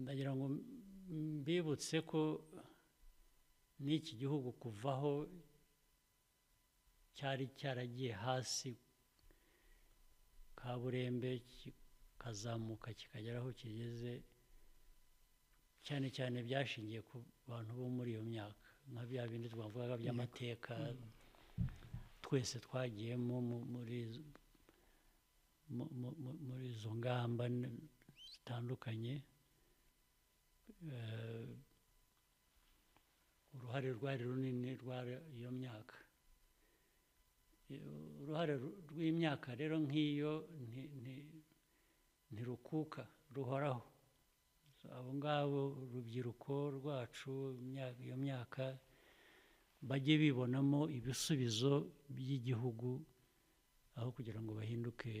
ndagira ngo mbibutse ko n'iki gihugu kuvaho cyari cyaragiye hasi kaburembe kikazamuka kikagera aho kigeze cyane cyane byashingiye ku bantu bo muri iyo myaka nka bya bindi twavugaga by'amateka twese twagiyemo mu- muri izo- ngamba zitandukanye. Uruhare rwari runini iyo myaka. Eh, uruhare ru- rw'imyaka rero nk'iyo nti- nti- ntirukuka ruhoraho. Abo ngabo urubyiruko rwacu iyo myaka bajye bibonamo ibisubizo by'igihugu aho kugira ngo bahinduke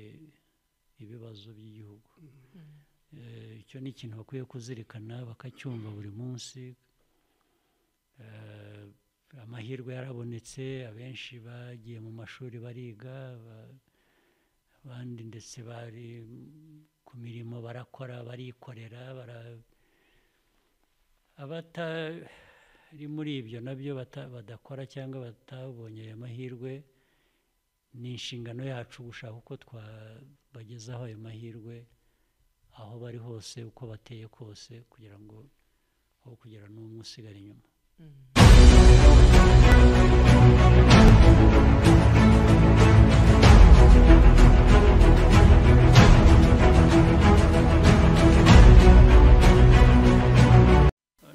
ibibazo by'igihugu. Eh, icyo ni ikintu bakwiye kuzirikana bakacyumva buri munsi. Eh, amahirwe yarabonetse abenshi bagiye mu mashuri bariga ba- abandi ndetse bari ku mirimo barakora barikorera abatari muri ibyo na byo badakora cyangwa batabonye ayo mahirwe ni inshingano yacu gushaka uko twabagezaho ayo mahirwe. Aho bari hose uko bateye kose kugira ngo aho kugira n'umwe usigara inyuma.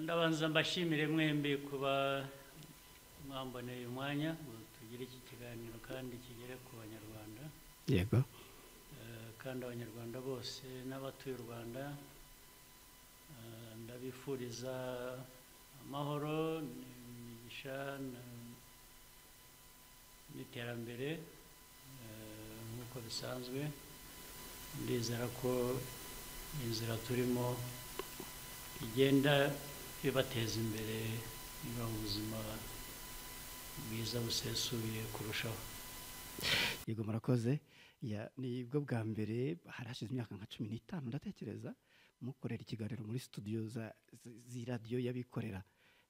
Ndabanza mbashimire mwembi kuba mwamboneye umwanya ngo tugire iki kiganiro kandi kigere ku banyarwanda. Yego. Kandi abanyarwanda bose n'abatuye u rwanda eh, ndabifuriza amahoro imigisha n'iterambere eh, nk'uko bisanzwe. Ndizera ko inzira turimo igenda ibateza imbere iba ubuzima bwiza busesuye kurushaho. Yego murakoze. Ya, ni bwo bwa mbere hari hashize imyaka nka cumi n'itanu ndatekereza. Mukorera ikiganiro muri studio z'iradiyo y'abikorera.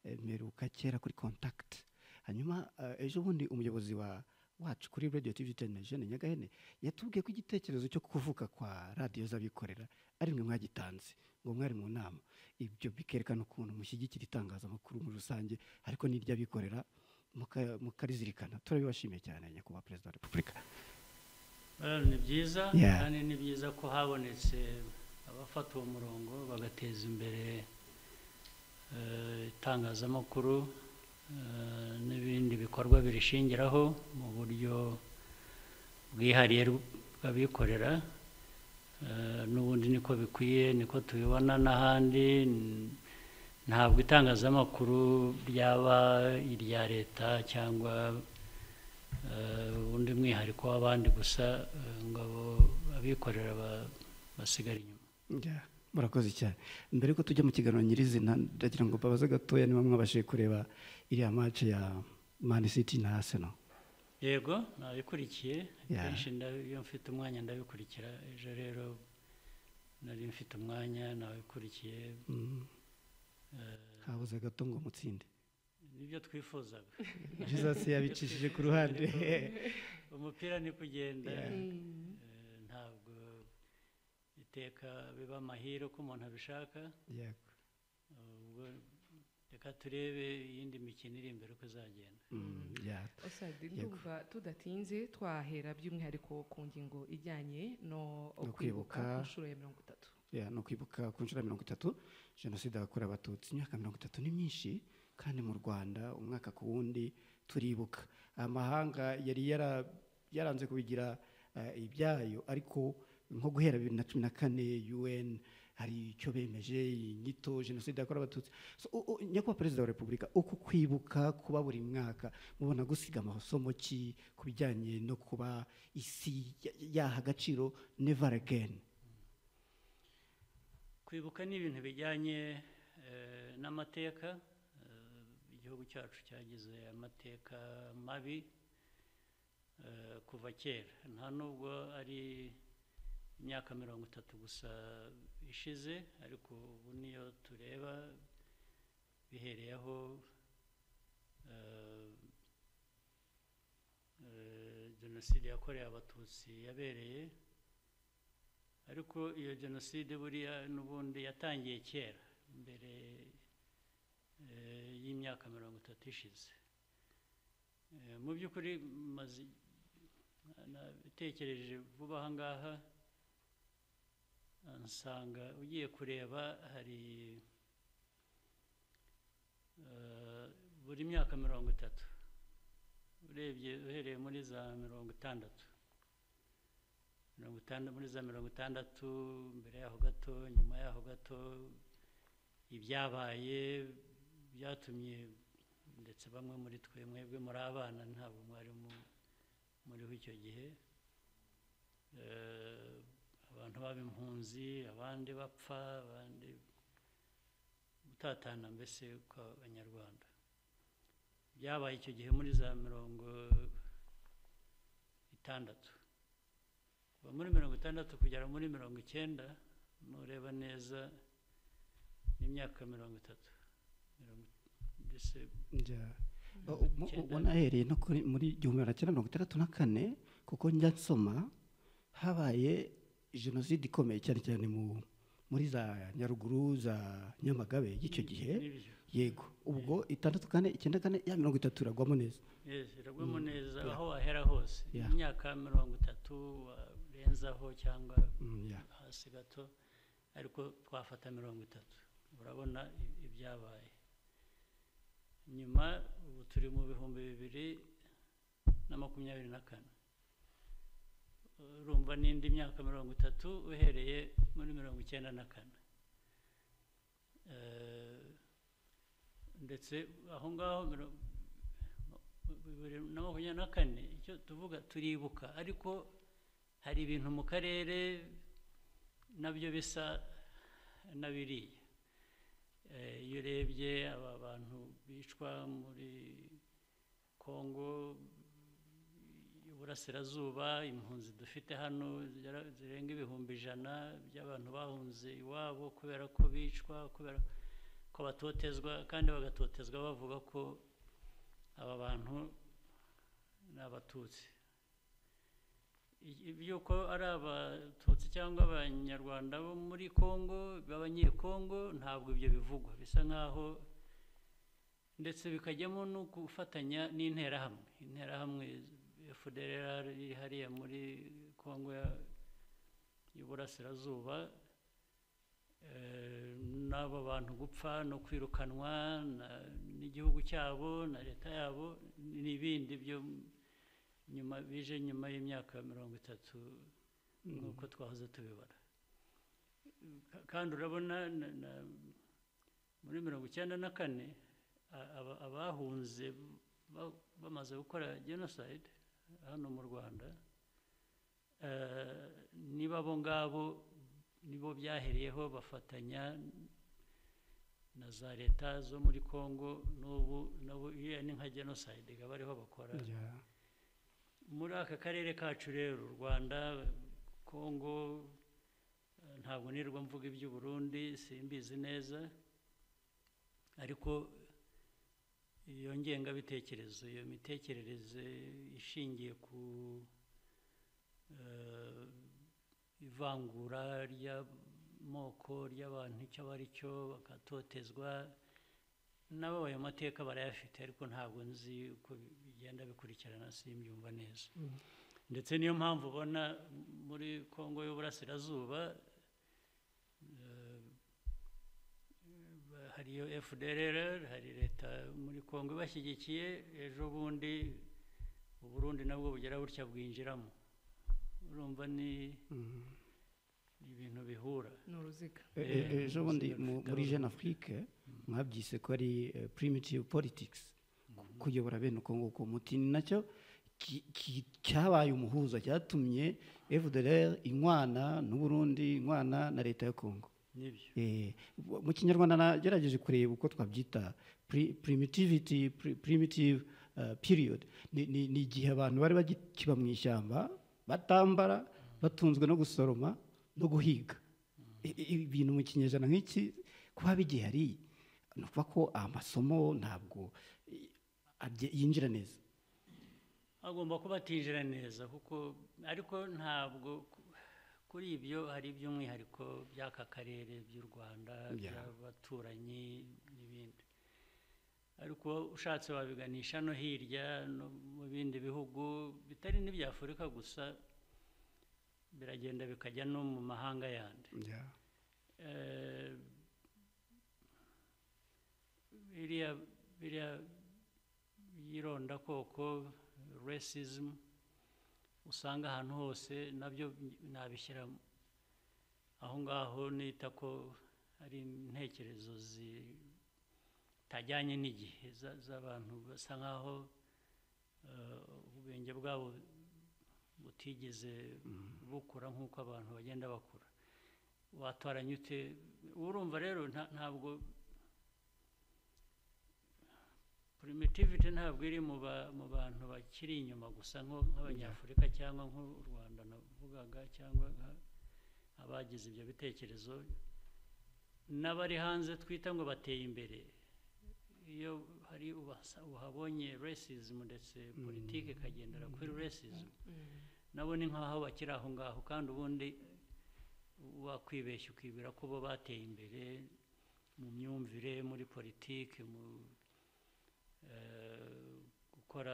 Eh, mperuka kera kuri contact. Hanyuma eh, ejo bundi umuyobozi wa wacu kuri radio tv television nyagahene yatubwiye ko igitekerezo cyo kuvuka kwa radiyo z'abikorera ari mwe mwagitanze ngo mwari mu nama. Ibyo bikerekana ukuntu mushyigikira itangazamakuru muri rusange ariko n'iry'abikorera muka- mukarizirikana. Turabibashimiye cyane nyakubahwa perezida wa repubulika. Ni byiza kandi ni byiza ko habonetse abafata uwo murongo bagateza imbere eh, itangazamakuru eh, n'ibindi bikorwa birishingiraho mu buryo bwihariye bw'abikorera Eh, n'ubundi niko bikwiye niko tubibona n'ahandi. Ntabwo itangazamakuru ryaba irya leta cyangwa undi mwihariko w'abandi gusa eh, ngo abo abikorera ba- basigare inyuma. Ya, murakoze cyane. Mbere yuko tujya mu kiganiro nyirizina ndagira ngo babaze gatoya niba mwabashije kureba iriya match ya Man City na Arsenal. Yego nabikurikiye. Kenshi iyo mfite umwanya ndabikurikira. Ejo rero nari mfite umwanya nabikurikiye. Mm, eh, habuze gato ngo mutsinde. Ni byo twifuzaga. Jesus yabicishije ku ruhande. Umupira ni kugenda. Yeah. eh, ntabwo iteka biba amahire uko umuntu abishaka. Yego. ubwo reka turebe iyindi mikino iri imbere uko izagenda. Mm, osadi Yego. ndumva tudatinze twahera by'umwihariko ku ngingo ijyanye no kwibuka kwibuka. ku nshuro ya mirongo itatu. No kwibuka ku nshuro ya mirongo itatu. Jenoside yakorewe abatutsi imyaka mirongo itatu ni myinshi. Kandi mu rwanda umwaka ku wundi turibuka. Amahanga yari yara- yaranze kubigira eh, ibyayo ariko nko guhera bibiri na cumi na kane un hari icyo bemeje inyito jenoside yakorewe abatutsi. Nyakubahwa perezida wa repubulika uku kwibuka kuba buri mwaka mubona gusiga amasomo ki ku bijyanye no kuba isi ya- yaha agaciro never again? Kwibuka ni ibintu bijyanye eh, n'amateka igihugu cyacu cyagize amateka mabi eh, kuva kera. Nta nubwo ari imyaka mirongo itatu gusa ishize ariko ubu niyo tureba bihereye aho eh, eh, jenoside yakorewe abatutsi yabereye ariko iyo jenoside buriya n'ubundi yatangiye kera. Mbere y'imyaka mirongo itatu ishize mu by'ukuri maze natekereje vuba aha ngaha nsanga ugiye kureba hari buri myaka mirongo itatu urebye uhereye muri za mirongo itandatu mirongo itandatu muri za mirongo itandatu mbere yaho gato nyuma yaho gato ibyabaye byatumye ndetse bamwe muri twe mwebwe muri abana ntabwo mwari mu- muriho icyo gihe. Eh, abantu baba impunzi abandi bapfa abandi gutatana mbese kw'abanyarwanda byabaye icyo gihe muri za mirongo itandatu. Kuva muri mirongo itandatu kugera muri mirongo icyenda nureba neza n'imyaka mirongo itatu. Ubona ahereye no kuri muri igihumbi magana cyenda mirongo itandatu na kane kuko njya nsoma habaye jenoside ikomeye cyane cyane mu muri za nyaruguru za nyamagabe y'icyo gihe. N'ibyo yego. Ubwo itandatu kane icyenda kane ya mirongo itatu iragwamo neza. Yes, iragwamo Mm, neza aho wahera hose. Imyaka mirongo itatu warenzaho cyangwa Mm, hasi gato ariko twafata mirongo itatu. Urabona ibyabaye. Nyuma ubu turi mu bihumbi bibiri na makumyabiri na kane. Urumva n'indi myaka mirongo itatu uhereye muri mirongo icyenda na kane. Eh, ndetse aho ngaho bibiri na makumyabiri na kane icyo tuvuga turibuka ariko hari ibintu mu karere na byo bisa na biriya. Iyo urebye aba bantu bicwa muri kongo y'uburasirazuba impunzi dufite hano zirenga ibihumbi ijana by'abantu bahunze iwabo kubera ko bicwa kubera ko batotezwa kandi bagatotezwa bavuga ko aba bantu ni abatutsi. Iby'uko ari abatutsi cyangwa abanyarwanda bo muri kongo b'abanyekongo ntabwo ibyo bivugwa. Bisa nk'aho ndetse bikajyamo no gufatanya n'interahamwe. Interahamwe fdrr iri hariya muri kongo ya- y'uburasirazuba eh, n'abo bantu gupfa no kwirukanwa n'igihugu cyabo na leta yabo n'ibindi byo nyuma bije nyuma y'imyaka mirongo itatu nk'uko twahoze tubibara Ka- kandi urabona na- na- muri mirongo icyenda na kane abahunze ba- bamaze gukora genocide hano mu rwanda eh, niba abo ngabo nibo byahereyeho bafatanya na za leta zo muri congo n'ubu n'ubu iriya ni nka genocide ikaba ariho bakora. Muri aka karere kacu rero u rwanda kongo ntabwo nirwa mvuga iby'u burundi simbizi neza ariko iyo ngengabitekerezo iyo mitekerereze ishingiye ku eh, ivangura ry'amoko ry'abantu icyo bari cyo bakatotezwa nabo ayo mateka barayafite ariko ntabwo nzi uko bigenda bikurikirana simbyumva neza. Ndetse niyo mpamvu ubona muri kongo y'uburasirazuba eh, hariyo fdrr hari leta muri kongo ibashyigikiye ejo bundi uburundi nabwo bugera butya bwinjiramo. Urumva ni Mm. ni ibintu bihura. Ni uruziga. E- e- ejo bundi muri jeune afrique mwabyise ko ari eh, primitive politics. Kuyobora bene uko nguko muti ni na cyo cyabaye umuhuza cyatumye fdr inkwana n'uburundi inkwana na leta ya kongo Eh, mu kinyarwanda nagerageje kureba uko twabyita pri- primitivity pri- primitive uh, period. Ni igihe abantu bari bakiba mu ishyamba batambara batunzwe no gusoroma no guhiga. I- ibintu mu kinyejana nk'iki kuba bigihari ni ukuvuga ko amasomo ntabwo yinjira neza. Agomba kuba atinjira neza kuko ariko ntabwo ku- kuri ibyo hari iby'umwihariko by'aka karere by'u rwanda by'abaturanyi n'ibindi. Ariko ushatse wabiganisha no hirya no mu bindi bihugu bitari n'ibya afurika gusa biragenda bikajya no mu mahanga yandi. Eh, biriya biriya by'irondakoko racism usanga ahantu hose na byo nabishyira aho ngaho nita ko ari intekerezo zitajyanye n'igihe za- z'abantu. Basa nkaho eh, ubwenge bwabo butigeze bukura nk'uko abantu bagenda bakura. Watoranya ute? Urumva rero nta- ntabwo primitivity ntabwo iri mu ba- mu bantu bakiri inyuma gusa nk'abanyafurika cyangwa nk'u rwanda navugaga cyangwa abagize ibyo bitekerezo n'abari hanze twita ngo bateye imbere. Iyo hari uhabonye racism ndetse politiki ikagendera kuri racism nabo ni nk'aho bakiri aho ngaho kandi ubundi wakwibeshya ukibwira ko bo bateye imbere mu myumvire muri politiki mu gukora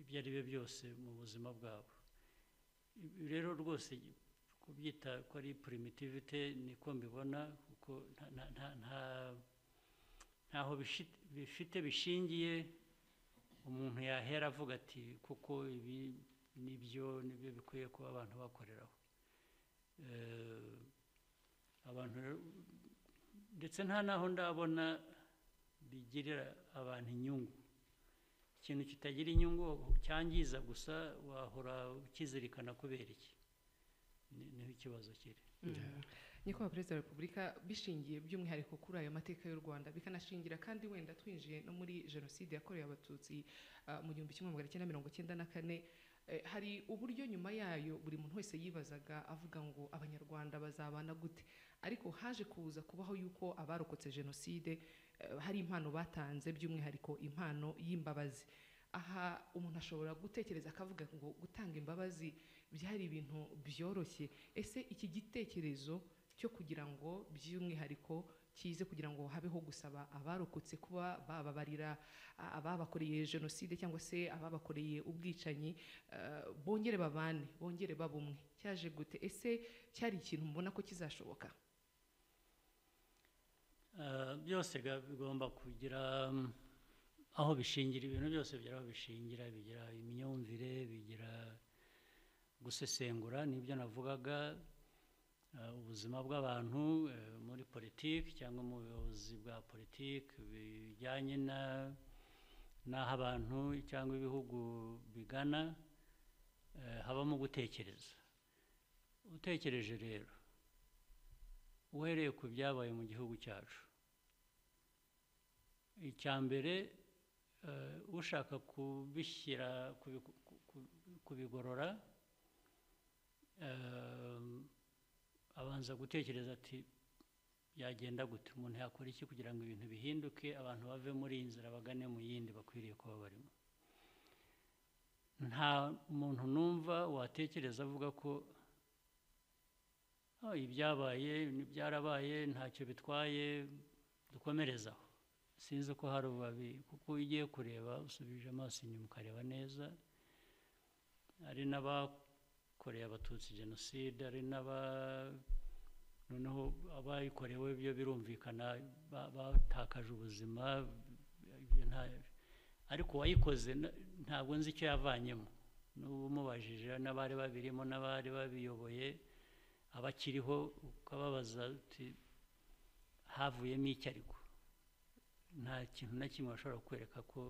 ibyo ari byo byose mu buzima bwabo. Rero rwose kubyita ko ari primitivite niko mbibona kuko nta- nta- nta- nta- ntaho bifite bishingiye umuntu yahera avuga ati kuko ibi ni byo ni byo bikwiye kuba abantu bakoreraho. Eh, abantu ndetse nta naho ndabona bigirira abantu inyungu. Ikintu kitagira inyungu cyangiza gusa wahora ukizirikana kubera iki? Ni- ni ho ikibazo kiri. Nyakubahwa perezida wa repubulika bishingiye by'umwihariko kuri ayo mateka y'u rwanda. Bikanashingira kandi wenda twinjiye no muri jenoside yakorewe abatutsi ah, mu gihumbi kimwe magana cyenda mirongo cyenda na kane. Eh, hari uburyo nyuma yayo buri muntu wese yibazaga avuga ngo abanyarwanda bazabana gute? Ariko haje kuza kubaho yuko abarokotse jenoside hari impano batanze by'umwihariko impano y'imbabazi. Aha umuntu ashobora gutekereza akavuga ngo gutanga imbabazi byari ibintu byoroshye. Ese iki gitekerezo cyo kugira ngo by'umwihariko kize kugira ngo habeho gusaba abarokotse kuba bababarira ababakoreye jenoside cyangwa se ababakoreye ubwicanyi eh, bongere babane bongere babe umwe cyaje gute? Ese cyari ikintu mubona ko kizashoboka Eh, byose ga- bigomba kugira mm, aho bishingira ibintu byose bigira aho bishingira bigira imyumvire bigira gusesengura ni byo navugaga eh, ubuzima bw'abantu eh, muri politiki cyangwa mu buyobozi bwa politiki bijyanye na n'aho abantu cyangwa ibihugu bigana eh, habamo gutekereza. Utekereje rero uhereye ku byabaye mu gihugu cyacu. Icya mbere eh, ushaka kubishyira kubi- ku- ku- kubigorora eh, abanza gutekereza ati byagenda gute? Umuntu yakora iki kugira ngo ibintu bihinduke? Abantu bave muri iyi nzira bagane mu yindi bakwiriye kuba barimo. Nta muntu numva watekereza avuga ko "Ah, ibyabaye byarabaye ntacyo bitwaye dukomerezaho sinzi ko hari ubabi kuko iyo ugiye kureba usubije amaso inyuma ukareba neza hari n'abakoreye abatutsi jenoside hari n'aba noneho abayikorewe byo birumvikana ba- batakaje ubuzima ariko uwayikoze ntabwo nzi icyo yavanyemo. N'ubu umubajije n'abari babirimo n'abari babiyoboye abakiriho ukababaza uti havuyemo iki ariko? Nta kintu na kimwe bashobora kukwereka ko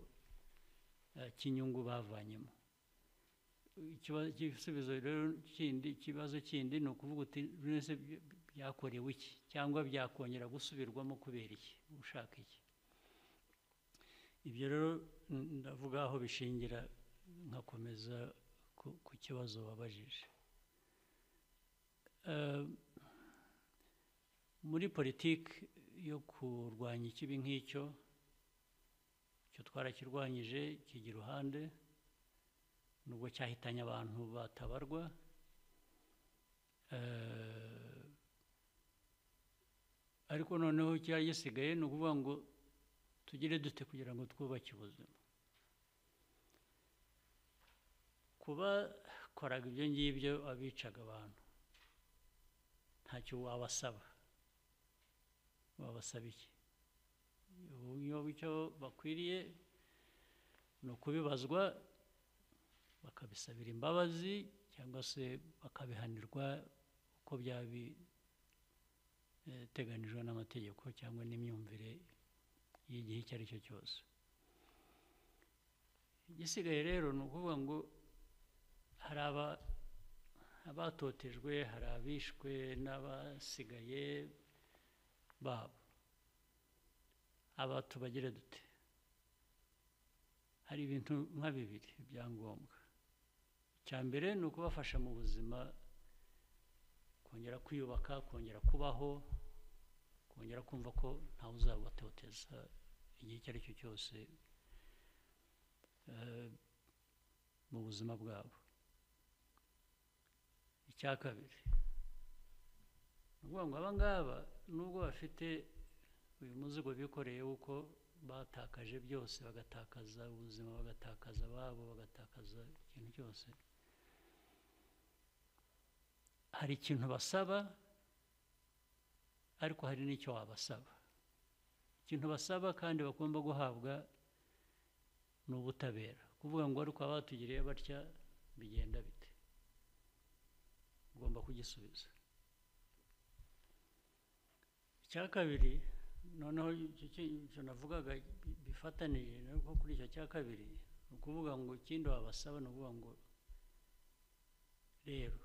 eh, cy'inyungu bavanyemo. Ikiba- igisubizo rero kindi ikibazo kindi ni ukuvuga uti "None se by- byakorewe iki? Cyangwa byakongera gusubirwamo kubera iki? Ushaka iki? Ibyo rero ndavuga aho bishingira nkakomeza ku- kibazo wabajije. Eh, muri politiki yo kurwanya ikibi nk'icyo icyo twarakirwanyije kijya iruhande nubwo cyahitanye abantu batabarwa. Eh, ariko noneho cyari gisigaye ni ukuvuga ngo tugire dute kugira ngo twubake ubuzima. Kuba koraga ibyo ngibyo abicaga abantu. Ntacyo wabasaba. Wabasaba iki? Ubu icyo bakwiriye ni ukubibazwa bakabisabira imbabazi cyangwa se bakabihanirwa uko byabiteganijwe n'amategeko cyangwa n'imyumvire y'igihe icyo ari cyo cyose. Igisigaye rero ni ukuvuga ngo hari aba- abatotejwe hari abishwe n'abasigaye babo. Aba tubagire dute? Hari ibintu nka bibiri bya ngombwa icya mbere ni ukubafasha mu buzima kongera kwiyubaka kongera kubaho kongera kumva ko ntawe uzabatoteza igihe icyo ari cyo cyose eh, mu buzima bwabo. Icya kabiri ni ukuvuga ngo aba ngaba nubwo bafite uyu muzigo bikoreye w'uko batakaje byose bagatakaza ubuzima bagatakaza ababo bagatakaza ikintu cyose hari ikintu basaba ariko hari n'icyo wabasaba. Ikintu basaba kandi bagomba guhabwa ni ubutabera. Kuvuga ngo ariko abatugiriye batya bigenda bite? Ugomba kugisubiza icya kabiri noneho icyo navugaga bi- bifatanije ariko kuri icyo cya kabiri ni ukuvuga ngo ikindi wabasaba ni ukuvuga ngo rero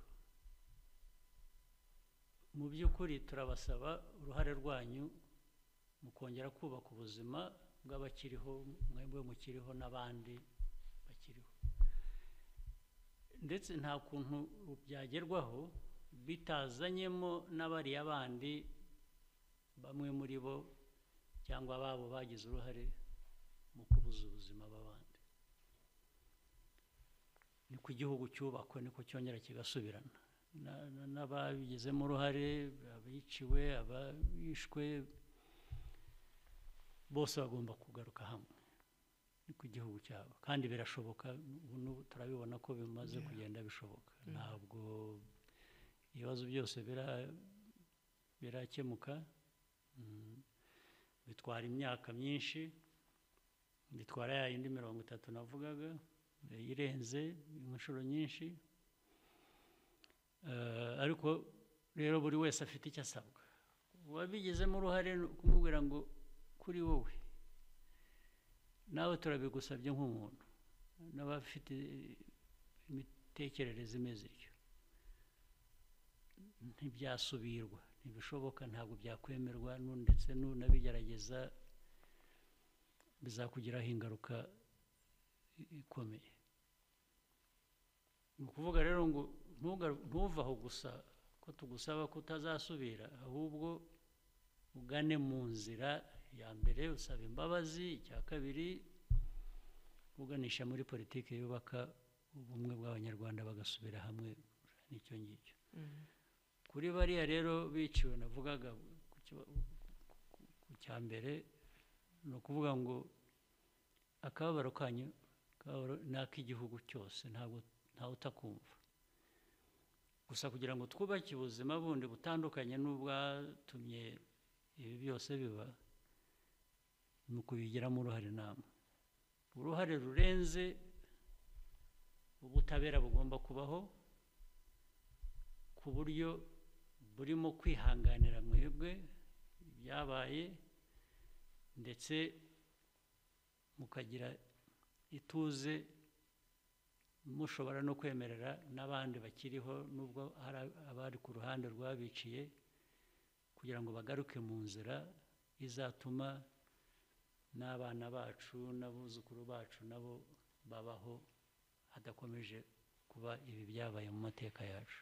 mu by'ukuri turabasaba uruhare rwanyu mu kongera kubaka ubuzima bw'abakiriho mwebwe mukiriho n'abandi ndetse nta kuntu byagerwaho bitazanyemo n'abariya bandi bamwe muri bo cyangwa ababo bagize uruhare mu kubuza ubuzima b'abandi ni ku gihugu cyubakwa niko cyongera kigasubirana. Na- na- n'ababigizemo uruhare abiciwe abishwe bose bagomba kugaruka hamwe. Ku gihugu cyabo. Kandi birashoboka turabibona ko bimaze kugenda bishoboka. Ntabwo ibibazo byose bira- birakemuka. Mm, bitwara imyaka myinshi bitwara ya yindi mirongo itatu navugaga irenze inshuro nyinshi. Eh, ariko rero buri wese afite icyo asabwa. Uwabigizemo uruhare ni ukumubwira ngo kuri wowe nawe turabigusabye nk'umuntu. N'abafite imitekerereze imeze ityo. Ntibyasubirwa. Ntibishoboka ntabwo byakwemerwa ndetse nunabigerageza bizakugiraho ingaruka ikomeye. Ni ukuvuga rero ngo ntuve aho gusa ko tugusaba kutazasubira ahubwo ugane mu nzira ya mbere usaba imbabazi icya kabiri uganisha muri politiki yubaka ubumwe bw'abanyarwanda bagasubira hamwe n'icyo ngicyo. Kuri bariya rero biciwe navugaga ku cya mbere ni ukuvuga ngo akababaro kanyu ni ak'igihugu cyose ntawe utakumva. Gusa kugira ngo twubake ubuzima bundi butandukanye n'ubwatumye ibi byose biba ni ukubigiramo uruhare namwe. Uruhare rurenze ubutabera bugomba kubaho ku buryo burimo kwihanganira mwebwe ibyabaye ndetse mukagira ituze mushobora no kwemerera n'abandi bakiriho nubwo hari abari ku ruhande rwabiciye kugira ngo bagaruke mu nzira izatuma n'abana bacu n'abuzukuru bacu nabo babaho hadakomeje kuba ibi byabaye mu mateka yacu.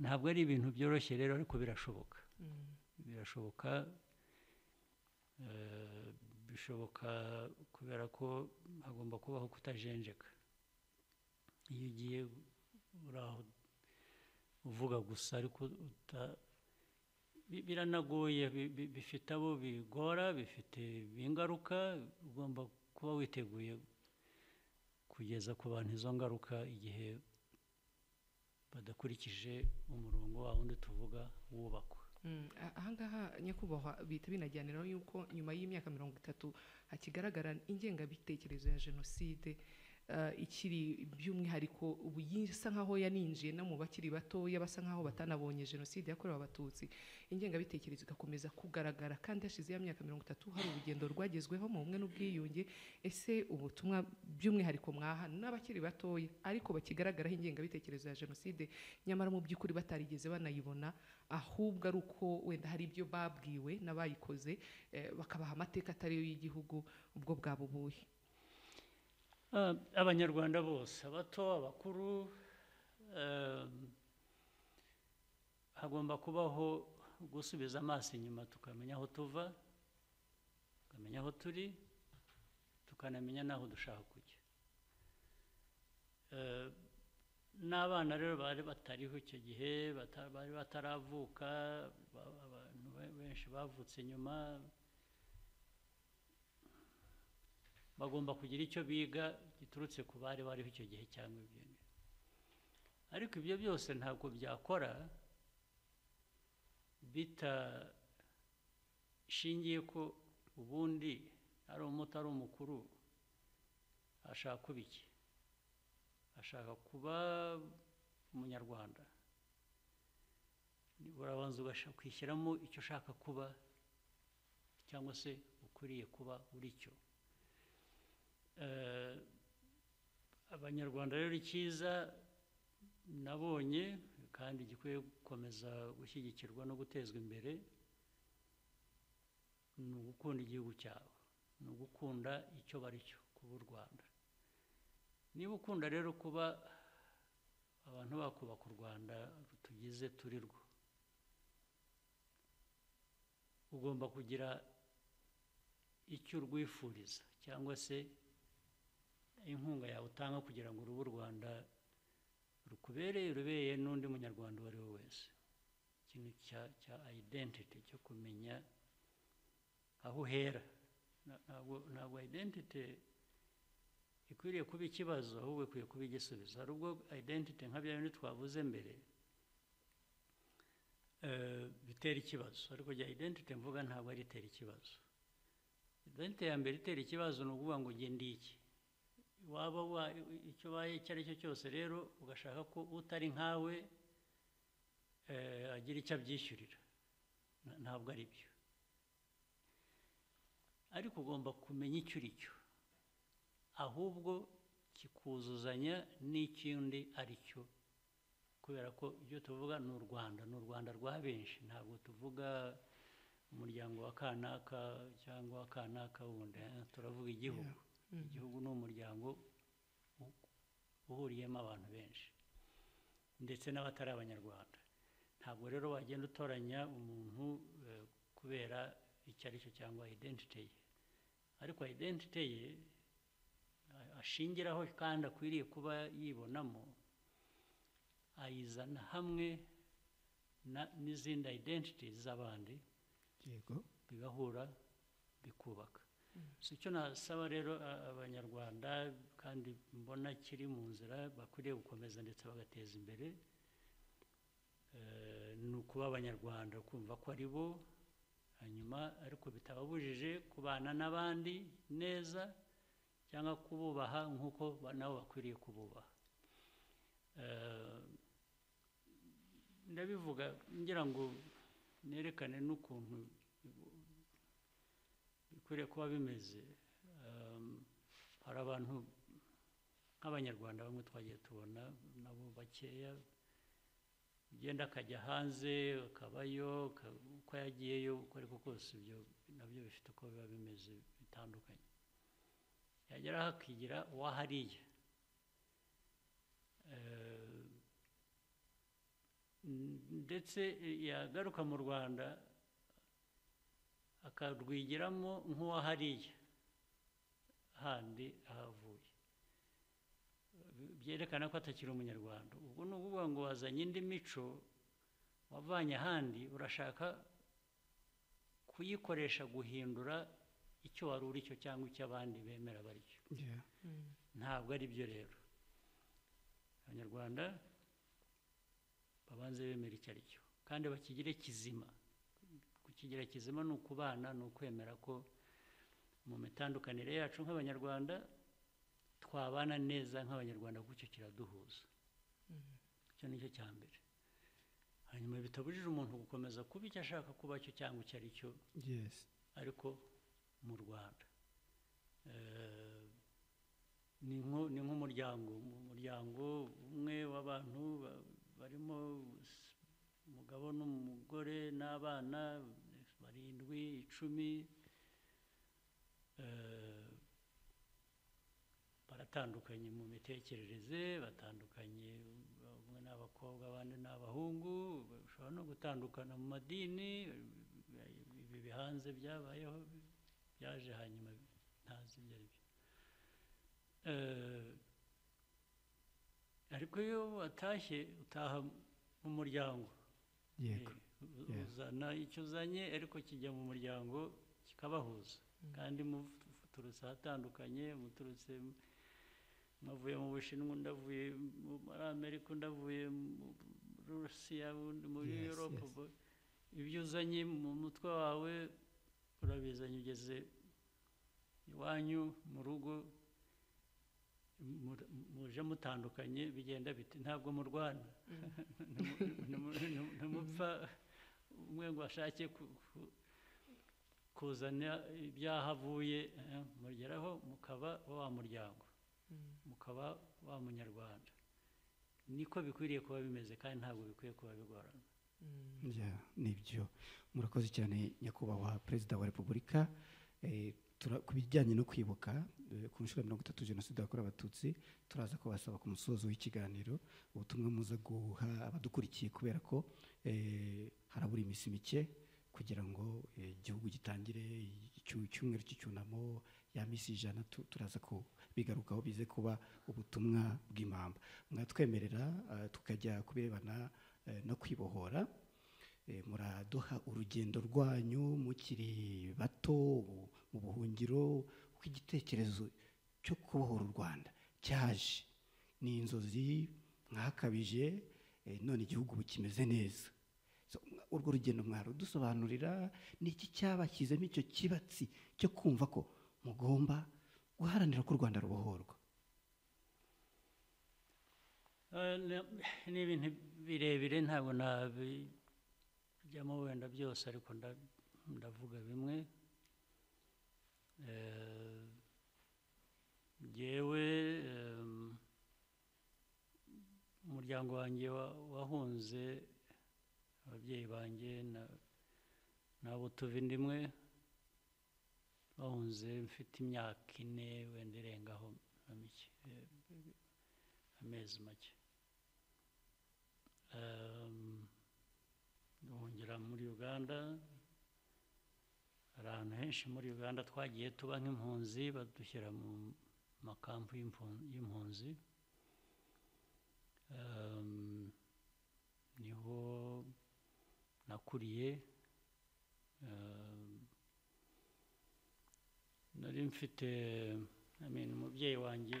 Ntabwo ari ibintu byoroshye rero ariko birashoboka. Mm. birashoboka eh, bishoboka kubera ko hagomba kubaho kutajenjeka. Iyo ugiye uri aho uvuga gusa ariko biranagoye bi- bi- bifite abo bigora bifite ingaruka ugomba kuba witeguye kugeza ku bantu izo ngaruka igihe badakurikije umurongo wa wundi tuvuga wubakwa. Mm, ahangaha nyakubahwa bihita binajyaniraho yuko nyuma y'imyaka mirongo itatu hakigaragara ingengabitekerezo ya jenoside. Ikiri by'umwihariko ubu isa nkaho yaninjiye no mu bakiri batoya basa nkaho batanabonye jenoside yakorewe abatutsi. Ingengabitekerezo igakomeza kugaragara kandi hashize ya myaka mirongo itatu hari urugendo rwagezweho mu bumwe n'ubwiyunge ese ubutumwa by'umwihariko mwaha n'abakiri batoya ariko bakigaragaraho ingengabitekerezo ya jenoside nyamara mu by'ukuri batarigeze banayibona ahubwo ari uko wenda hari ibyo babwiwe n'abayikoze eh, bakabaha amateka atariyo y'igihugu ubwo bwaba ubuhe? Abanyarwanda bose abato abakuru em, hagomba kubaho gusubiza amaso inyuma tukamenya aho tuva tukamenya aho turi tukanamenya n'aho dushaka kujya. Eh, n'abana rero bari batariho icyo gihe bari bataravuka ba- abantu be- benshi bavutse nyuma bagomba kugira icyo biga giturutse ku bari bariho icyo gihe cyangwa ibyo ariko ibyo byose ntabwo byakora bitashingiye ko ubundi ari umuto ari umukuru ashaka kuba iki? Ashaka kuba umunyarwanda. Urabanza ugashaka kwishyiramo icyo ushaka kuba cyangwa se ukwiriye kuba uri cyo abanyarwanda rero icyiza nabonye kandi gikwiye gukomeza gushyigikirwa no gutezwa imbere ni ugukunda igihugu cyawe ni ugukunda icyo bari cyo kuba u rwanda. Niba ukunda rero kuba abantu bakubaka u rwanda tugize turi rwo ugomba kugira icyo urwifuriza cyangwa se inkunga yawe utanga kugira ngo urube u rwanda rukubereye rubereye n'undi munyarwanda uwo ari we wese. Ikintu cya identity cyo kumenya aho uhera. Ntabwo identity ikwiriye kuba ikibazo ahubwo ikwiye kuba igisubizo. Hari ubwo identity nka bya bindi twavuze mbere eh, bitera ikibazo. Ariko rya identity mvuga ntabwo ari itera ikibazo. Identity ya mbere itera ikibazo ni ukuvuga ngo ndi iki? Waba wa- icyo ubaye icyo ari cyo cyose rero ugashaka ko utari nkawe eh, agira icyo abyishyurira. Ntabwo ari byo. Ariko ugomba kumenya icyo uri cyo. Ahubwo kikuzuzanya n'ikindi ari cyo. Kubera ko ibyo tuvuga ni u rwanda. Ni u rwanda rwa benshi. Ntabwo tuvuga umuryango wa kanaka cyangwa wa kanaka wundi eh, turavuga igihugu. Igihugu ni umuryango uhuriyemo abantu benshi ndetse n'abatari abanyarwanda. Ntabwo rero wagenda utoranya umuntu eh, kubera icyo ari cyo cyangwa identity ye. Ariko identity ye ashingiraho kandi akwiriye kuba yibonamo ayizana hamwe n'izindi identity z'abandi yego. bigahura bikubaka. Si icyo nasaba rero abanyarwanda kandi mbona kiri mu nzira bakwiriye gukomeza ndetse bagateza imbere eh, ni ukuba abanyarwanda kumva ko ari bo hanyuma ariko bitababujije kubana n'abandi neza cyangwa kububaha nk'uko nabo bakwiriye kububaha. Eh, ndabivuga ngira ngo nerekane n'ukuntu bikwiriye kuba bimeze Um, hari abantu nk'abanyarwanda bamwe twagiye tubona nabo bakeya ugenda akajya hanze akabayo ka- uko yagiyeyo uko ariko kose ibyo na byo bifite uko biba bimeze bitandukanye. Yageraho akigira uwahariye. Mm, ndetse yagaruka mu rwanda akarwigiramo nk'uwahariye handi ahavuye. Byerekana ko atakiri umunyarwanda. Ubwo ni ukuvuga ngo wazanye indi mico wavanye ahandi urashaka kuyikoresha guhindura icyo wari uri cyo cyangwa icyo abandi bemera bari cyo ntabwo ari byo rero. Abanyarwanda babanze bemera icyo ari cyo. Kandi bakigire kizima. Kukigira kizima ni ukubana ni ukwemera ko mu mitandukanire yacu nk'abanyarwanda twabana neza nk'abanyarwanda icyo kiraduhuza. Icyo ni cyo cya mbere. Hanyuma bitabujije umuntu gukomeza kuba icyo ashaka kuba cyo cyangwa icyo ari cyo. Ariko mu rwanda. Eh, ni nk'umuryango umuryango umwe w'abantu ba- barimo umugabo n'umugore n'abana barindwi icumi eh, baratandukanye mu mitekerereze batandukanye bamwe ni abakobwa abandi ni abahungu bashobora no gutandukana mu madini ibi bihanze byabayeho byaje hanyuma ntazi ibyo ari byo Eh, ariko iyo watashye utaha mu muryango Yego. Uzana icyo uzanye ariko kijya mu muryango kikabahuza. Kandi muturutse ahatandukanye muturutse mu- mwavuye mu bushinwa undi avuye mu- muri amerika undi avuye mu rusiya muri europe ibyo uzanye mu mutwe wawe urabizanye ugeze iwanyu mu rugo mu- muje mutandukanye bigenda biti ntabwo murwana. Ntimu- ntimu- ntimupfa. Umwe ngo ashake ku- ku- kuzana ibyaha avuye eh, mugeraho mukaba wa muryango. Mukaba wa munyarwanda. Niko bikwiriye kuba bimeze kandi ntabwo bikwiye kuba bigorana. Yeah, ni byo. Murakoze cyane nyakubahwa perezida wa repubulika. Eh, ku bijyanye no kwibuka eh, ku nshuro ya mirongo itatu jenoside yakorewe abatutsi turaza kubasaba ku musozo w'ikiganiro ubutumwa muza guha abadukurikiye kubera ko eh, harabura iminsi mike kugira ngo eh, igihugu gitangire icyu- icyumweru cy'icyunamo ya minsi ijana tu- turaza kubigarukaho bize kuba ubutumwa bw'impamba mwatwemerera eh, tukajya ku birebana eh, no kwibohora. Muraduha urugendo rwanyu mukiri bato mu- buhungiro uko igitekerezo cyo kubohora u rwanda. Cyaje. Ni inzozi mwakabije none igihugu kimeze neza. Urwo rugendo mwarudusobanurira ni iki cyabashyizemo icyo kibatsi cyo kumva ko mugomba guharanira ko u rwanda rubohorwa? Eh, ni- ibintu birebire ntabwo nabijyamo wenda byose ariko nda- ndavuga bimwe. Eh, jyewe em, umuryango wanjye wa- wahunze ababyeyi banjye na- n'abo tuva inda imwe bahunze mfite imyaka ine wenda irengaho amezi make. Duhungira muri uganda hari ahantu henshi muri uganda twagiye tuba nk'impunzi badushyira mu makampu y'impu- y'impunzi. Niho nakuriye Em, nari mfite umubyeyi wanjye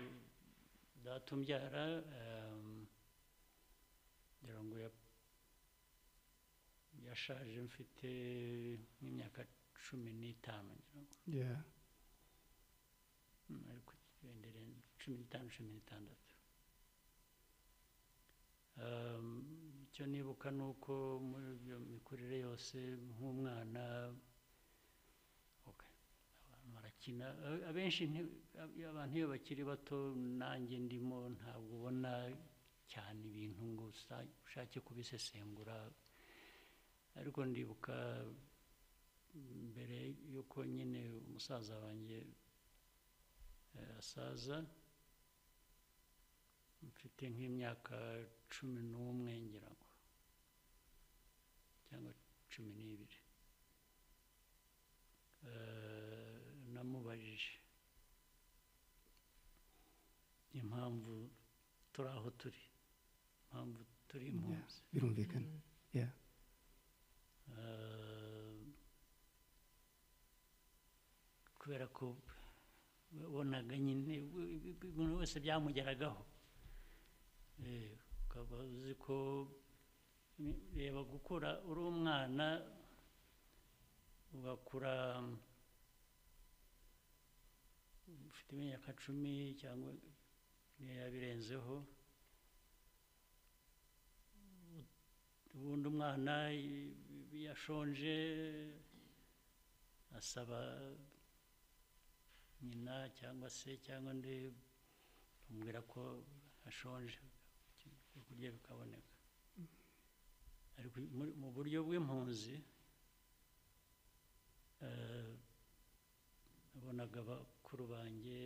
data umbyara em, ngira ngo ya- yashaje mfite nk'imyaka cumi n'itanu ngira ngo. Mm, irenze cumi n'itanu cumi n'itandatu Um, icyo nibuka ni uko muri iyo mikurire yose nk'umwana barakina. Abenshi abantu iyo bakiri bato nanjye ndimo ntabwo ubona cyane ibintu ngo ushake kubisesengura. Ariko ndibuka mbere y'uko nyine umusaza wanjye eh, asaza mfite nk'imyaka cumi n'umwe ngira ngo cyangwa cumi n'ibiri namubajije impamvu turi aho turi impamvu turi impunzi birumvikana. Eh, kubera ko wabonaga nyine umuntu wese byamugeragaho Eh, ukaba uzi ko reba gukura uri umwana ugakura ufite imyaka cumi cyangwa yabirenzeho ubundi umwana i- iyo ashonje asaba nyina cyangwa se cyangwa undi amubwira ko ashonje ibyo kurya bikaboneka. Mu buryo bw'impunzi eh, nabonaga bakuru banjye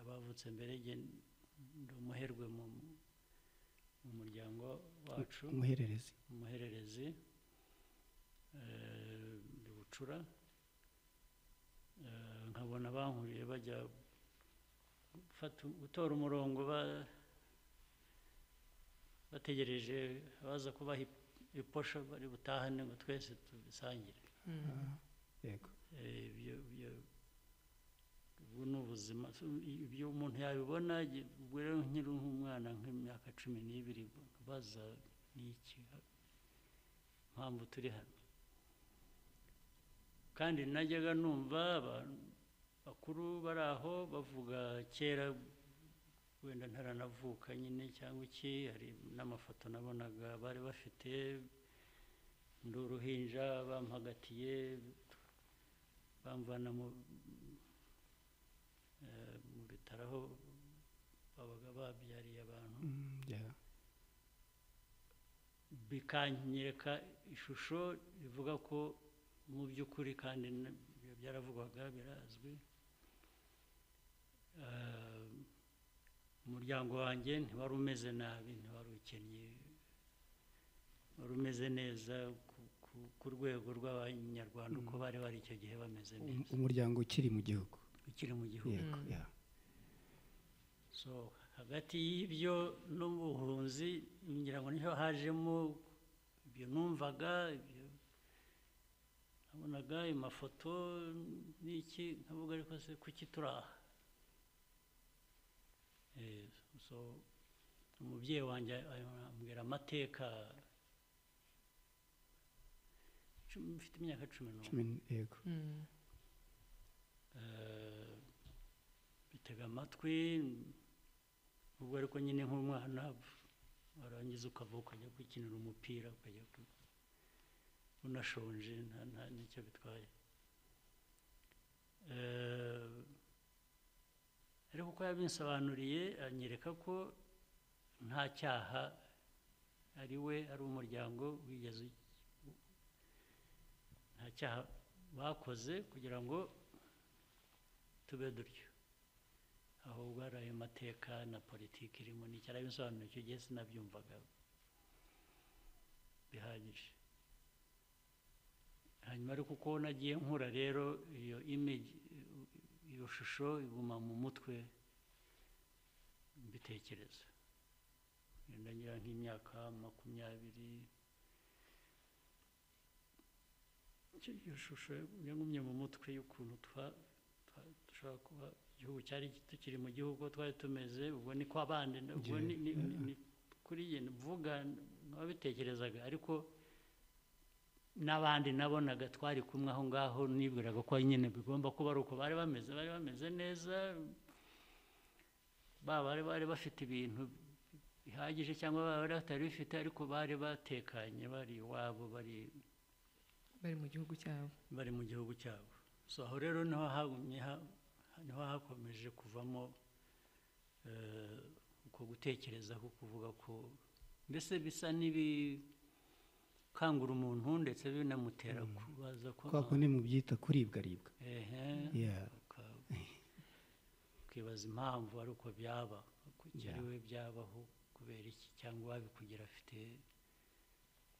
abavutse mbere ndi umuherwe mu mu muryango wacu. Umuhererezi umuhererezi eh, ndi bucura. Eh, nkabona bankuriye bajya gutora umurongo ba- bategereje abaza kubaha ip- iposha bari butahane ngo twese tubisangire. Yego. Eh, ubu ni ubuzima. Ibyo umuntu yabibona rero nkiri nk'umwana nk'imyaka cumi n'ibiri baza n'iki impamvu turi hano. Kandi najyaga numva abantu bakuru bari aho bavuga kera wenda ntaranavuka nyine cyangwa iki hari n'amafoto nabonaga bari bafite ndi uruhinja bampagatiye bamvana mu eh, bitaro aho babaga babyariye abantu. Mm, bikanyereka ishusho rivuga ko mu by'ukuri kandi byaravugwaga birazwi. Eh, umuryango wanjye ntiwari umeze nabi ntiwari ukennye wari umeze neza ku- rwego rw'abanyarwanda uko bari bari icyo gihe bameze Um- neza. umuryango ukiri mu gihugu. Ukiri mu gihugu. Hagati y'ibyo n'ubuhunzi ngira ngo ni ho hajemo ibyo numvaga ibyo nabonaga amafoto n'iki nkavuga ariko se kuki turi aha? Umubyeyi wanjye ambwira amateka. Mfite imyaka cumi n'umwe yego. Mm. Eh, bitega amatwi ubwo ariko nyine nk'umwana warangiza ukava ukajya gukinira umupira ukajya unashonje nta nta n'icyo bitwaye. Eh, ariko uko yabinsobanuriye anyereka ko nta cyaha ari we ari umuryango wigeze nta cyaha bakoze kugira ngo tube dutyo. Ahubwo hari ayo mateka na politiki irimo n'icyo arabisobanura icyo gihe sinabyumvaga bihagije. Hanyuma ariko uko nagiye nkura rero iyo image iyo shusho iguma mu mutwe mbitekereza. Wenda ngira nk'imyaka makumyabiri. Iyo shusho yagumye mu mutwe y'ukuntu dushobora kuba igihugu cyari tukiri mu gihugu twari tumeze ubwo ni kwa bandi ubwo ni kuri mvuga nk'ababitekerezaga ariko n'abandi nabonaga twari kumwe aho ngaho nibwiraga ko nyine bigomba kuba ari uko bari bameze bari bameze neza baba bari bari bafite ibintu bihagije cyangwa baba bari batari bifite ariko bari batekanye bari iwabo bari bari mu gihugu cyabo. Bari mu gihugu cyabo. So aho rero ni ho hagumye ha- ni ho hakomeje kuvamo eh, uko gutekereza ko kuvuga ko mbese bisa n'ibikangura umuntu ndetse binamutera kubaza ko kwa kundi mubyita kuribwaribwa ukibaza impamvu ari uko byaba ari we byabaho kubera iki? Cyangwa uwabikugira afite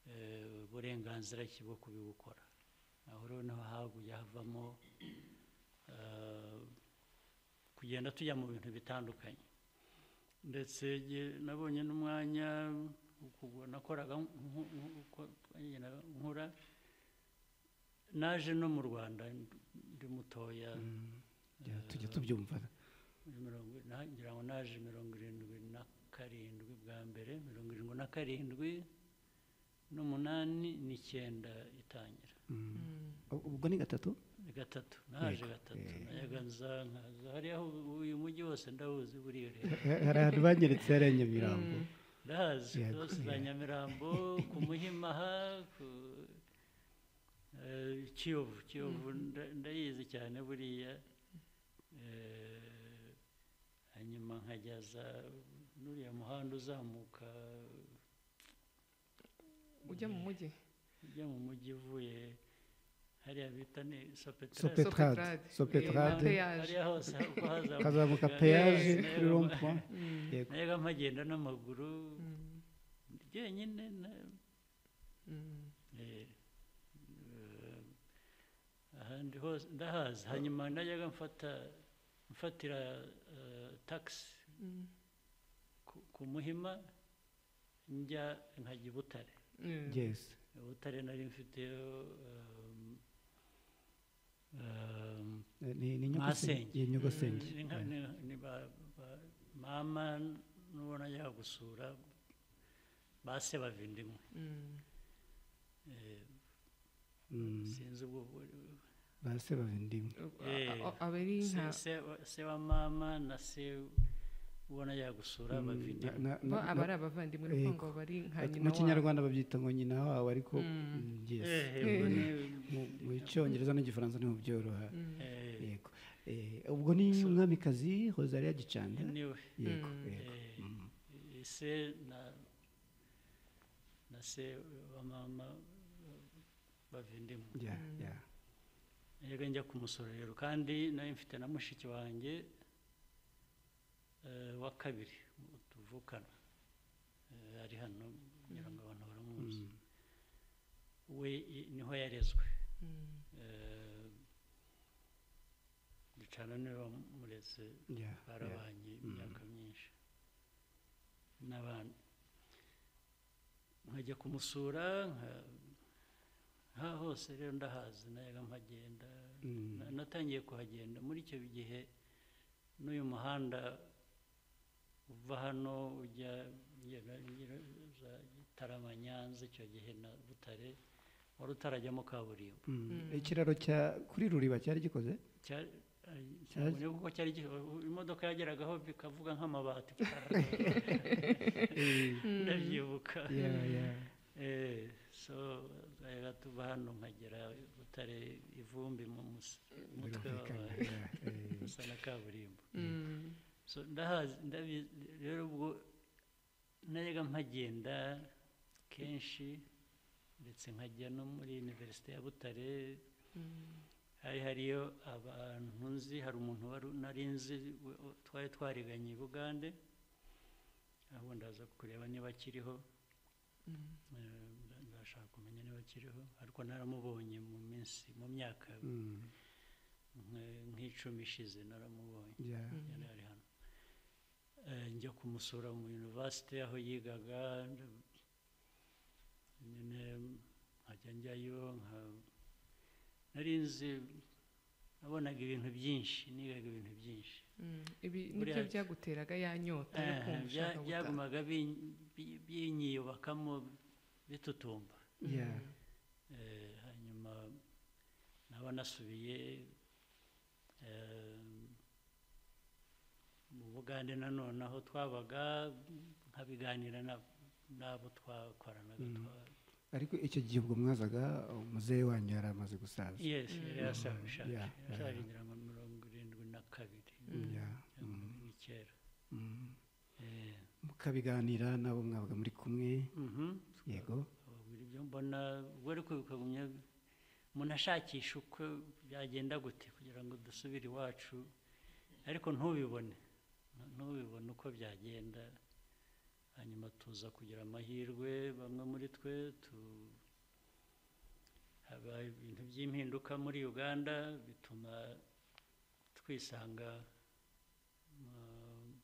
eh, uburenganzira ki bwo kubigukora? Aho rero ni ho haguye havamo eh, kugenda tujya mu bintu bitandukanye. Ndetse nabonye n'umwanya nakoraga nkura naje no mu rwanda ndi mutoya. Ya, tujya tubyumva. Ngira ngo naje mirongo irindwi na karindwi bwa mbere mirongo irindwi na karindwi n'umunani n'icyenda itangira. U- ubwo ni gatatu? Ni gatatu. Naje gatatu. Eh. nayaga nza nkaza. Hariya uyu mujyi wose ndawuzi buriya rero. Ha- hari ahantu banyeretse hariya nyamirambo ndahazi za yeah. nyamirambo ku muhimaha ku kiyovu kiyovu nda- ndayizi cyane buriya Eh, hanyuma nkajyaza n'uriya muhanda uzamuka ujya mu mujyi ujya mu mujyi uvuye sopetrade sopetrade Sopetrade. sopetrade Eh, peyaje. hariya hose uko hazamuka kazamuka Eh, peyaje na yo kuri rompwa Mm. yego mpagenda n'amaguru Mm. jyenyine Mm. Ahandi hose ndahazi hanyuma najyaga mfata mfatira taxi Mm. ku- muhima njya nkajya i butare Mm. butare nari mfiteyo um, um, Eh, ni ni Masenge. nyogosenge nyogosenge ni nka- ni- ni ba- ba- mama n'uwo najyaga gusura base bavindimwe Mm. Eh, Mm, sinzi ubwo bu- base bavindimwe Eh, A- a- abari se, nka se, se wa mama na se ubona yagusura Mm, bo na- aba ari abavandimwe ukuvuga ngo bari nka nyina mu wabo. kinyarwanda babyita ngo nyina wabo ariko Mm. mm, yes. Ubwo ni- Mu- mu cyongereza n'igifaransa ni ho byoroha. Mm. eh, yego. Eh, ubwo ni umwamikazi rosalia gicanda? Yego Mm. yego. Mm. se na na se wa mama bavindimwe Mm. yego njya kumusura rero. Kandi nari mfite na mushiki wanjye wa kabiri. Tuvukana Eh, ari hano kugira ngo abantu baramuzi Mm. we ni ho yarezwe. Mm. Eh, ducana ni we wamureze ya ya barabanye imyaka myinshi. N'abandi. Nkajya kumusura nka- nka hose rero ndahazi nayaga mpagenda. Mm. Na- natangiye kuhagenda. Muri icyo gihe n'uyu muhanda uva hano ujya za Gitarama Nyanza icyo gihe na Butare wari utarajyamo kaburimbo. Mm. Mm. ikiraro cya kuri ruriba cyari gikoze? Cyari- kuko cyari gi- imodoka yageragaho bikavuga nk'amabati. Ndabyibuka. Ya ya Eh, so zayaga tuva hano nkagera butare ivumbi mu mutwe ya, eh, na kaburimbo. Ndahazi ndabizi rero ubwo najyaga mpagenda kenshi ndetse nkajya no muri univerisite ya butare Mm. hari hariyo abantu nzi hari umuntu wari nari nzi twari twariganye i bugande aho ndaza kureba niba akiriho Mm. eh, nda- ndashaka kumenya niba akiriho ariko naramubonye mu minsi mu myaka mm. nk- nk'icumi ishize naramubonye ya Mm. yari ari hano Eh, njya kumusura mu university aho yigaga nyine nkajya njyayo nka nari nzi nabonaga ibintu byinshi nigaga ibintu byinshi. Mm. ibi ni byo byaguteraga ya nyota yo Eh, kumva bya- ushaka gutaha. byagumaga bin- bi- binyiyubakamo bitutumba. Ya Eh, hanyuma naba nasubiye eh, bugande nanone aho twabaga nkabiganira na- n'abo twakoranaga Mm. ariko icyo gihe ubwo mwazaga umuzehe wanyu yari amaze gusaza. Yes Mm. yari yasaje ngira ngo mirongo irindwi na kabiri. Mm. mm, ni kera. Eh, mukabiganira nabo mwabaga muri kumwe. Mhm. yego. Ibyo mbona ubwo ariko bikagumya umuntu ashakisha uko byagenda gute kugira ngo dusubire iwacu ariko ntubibone. Ntubibone uko byagenda. Hanyuma tuza kugira amahirwe bamwe muri twe tu haba ibintu by'impinduka muri uganda bituma twisanga mu-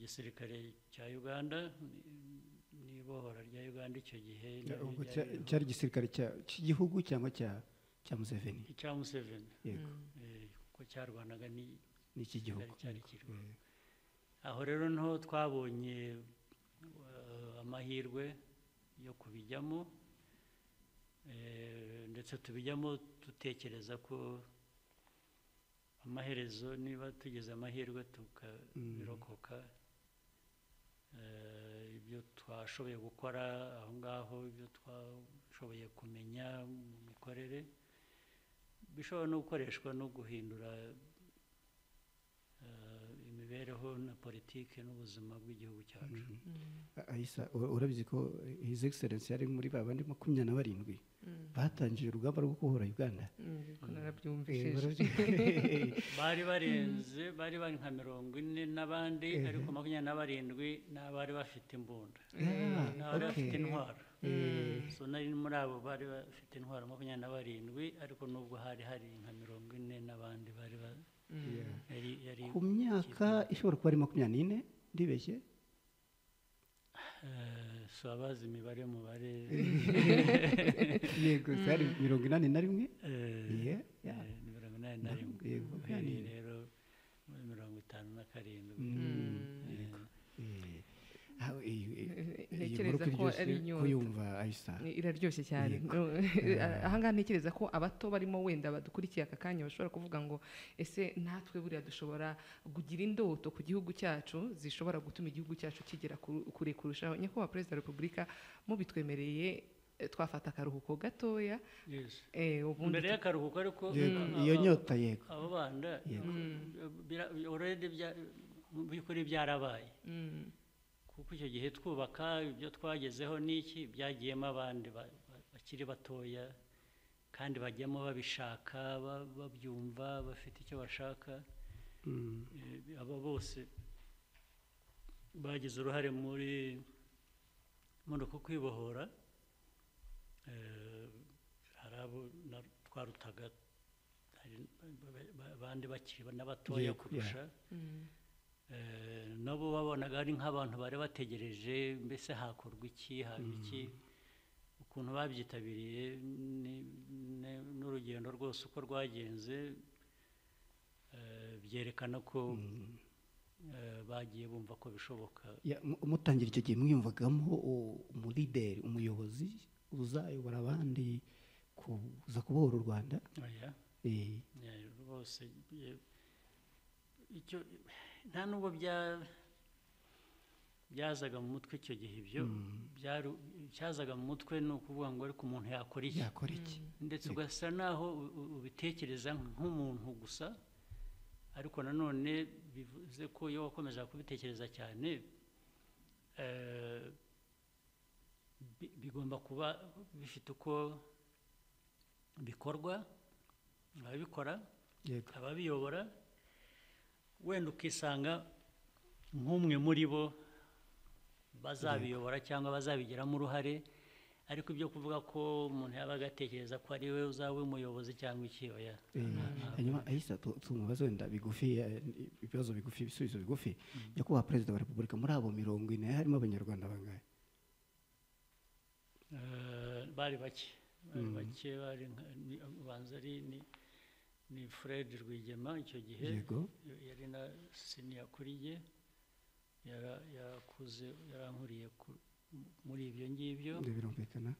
gisirikare cya uganda ni- n'ibohora rya uganda icyo gihe cya- cyari igisirikare cya- cy'igihugu cyangwa cya cya museveni? Icya museveni. Yego. Eh, kuko cyarwanaga ni ni icy'igihugu cyari kiriho Eh, aho rero ni ho twabonye eh, amahirwe yo kubijyamo eh, ndetse tubijyamo dutekereza ko amaherezo niba tugize amahirwe tukabirokoka eh, ibyo twashoboye gukora aho ngaho ibyo twashoboye kumenya mu mikorere bishobora no gukoreshwa no guhindura imibereho na politiki n'ubuzima bw'igihugu cyacu. A- Aisa ura- urabizi ko his excellence yari muri ba bandi makumyabiri na barindwi batangije urugamba rwo kubohora uganda. Eh, bari barenze bari bari nka mirongo ine n'abandi ariko makumyabiri na barindwi ni abari bafite imbunda. Ah, ni abari bafite intwaro. Eh, so nari muri abo bari bafite intwaro makumyabiri na barindwi ariko nubwo hari hari nka mirongo ine n'abandi bari ku myaka ishobora kuba ari makumyabiri n'ine ndibeshye eh, so abazi imibare mubare yego zari mirongo inani na rimwe? Eh, eh, mirongo inani na rimwe. uhereye rero muri mirongo itanu na karindwi. Mm, Eh. Eh, ah, ntekereza ko ari inyota. iraryoshye cyane ahangaha ntekereza ko abato barimo wenda badukurikiye aka kanya bashobora kuvuga ngo ese natwe buriya dushobora kugira indoto ku gihugu cyacu zishobora gutuma igihugu cyacu kigera ku- kure kurushaho nyakubahwa perezida wa repubulika mubitwemereye eh, twafata akaruhuko gatoya eh, mbere y'akaruhuko ariko iyo nyota yego abo bana byarabaye Mm, kuko icyo gihe twubaka ibyo twagezeho n'iki? Byagiyemo abandi ba- ba- bakiri batoya kandi bajyamo babishaka ba- babyumva bafite icyo bashaka. Mm, Eh, abo bose bagize uruhare muri muri uku kwibohora Eh, hari abo twarutaga abandi bakiri n'abatoya kurusha. Mm, nabo babonaga ari nk'abantu bari bategereje mbese hakorwa iki haba iki? Ukuntu babyitabiriye n'urugendo rwose uko rwagenze eh, byerekana ko eh, bagiye bumva ko bishoboka. Mutangira icyo gihe mwiyumvagamo u- umulideri umuyobozi uzayobora abandi kuza kubohora u rwanda? Eh, eh, rwose eh, icyo nta nubwo bya byazaga mu mutwe icyo gihe. Ibyo byari cyazaga mu mutwe ni ukuvuga ngo ariko umuntu yakora iki? Yakora iki? Ndetse ugasa naho ubitekereza nk'umuntu gusa. Ariko nanone bivuze ko iyo wakomeje kubitekereza cyane eh, bi- bigomba kuba bifite uko bikorwa ababikora ababiyobora wenda ukisanga nk'umwe muri bo bazabiyobora cyangwa bazabigiramo uruhare ariko ibyo kuvuga ko umuntu yaba agatekereza ko ari we uzaba umuyobozi cyangwa iki oya Eh, hanyuma ahisa tu- tumubaze wenda bigufi eh, ibibazo bigufi ibisubizo bigufi nyakubahwa perezida wa repubulika muri abo mirongo ine harimo abanyarwanda bangahe? Eh, bari bake. Bari bake bari ubanza ari ni fred rwigema icyo gihe yari na siniya kuri ye yara- yarakuze yarankuriye ku- muri ibyo ngibyo. Ibyo birumvikana.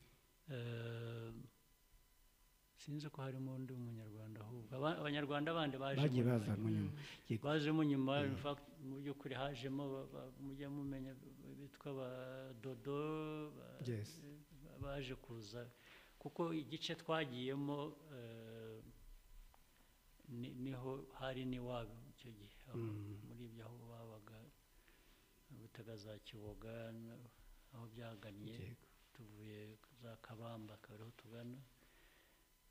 Eh, sinzi ko harimo undi munyarwanda ahubwo. Aba- abanyarwanda bandi baje bazanwa nyuma. fact, mu by'ukuri hajemo mujya mumenya bitwa ba dodo ba- Yes. ba- baje kuza. Kuko igice twagiyemo eh, ni ho hari n'iwabo icyo gihe. Aho muri ibyo aho babaga bitaga za kiboga aho byagannye tuvuye za kabamba akaba ariho tugana.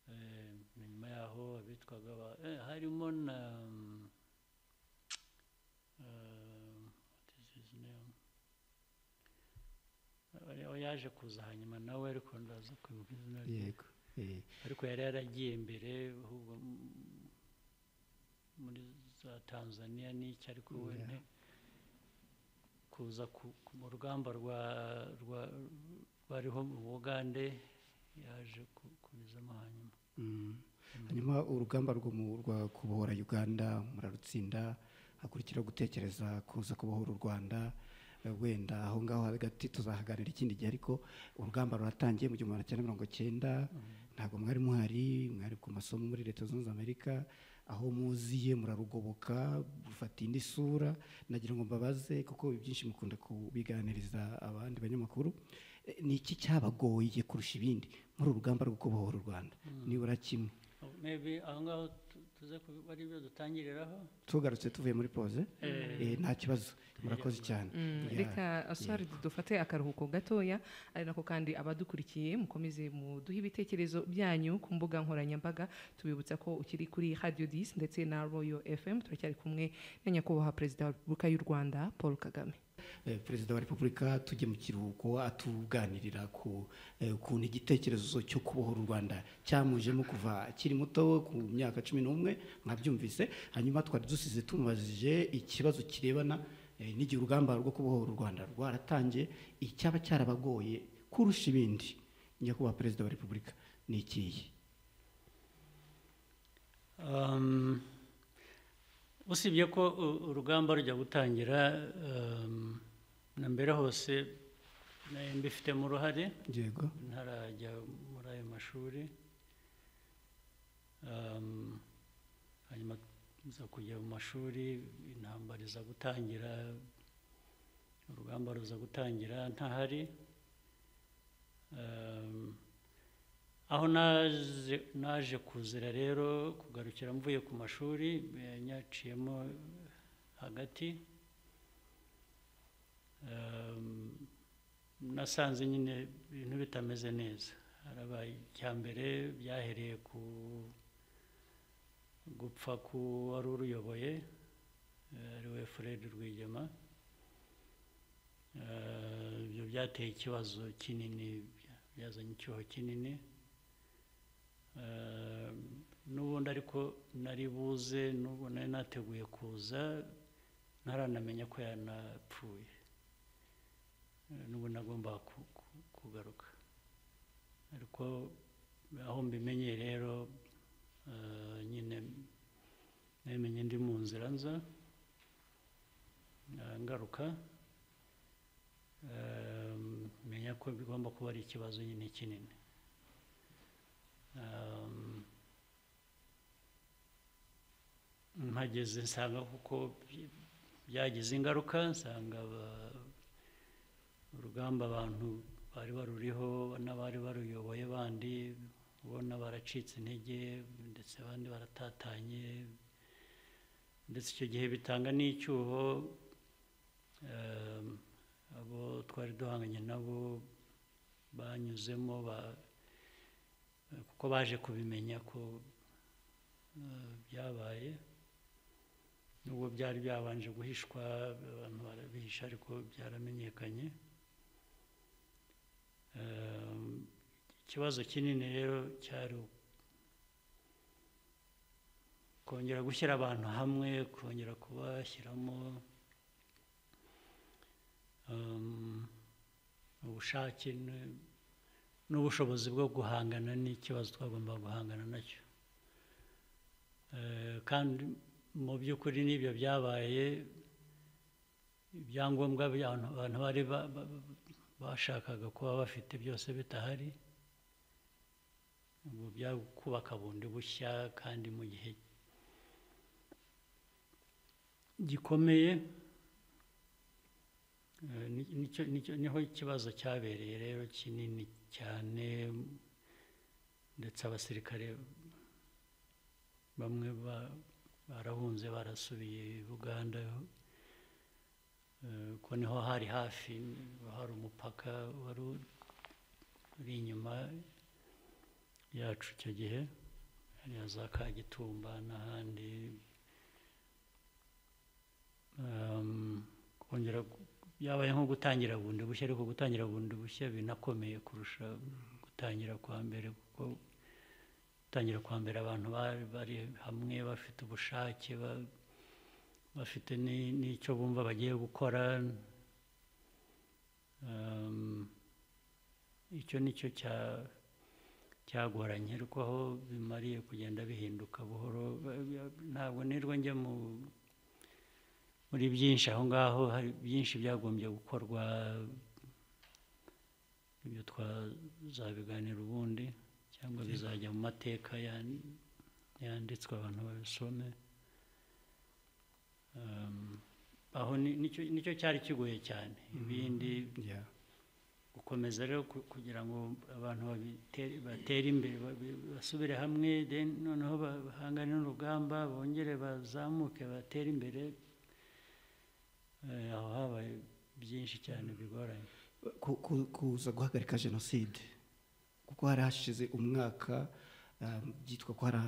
Eh, nyuma yaho abitwaga ba eh, harimo na eh, yaje kuza hanyuma nawe ariko ndaza kwibuka izina rye. Ariko yari yaragiye mbere ahubwo muri za tanzania n'iki ariko we Yeah. nte- kuza ku- ku- mu rugamba rwa rwa- rwariho mu bugande yaje ku- kubizamo hanyuma. Mm. hanyuma urugamba rwa kubohora uganda murarutsinda hakurikiraho gutekereza kuza kubohora u rwanda Eh, wenda aho ngaho hagati tuzahaganira ikindi gihe ariko urugamba ruratangiye mu gihumbi magana cyenda mirongo cyenda ntabwo mwari muhari mwari ku masomo muri leta zunze amerika. Aho muziye murarugoboka rufata indi sura nagira ngo mbabaze kuko ibyinshi mukunda kubiganiriza abandi banyamakuru. Eh, ni iki cyabagoye kurusha ibindi? Muri uru rugamba rwo kubohora u rwanda. Nibura kimwe. Oh, aho ngaho tuze kuba ari byo dutangiriraho tugarutse tuvuye muri pose. Eh, eh, nta kibazo. Murakoze cyane. Mm, reka aswari dufate akaruhuko gatoya ari nako kandi abadukurikiye mukomeze muduhe ibitekerezo byanyu ku mbuga nkoranyambaga. Tubibutsa ko ukiri kuri radio 10 ndetse na royal fm turacyari kumwe na nyakubahwa perezida wa repubulika y'u rwanda paul kagame. Perezida wa repubulika tujye mu kiruhuko atuganirira ku eh, ukuntu igitekerezo cyo kubohora u rwanda cyamujemo kuva akiri muto ku myaka cumi n'umwe mwabyumvise. Hanyuma twari dusize tumubajije ikibazo kirebana eh, n'igihe urugamba rwo kubohora u rwanda rwaratangiye icyaba cyarabagoye kurusha ibindi. Nyakubahwa perezida wa repubulika ni ikihe? Um, usibye ko urugamba rujya gutangira um, na mbere hose nari mbifitemo uruhare yego. ntarajya muri ayo mashuri Um, hanyuma nza kujya mu mashuri intambara iza gutangira urugamba ruza gutangira ntahari Um, aho naje kuzira rero kugarukira mvuye ku mashuri eh, nyaciyemo hagati Um, nasanze nyine ibintu bitameze neza. Harabaye icya mbere byahereye ku gupfa ku wari uruyoboye eh, ari we Fred Rwigema. Eh, ibyo byateye ikibazo kinini byazanye icyuho kinini. N'ubundi ariko nari buze nari nateguye kuza ntaranamenya ko yanapfuye. Eh, n'ubu nagombaga ku- ku- kugaruka. Ariko aho mbimenyeye rero eh, nyine nabimenye ndi mu nzira nza eh, ngaruka. Eh, menya ko bigomba kuba ari ikibazo nyine kinini. Mpageze nsanga kuko by- byagize ingaruka nsanga urugamba abantu bari baruriho n'abari baruyoboye bandi ubona baracitse intege ndetse abandi baratatanye ndetse icyo gihe bitanga n'icyuho um, abo twari duhanganye nabo banyuzemo ba- kuko baje kubimenya ko eh, byabaye nubwo byari byabanje guhishwa abantu barabihisha ariko byaramenyekanye. Eh, ikibazo kinini rero cyari kongera gushyira abantu hamwe kongera kubashyiramo um, ubushake n'ubushobozi bwo guhangana n'ikibazo twagomba guhangana na cyo. Eh, kandi mu by'ukuri n'ibyo byabaye ibyangombwa abantu bari ba- ba- ba- bashakaga kuba bafite byose bitahari bya kubaka bundi bushya kandi mu gihe gikomeye Eh, ni- nicyo- nicyo- ni ho ikibazo cyabereye rero kinini cyane ndetse abasirikare bamwe ba- barahunze barasubiye buganda Eh, ko ni ho hari hafi hari umupaka wari uri inyuma yacu icyo gihe hariya za kagitumba n'ahandi. Um, kongera byabaye nko gutangira bundi bushya ariko gutangira bundi bushya binakomeye kurusha gutangira kwa mbere kuko gutangira kwa mbere abantu bari hamwe bafite ubushake ba- bafite ni- n'icyo bumva bagiye gukora. Um, icyo ni cyo cya- cyagoranye ariko aho bimariye kugenda bihinduka buhoro. Ntabwo nirwo njya mu muri byinshi aho ngaho hari byinshi byagombye gukorwa ibyo twazabiganira ubundi cyangwa bizajya mu mateka yan- yanditswe abantu babisome. Um, aho ni- ni cyo cyari kigoye cyane. Ibindi Yeah. gukomeza rero ku- kugira ngo abantu batere imbere basubire hamwe noneho ba- bahangane n'urugamba bongere bazamuke batere imbere. Habaye byinshi cyane bigoranye Ku- ku- kuza guhagarika jenoside. Kuko hari hashize umwaka um, byitwa ko hari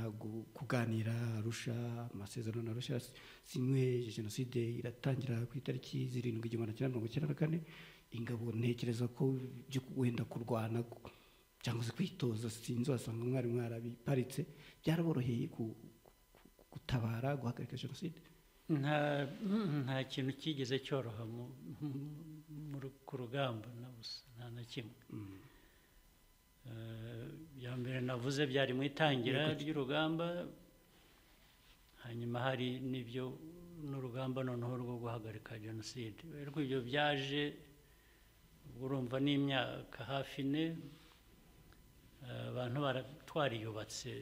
kuganira arusha amasezerano arusha sinywe jenoside iratangira ku itariki zirindwi igihumbi kimwe mirongo icyenda na kane. Ingabo ntekereza ko byo wenda kurwana ku- cyangwa se kwitoza sinzi wasanga mwari mwarabiparitse. Byaraboroheye gutabara guhagarika jenoside. Nta kintu cyigeze cyoroha ku rugamba na busa nta na kimwe. Eh, bya mbere navuze byari mu itangira ry'urugamba hanyuma hari n'ibyo n'urugamba noneho rwo guhagarika jenoside. Ariko ibyo byaje urumva n'imyaka hafi ine eh, abantu bara- twariyubatse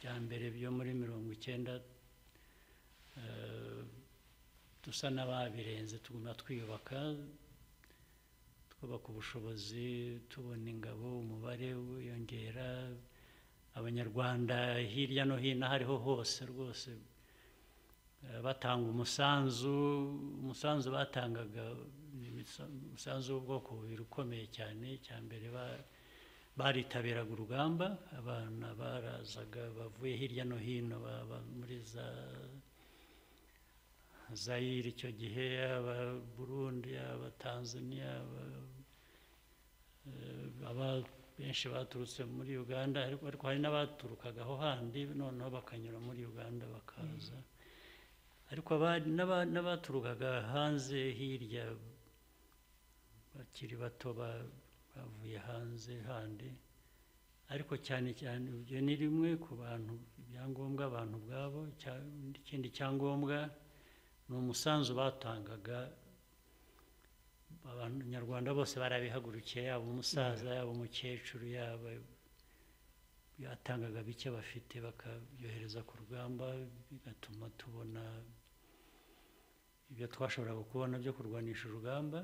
bya mbere byo muri mirongo icyenda dusa n'ababirenze tuguma twiyubaka twubaka ubushobozi tubona ingabo umubare wiyongera. Abanyarwanda hirya no hino aho ariho hose rwose eh, batanga umusanzu. Umusanzu batangaga umusanzu w'ubwoko bubiri ukomeye cyane. Icya mbere ba- baritabiraga urugamba. Abana barazaga bavuye hirya no hino muri za zayire icyo gihe yaba burundi yaba tanzania eh, aba- benshi baturutse muri uganda ariko hari n'abaturukaga aho handi noneho bakanyura muri uganda bakaza. Ariko n'abaturukaga hanze hirya bakiri bato ba- bavuye hanze handi. Ariko cyane cyane ibyo ni rimwe ku bantu ibyangombwa abantu ubwabo ikindi cyangombwa ni umusanzu batangaga abanyarwanda bose barabihagurukiye yaba umusaza yaba umukecuru yaba yatangaga bike bafite bakabyohereza ku rugamba bigatuma tubona ibyo twashoboraga kubona byo kurwanisha urugamba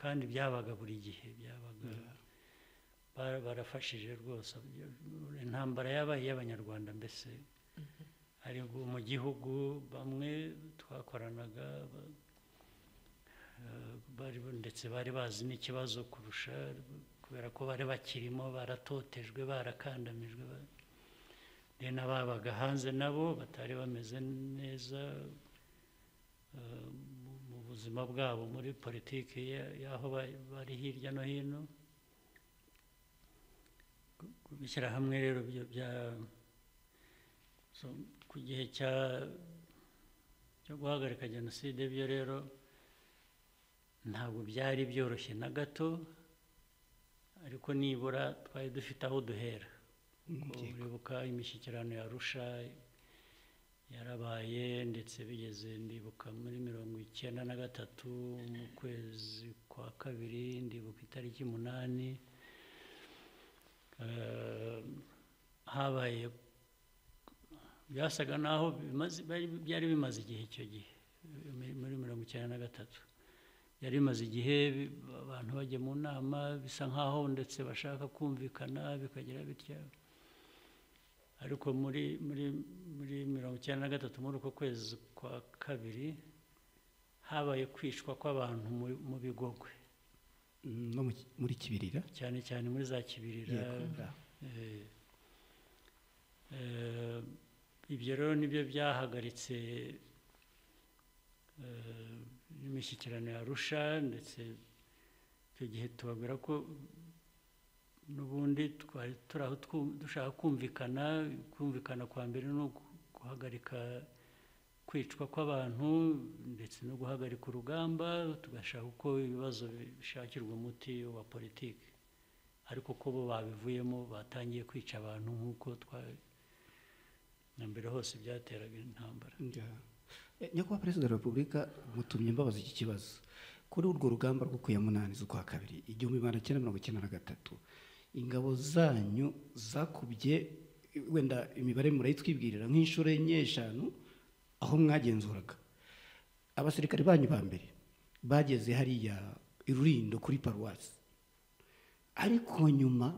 kandi byabaga buri gihe byabaga bara- barafashije rwose. Intambara yabaye iy'abanyarwanda mbese ariko mu gihugu bamwe twakoranaga eh, ndetse bari bazi n'ikibazo kurusha kubera ko bari bakirimo baratotejwe barakandamijwe n'ababaga hanze nabo batari bameze neza eh, mu- buzima bwabo muri politiki ya- y'aho ba- bari hirya no hino. Gu- kubishyira hamwe rero bya ku gihe cya cyo guhagarika jenoside byo rero ntabwo byari byoroshye na gato ariko nibura twari dufite aho duhera. Uribuka imishyikirano ya Arusha yarabaye ndetse bigeze ndibuka muri mirongo icyenda na gatatu mu kwezi kwa kabiri ndibuka itariki umunani. Eh, habaye byasaga naho bimaze- byari bimaze igihe icyo gihe muri- mirongo icyenda na gatatu. Yari imaze igihe abantu bajya mu nama bisa nkaho ndetse bashaka kumvikana bikagira bitya ariko muri muri muri mirongo icyenda na gatatu muri uko kwezi kwa kabiri habaye kwicwa kw'abantu mu- bigogwe. No muri kibirira? Cyane cyane muri za kibirira. Ibyo rero ni byo byahagaritse eh, imishyikirano yarusha ndetse icyo gihe tubabwira ko n'ubundi twari turi aho dushaka kumvikana. Kumvikana kwa mbere no guhagarika kwicwa kw'abantu ndetse no guhagarika urugamba tugashaka uko ibibazo bishakirwa umuti wa politiki. Ariko ko bo babivuyemo batangiye kwica abantu nk'uko twa na mbere hose byateraga intambara. Eh, nyakubahwa perezida wa repubulika mutumye mbabaza iki kibazo. Kuri urwo rugamba rwo ku ya munani z'ukwa kabiri igihumbi magana cyenda mirongo icyenda na gatatu ingabo zanyu zakubye wenda imibare murayitwibwirira nk'inshuro enye eshanu aho mwagenzuraga. Abasirikare banyu ba mbere bageze hariya i rurindo kuri paruwasi. Ariko nyuma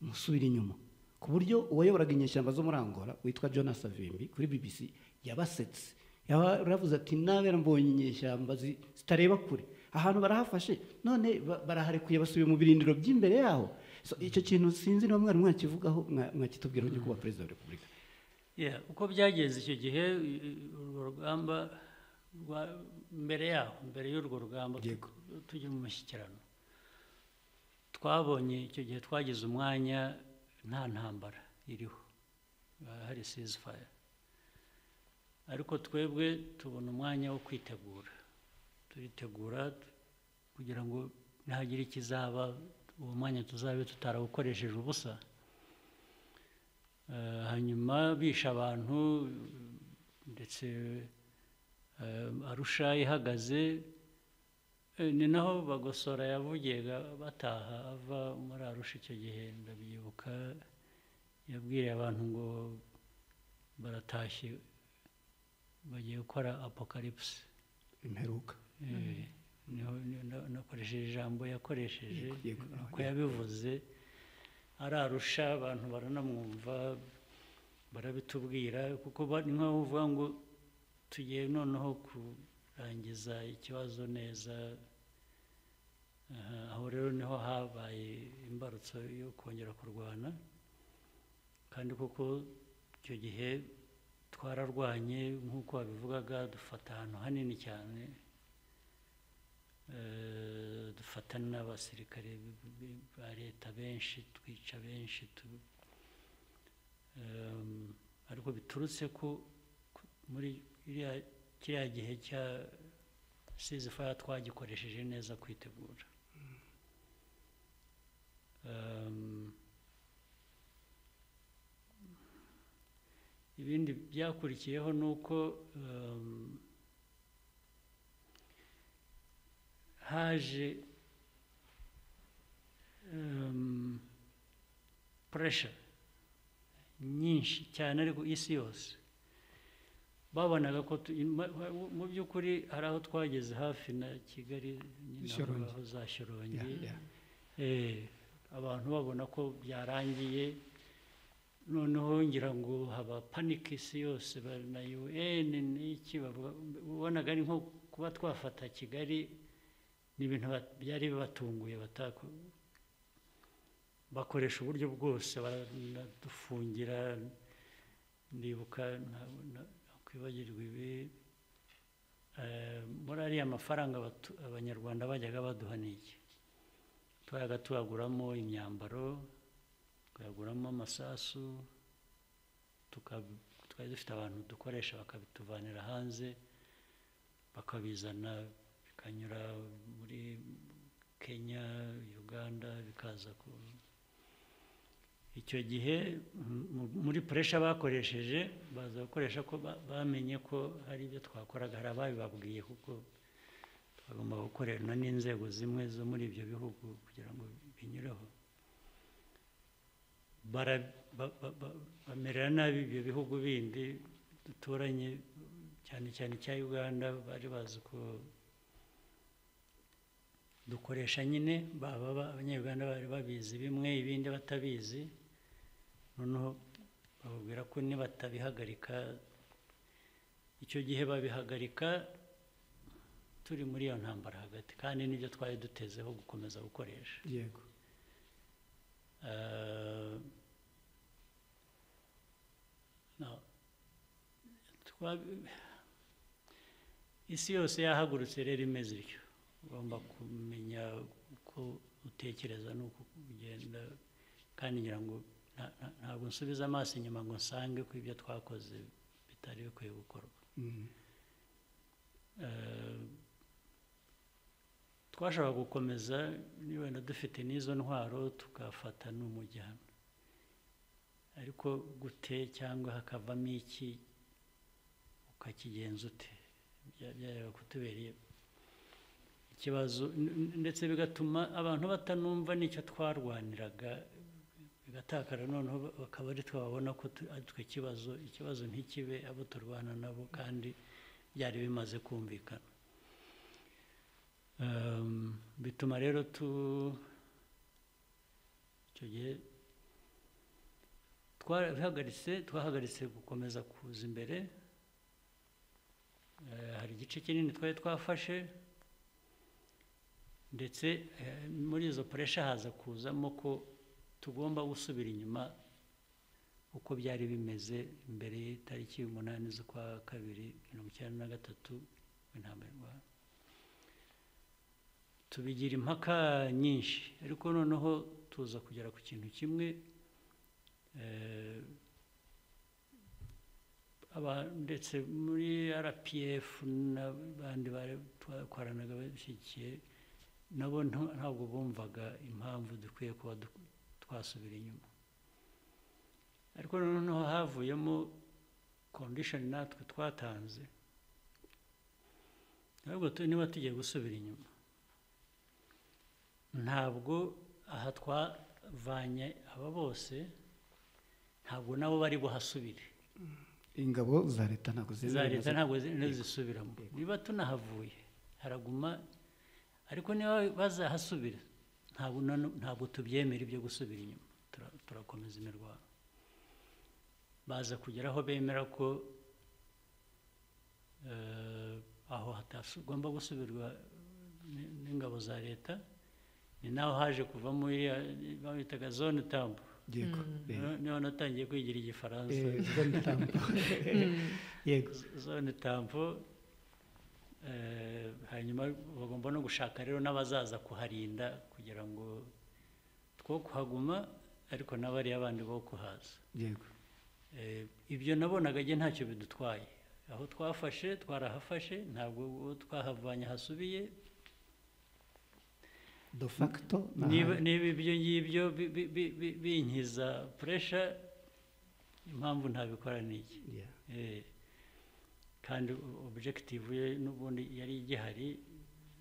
musubira inyuma. Ku buryo uwayoboraga inyeshyamba zo muri angola witwa jonas savimbi kuri bbc yabasetse Yaba- yaravuze ati nabera mbonye inyeshyamba zi- zitareba kure. Ahantu barahafashe none ba- baraharekuye basubiye mu birindiro by'imbere yaho. Icyo kintu sinzi niba mwari mwakivugaho mwa- mwakitubwira nyakubahwa perezida wa repubulika. Uko byagenze icyo gihe i- i- urwo rugamba rwa mbere yaho mbere y'urwo rugamba tujya mu mashyikirano. Twabonye icyo gihe twagize umwanya nta ntambara iriho. Hari ceasefire. Ariko twebwe tubona umwanya wo kwitegura. Turitegura kugira ngo nihagira ikizaba uwo mwanya tuzabe tutarawukoresheje ubusa. Eh, hanyuma bishe abantu ndetse eh, arusha ihagaze ni naho bagosora yavugiye bataha ava muri arusha icyo gihe. Ndabyibuka yabwiye abantu ngo baratashye bagiye gukora apocalypse imperuka. Eh, nakoresheje ijambo yakoresheje uko yabivuze. Ararusha abantu baranamwumva barabitubwira kuko ni nkaho uvuga ngo tugiye noneho kurangiza ikibazo neza aho rero ni ho habaye imbarutso yo kongera kurwana. Kandi koko icyo gihe twararwanye nk'uko wabivugaga dufata ahantu hanini cyane Eh, dufata n'abasirikare ba leta benshi twica benshi Em, ariko biturutse ku- muri iriya kiriya gihe cya sizifaya twagikoresheje neza kwitegura. Em, ibindi byakurikiyeho ni uko em, haje um, pressure nyinshi cyane ariko isi yose. Babonaga ko mu by'ukuri hari aho twageze hafi na kigali aho za shyorongi. Eh, abantu babona ko byarangiye noneho ngira ngo haba paniki isi yose na UN n'iki ubonaga ari nko kuba twafata kigali ni ibintu byari bibatunguye bakoresha uburyo bwose baradufungira ndibuka nakwibagirwa ibi. Eh, muri ariya mafaranga abanyarwanda bajyaga baduha ni iki? Twajaga tuyaguramo imyambaro tukayaguramo amasasu twari dufite abantu dukoresha bakabituvanira hanze bakabizana bikanyura muri kenya uganda bikaza ku icyo gihe muri puresha bakoresheje baza gukoresha ko ba- bamenye ko hari ibyo twakoraga hari ababibabwiye kuko twagomba gukorana n'inzego zimwe zo muri ibyo bihugu kugira ngo binyureho. Bamerera nabi ibyo bihugu bindi duturanye cyane cyane icya uganda bari bazi ko dukoresha nyine baba ba- abanyarwanda bari babizi bimwe ibindi batabizi. Noneho bababwira ko nibatabihagarika icyo gihe babihagarika turi muri iyo ntambara hagati kandi ni byo twari dutezeho gukomeza gukoresha. Yego. Twa- isi yose yahagurutse rero imeze ityo. Ugomba kumenya uko utekereza n'uko ugenda kandi ngira ngo ntabwo nsubiza amaso inyuma ngo nsange ko ibyo twakoze bitari bikwiye gukorwa. Mm. Eh, twashobora gukomeza wenda dufite n'izo ntwaro tugafata n'umujyana ariko gute cyangwa hakavamo iki ukakigenza ute? Bya- byareba kutubereye. Ikibazo ndetse bigatuma abantu batanumva n'icyo twarwaniraga bigatakara noneho ba- bakaba ari twe babona ko ari twe kibazo ikibazo ntikibe abo turwana nabo kandi byari bimaze kumvikana. Um, bituma rero tu icyo gihe twahagaritse twahagaritse gukomeza kuza imbere. Eh, hari igice kinini twari twafashe ndetse eh, muri izo puresha haza kuzamo ko tugomba gusubira inyuma uko byari bimeze mbere y'itariki umunani z'ukwa kabiri mirongo icyenda na gatatu w'intambara tubigira impaka nyinshi ariko noneho tuza kugera ku kintu kimwe eh, ndetse muri rpf n'abandi twakoranaga bashyigikiye nabo nta- ntabwo bumvaga impamvu dukwiye kuba twasubira inyuma ariko noneho havuyemo kondishoni natwe twatanze ntabwo niba tugiye gusubira inyuma ntabwo aha twavanye aba bose ntabwo nabo bari buhasubire ingabo za leta ntabwo za zemerewe leta na- ntabwo zi- ntizisubiramo niba tunahavuye haraguma ariko niba bazahasubira ntabwo tubyemera ibyo gusubira inyuma. Tura- turakomeza imirwano. Baza kugera aho bemera ko eh, aho hatagomba gusubirwa n'ingabo za leta. Ni naho haje kuvamo iriya babitaga zone tambo. Yego eh, ni ho natangiye kwigira igifaransa. Eh, zone tampo. yego zone tampo eh, hanyuma bagomba no gushaka rero n'abazaza kuharinda kugira ngo two kuhaguma ariko n'abariya bandi bo kuhaza. Yego. Eh, ibyo nabonaga njye ntacyo bidutwaye. Aho twafashe twarahafashe ntabwo twahavanye hasubiye. Ni niba ibyo ngibyo bi- bi- bi- bi- binkiza puresha impamvu ntabikora ni iki. Eh, kandi objective ye n'ubundi yari igihari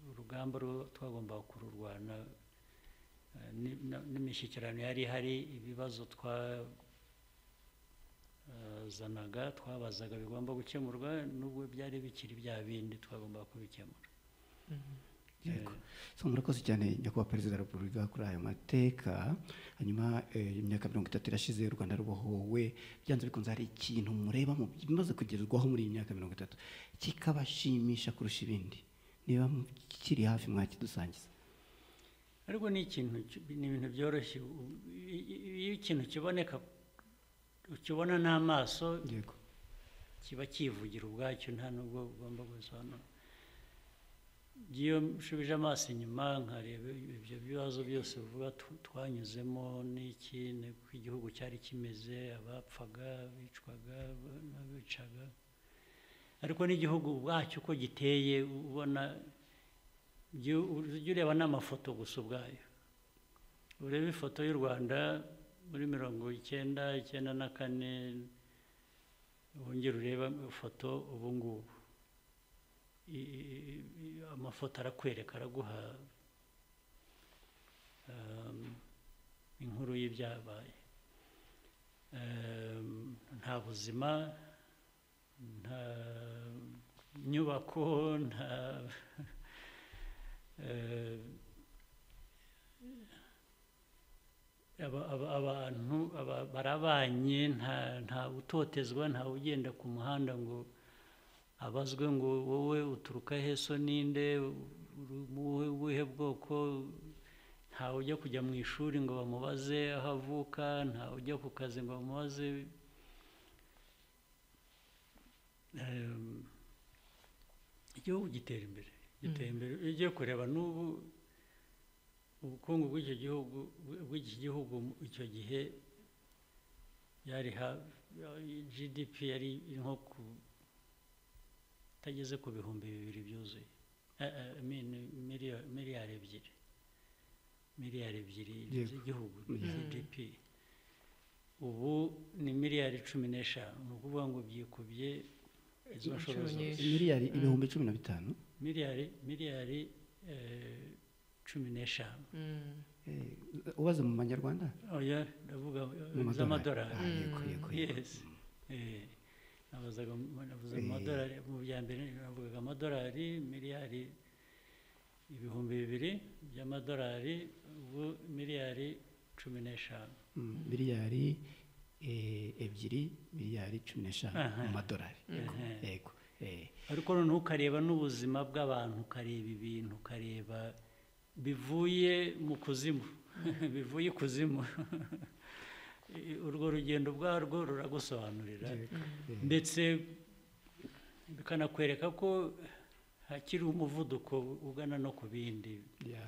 urugamba twagombaga kururwana eh, n'imishyikirano yari ihari ibibazo twazanaga twabazaga bigomba gukemurwa n'ubwo byari bikiri bya bindi twagombaga kubikemura. So murakoze cyane nyakubahwa perezida wa repubulika kuri ayo mateka. Hanyuma eh, imyaka mirongo itatu irashize u rwanda rubohowe byanze bikunze hari ikintu mureba mu bimaze kugerwaho muri iyi myaka mirongo itatu. Kikabashimisha kurusha ibindi. Niba kiri hafi mwakidusangiza. Ariko ni ikintu ki- ni ibintu byoroshye. Iyo ikintu kiboneka ukibona n'amaso yego. kiba kivugira ubwacyo nta nubwo ugomba gusobanura iyo nshubije amaso inyuma nkareba ibyo bibazo byose tw- twanyuzemo n'iki n'uko igihugu cyari kimeze abapfaga bicwaga n'abicaga. Ariko n'igihugu ubwacyo uko giteye ubona ujya ureba n'amafoto gusa ubwayo. Urebe ifoto y'u rwanda muri mirongo icyenda icyenda na kane wongera ureba ifoto ubu ngubu. I- i- i- amafoto arakwereka araguha inkuru y'ibyabaye. Nta buzima nta nyubako nta aba- aba- abantu aba- barabanye nta utotezwa nta ugenda ku muhanda ngo abazwe ngo wowe uturuka he? So ninde? Uri mu buhe- buhe bwoko? Ntawe ujya kujya mu ishuri ngo bamubaze aho avuka ntawe ujya ku kazi ngo bamubaze. Igihugu gitera imbere. Gitera imbere. Iyo ugiye kureba n'ubu ubukungu bw'icyo gihugu bw'iki gihugu icyo gihe yari ha- GDP yari nko ku itageze ku bihumbi bibiri byuzuye. Eh, eh, miliyari ebyiri. Miliyari ebyiri z'igihugu Mm. GDP ubu ni miliyari cumi n'eshanu. Ni ukuvuga ngo byikubye izo nshuro zose. miliyari ibihumbi cumi na bitanu? Miliyari miliyari eh, cumi n'eshanu. Mm. Ubaze mu manyarwanda? Oya ndavuga Mu madolari. z'amadolari. Ah, navuzaga amadolari mu bya mbere navugaga amadolari miliyari ibihumbi bibiri by'amadolari ubu miliyari cumi n'eshanu Mm, miliyari ebyiri miliyari cumi n'eshanu mu madolari yego ariko noneho ukareba n'ubuzima bw'abantu ukareba ibintu ukareba bivuye mu kuzimu bivuye ikuzimu urwo rugendo ubwarwo ruragusobanurira. Eh, ndetse bikanakwereka ko hakiri umuvuduko ugana no ku bindi. Ya,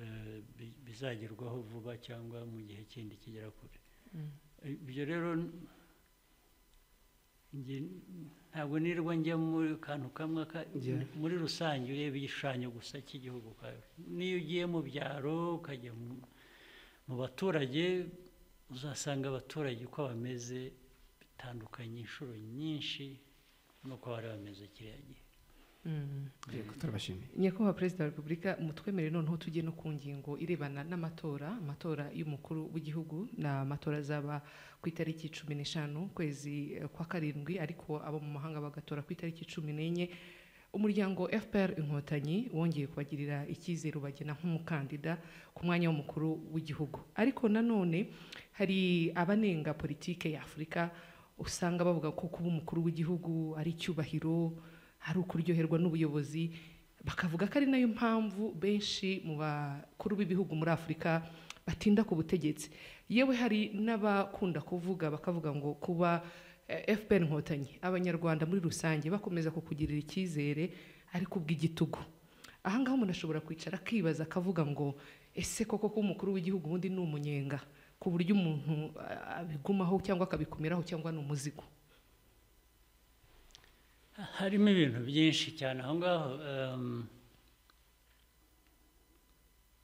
eh, bi- bizagerwaho vuba cyangwa mu gihe kindi kigera kure. Mm. ibyo rero ntabwo nirwa njya mu kantu kamwe muri rusange ureba igishushanyo gusa cy'igihugu n'iyo ugiye mu byaro ukajya mu baturage uzasanga abaturage uko bameze bitandukanye inshuro nyinshi n'uko bari bameze kiriya gihe. Mm. yego turabashimiye. Nyakubahwa perezida wa repubulika mutwemere noneho tujye no ku ngingo irebana n'amatora amatora y'umukuru w'igihugu ni amatora azaba ku itariki cumi n'eshanu ukwezi eh, kwa karindwi ariko abo mu mahanga bagatora ku itariki cumi n'enye. Umuryango fpr inkotanyi wongeye kubagirira icyizere ubagena nk'umukandida ku mwanya w'umukuru w'igihugu. Ariko nanone hari abanenga politike ya afurika usanga bavuga ko kuba umukuru w'igihugu ari icyubahiro hari ukuryoherwa n'ubuyobozi bakavuga ko ari na yo mpamvu benshi mu bakuru b'ibihugu muri afurika batinda ku butegetsi. Yewe hari n'abakunda kuvuga bakavuga ngo kuba fpr inkotanyi. Abanyarwanda muri rusange bakomeza kukugirira icyizere ariko ubw'igitugu. Aha ngaha umuntu ashobora kwicara akibaza akavuga ngo ese koko ko umukuru w'igihugu ubundi ni umunyenga? Ku buryo umuntu ah, abigumaho cyangwa akabikumiraho cyangwa ni umuzigo. Harimo ibintu byinshi cyane. Aho ngaho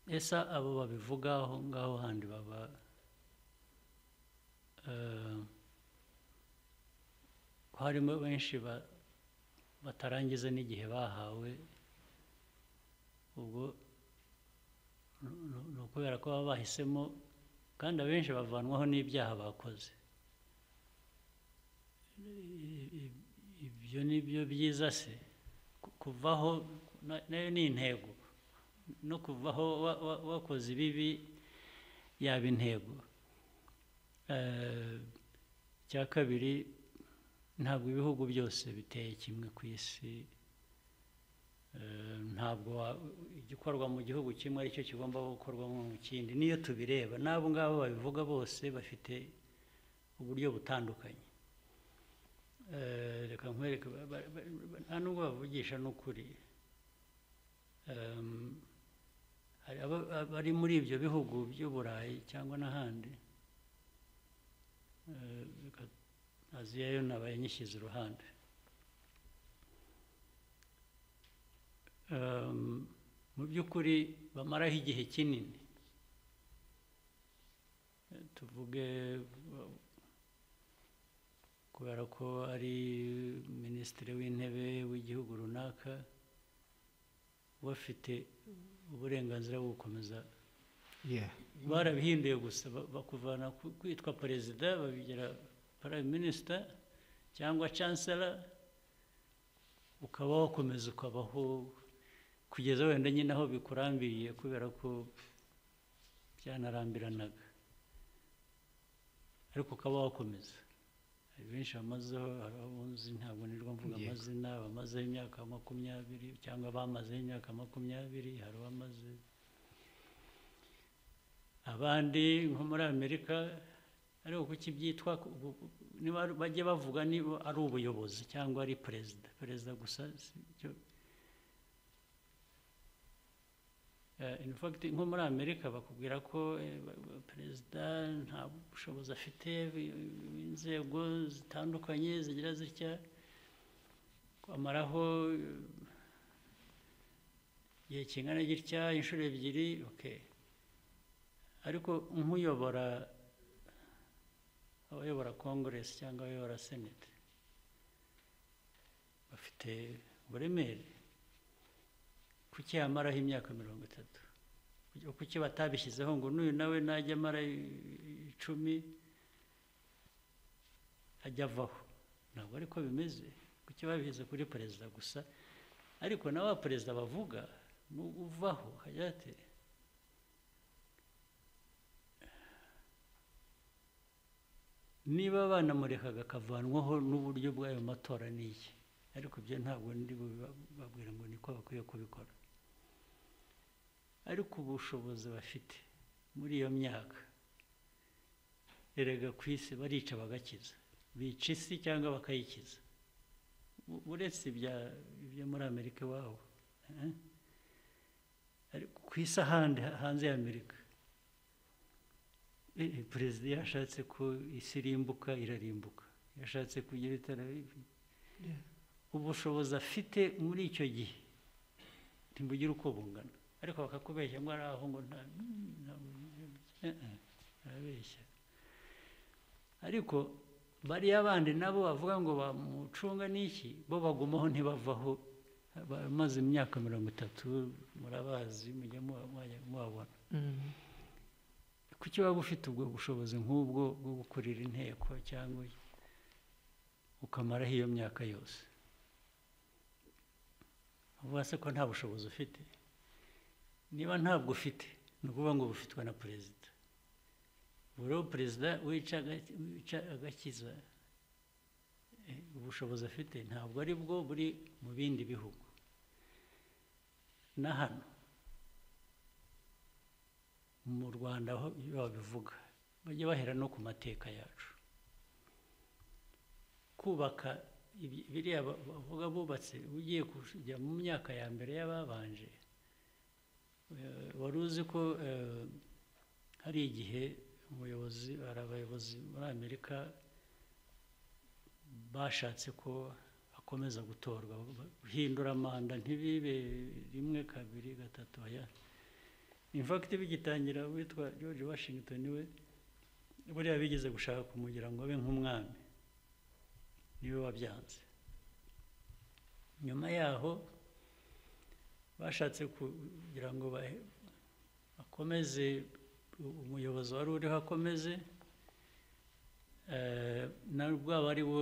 ese abo babivuga aho ngaho handi baba eh, ko harimo benshi ba- batarangiza n'igihe bahawe ubwo ni ukubera ko baba bahisemo kandi abenshi bavanwaho n'ibyaha bakoze. Ibyo ni byo byiza se Ku- kuvaho na- na yo ni intego. No kuvaho wa- wa- wakoze ibibi yaba intego. Eh, icya kabiri ntabwo ibihugu byose biteye kimwe ku isi Eh, ntabwo wa- igikorwa mu gihugu kimwe ari cyo kigomba gukorwa mu kindi. Niyo tubireba n'abo ngabo babivuga bose bafite uburyo butandukanye. Eh, reka nkwereke nta nubwo bavugisha n'ukuri. Abari muri ibyo bihugu by'uburayi cyangwa n'ahandi. Eh, reka- aziya yo nabaye nyishyize iruhande mu by'ukuri bamaraho igihe kinini. Tuvuge kubera ko ari minisitiri w'intebe w'igihugu runaka uba afite uburenganzira bwo gukomeza barabihinduye gusa ba- bakuvana ku- kwitwa perezida babigira prime minister cyangwa chancellor ukaba wakomeza ukabaho kugeza wenda nyine aho bikurambiriye kubera ko byanarambiranaga ariko ukaba wakomeza. Hari benshi bamazeho hari ntabwo nirwo mvuga amazina bamazeho imyaka makumyabiri cyangwa bamazeho imyaka makumyabiri hari abamaze. Abandi nko muri amerika ariko kuki byitwa ku- ku- ku- niba ari- bajye bavuga niba ari ubuyobozi cyangwa ari perezida. Perezida gusa Eh, nko muri amerika bakubwira ko eh, perezida nta bushobozi afite inzego zitandukanye zigira zitya. Kwamaraho eh, igihe kingana gitya inshuro ebyiri ariko nk'uyobora abayobora kongeresi cyangwa abayobora senete bafite uburemere kuki yamaraho imyaka mirongo itatu Kuki- batabishyizeho ngo n'uyu nawe najya amara icumi ajya avaho ntabwo ariko bimeze kuki babishyize kuri perezida gusa ariko na wa perezida bavuga uvaho hajya niba banamurekaga akavanwaho n'uburyo bw'ayo matora ni iki? Ariko ibyo ntabwo ndi babwira ngo niko bakwiye kubikora. Ariko ubushobozi bafite muri iyo myaka erega ku isi barica bagakiza bica isi cyangwa bakayikiza. Uretse ibyo muri amerika iwabo eh? ku isi ahandi ha- hanze ya amerika perezida iyo ashatse ko isi irimbuka irarimbuka iyo ashatse kugira itara ubushobozi afite muri icyo gihe ntibugire uko bungana ariko bakakubeshya ngo ari aho ngo nta arabeshya ariko bariya bandi nabo bavuga ngo bamucunga n'iki bo bagumaho ntibavaho bamaze imyaka mirongo itatu murabazi mujya mubabona kuki waba ufite ubwo bushobozi nk'ubwo bwo gukorera inteko cyangwa ukamaraho iyo myaka yose? Uvuga se ko nta bushobozi ufite? Niba ntabwo ufite ni ukuvuga ngo bufitwe na perezida. Ubu rero perezida wica agakiza eh, ubushobozi afite ntabwo ari bwo buri mu bindi bihugu. Na hano. Mu rwanda aho babivuga. Bajya bahera no ku mateka yacu. Kubaka biriya ba- bavuga bubatse ugiye kujya mu myaka ya mbere y'ababanje eh, wari uzi ko eh, hari igihe umuyobozi hari abayobozi muri amerika bashatse ko akomeza gutorwa. Guhindura manda ntibibe rimwe kabiri gatatu aya. In fact bigitangira witwa george washington we buriya bigeze gushaka kumugira ngo abe nk'umwami. Niwe wabyanze. Nyuma yaho bashatse kugira ngo bakomeze umuyobozi wari uriho akomeze eh, nabwo aba ari wo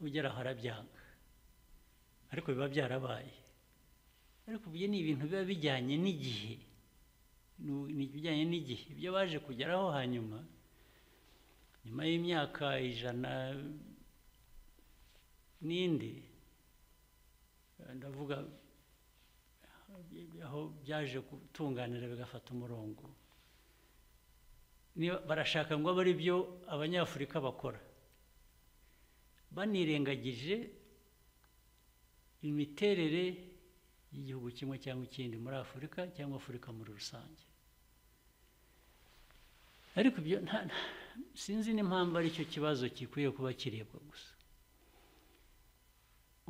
ugera aho arabyanga ariko biba byarabaye. Ariko ibyo ni ibintu biba bijyanye n'igihe. Ni ibijyanye n'igihe ibyo baje kugeraho hanyuma nyuma y'imyaka ijana n'indi ndavuga aho byaje gutunganira bigafata umurongo. Barashaka ngo abe ari byo abanyafurika bakora. Banirengagije imiterere y'igihugu kimwe cyangwa ikindi muri afurika cyangwa afurika muri rusange. Ariko ibyo sinzi n'impamvu ari cyo kibazo gikwiye kuba kirebwa gusa.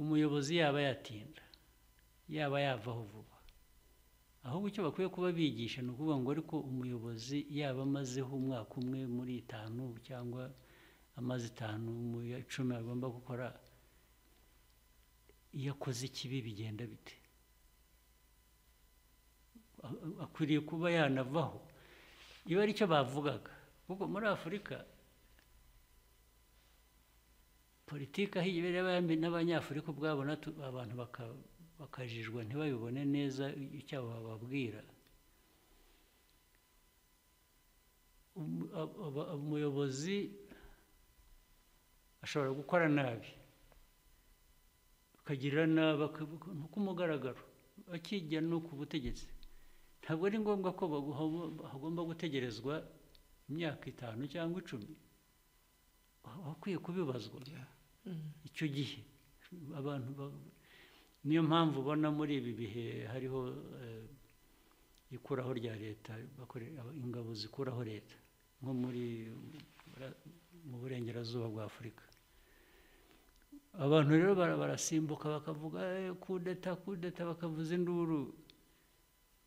Umuyobozi yaba yatinda yaba yavaho vuba. Ahubwo icyo bakwiye kuba bigisha ni ukuvuga ngo ariko umuyobozi yaba amazeho umwaka umwe muri itanu cyangwa amaze itanu mu icumi agomba gukora iyo akoze ikibi bigenda bite? Akwiriye kuba yanavaho. Iyo ari cyo bavugaga. Kuko muri afurika politiki aho ibera n'abanyafurika ubwabo abantu baka- bakajijwa ntibabibone neza icyo bababwira. Umu- ab- aba- umuyobozi ashobora gukora nabi. Akagirira nabi ku mugaragaro akijya no ku butegetsi. Ntabwo ari ngombwa ko hagomba gutegerezwa imyaka itanu cyangwa icumi. Akwiye kubibazwa. Mm. icyo gihe. Abantu ba- niyo mpamvu ubona muri ibi bihe hariho eh, ikuraho rya leta ingabo zikuraho leta nko muri mu burengerazuba bwa afurika. Abantu rero bara- barasimbuka bakavuga "Eh, kudeta kudeta bakavuza induru.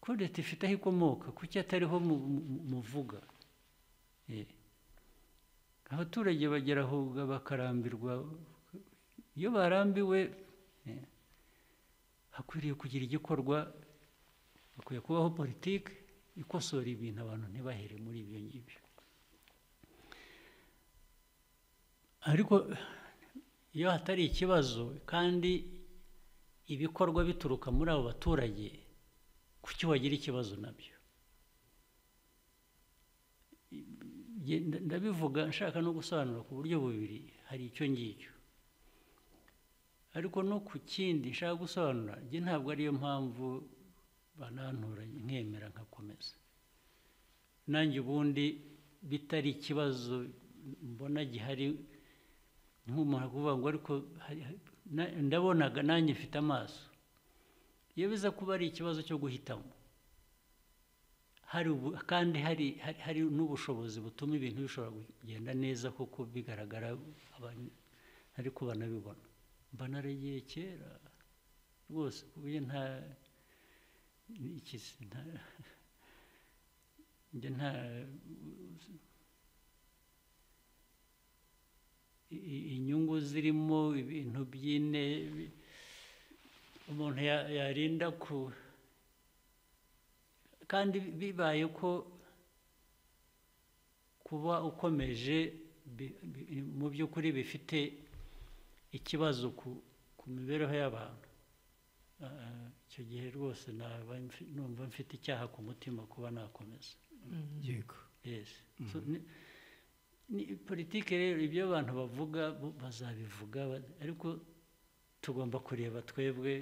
Kudeta ifite aho ikomoka kuki atariho mu- mu- muvuga abaturage bagera aho bakarambirwa iyo barambiwe hakwiriye kugira igikorwa hakwiye kubaho politiki ikosora ibintu abantu ntibahere muri ibyo ngibyo ariko iyo hatari ikibazo kandi ibikorwa bituruka muri abo baturage kuki wagira ikibazo na byo ndabivuga nshaka no gusobanura ku buryo bubiri hari icyo ngicyo ariko no ku kindi nshaka gusobanura njye ntabwo ariyo mpamvu bananturanye nkemera nkakomeza nanjye ubundi bitari ikibazo mbona gihari nk'umuntu kuvuga ngo ariko hari- hari- na- ndabonaga nanjye mfite amaso iyo biza kuba ari ikibazo cyo guhitamo. Hari kandi hari hari- n'ubushobozi butuma ibintu bishobora kugenda neza kuko bigaragara ariko banabibona mba naragiye kera rwose ku buryo nta iki se, nta nta inyungu zirimo ibintu by'ine umuntu ya- yarinda ku kandi bibaye ko kuba ukomeje mu by'ukuri bifite ikibazo ku mibereho y'abantu. Icyo gihe rwose numva mfite icyaha ku mutima kuba nakomeza. Yego. Yes. So, ni- ni politiki rero ibyo abantu bavuga bazabivuga ba- ariko tugomba kureba twebwe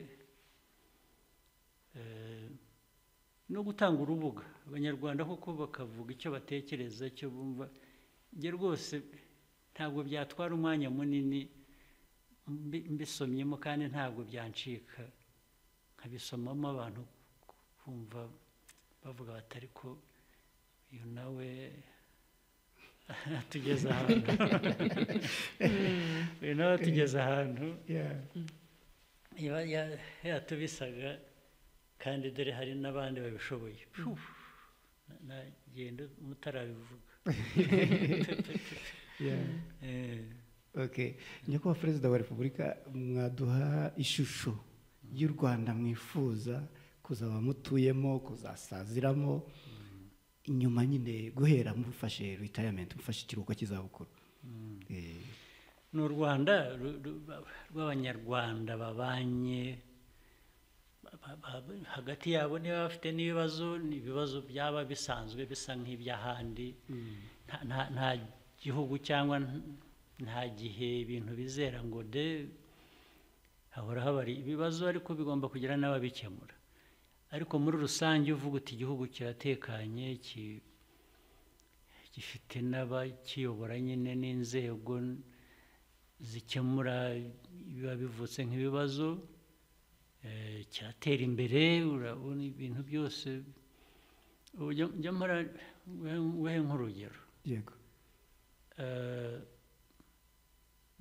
no gutanga urubuga. Abanyarwanda koko bakavuga icyo batekereza icyo bumva. Njye rwose ntabwo byatwara umwanya munini mbi- mbisomyemo kandi ntabwo byancika. Nkabisomamo abantu kumva bavuga bati ariko uyu nawe tugeze ahantu. Uyu nawe tugeze ahantu. Yatubisaga kandi dore hari n'abandi babishoboye. Nagenda mutarabivuga. Eh, okay nyakubahwa perezida wa repubulika mwaduha ishusho y'u rwanda mwifuza kuzaba mutuyemo kuzasaziramo. Inyuma nyine guhera mufashe retirement mufashe ikiruhuko cy'izabukuru. Eh, ni u rwanda rw'abanyarwanda babanye. ba- ba- ba- hagati yabo niba bafite n'ibibazo ni ibibazo byaba bisanzwe bisa nk'iby'ahandi. Nta- nta- gihugu cyangwa nta gihe ibintu bizera ngo de hahora habari ibibazo ariko bigomba kugira n'ababikemura. Ariko muri rusange uvuga uti igihugu kiratekanye ki- gifite n'abakiyobora nyine n'inzego zikemura biba bivutse nk'ibibazo. Eh, kiratera imbere urabona ibintu byose njya- mpora wehe nk'urugero yego Eh,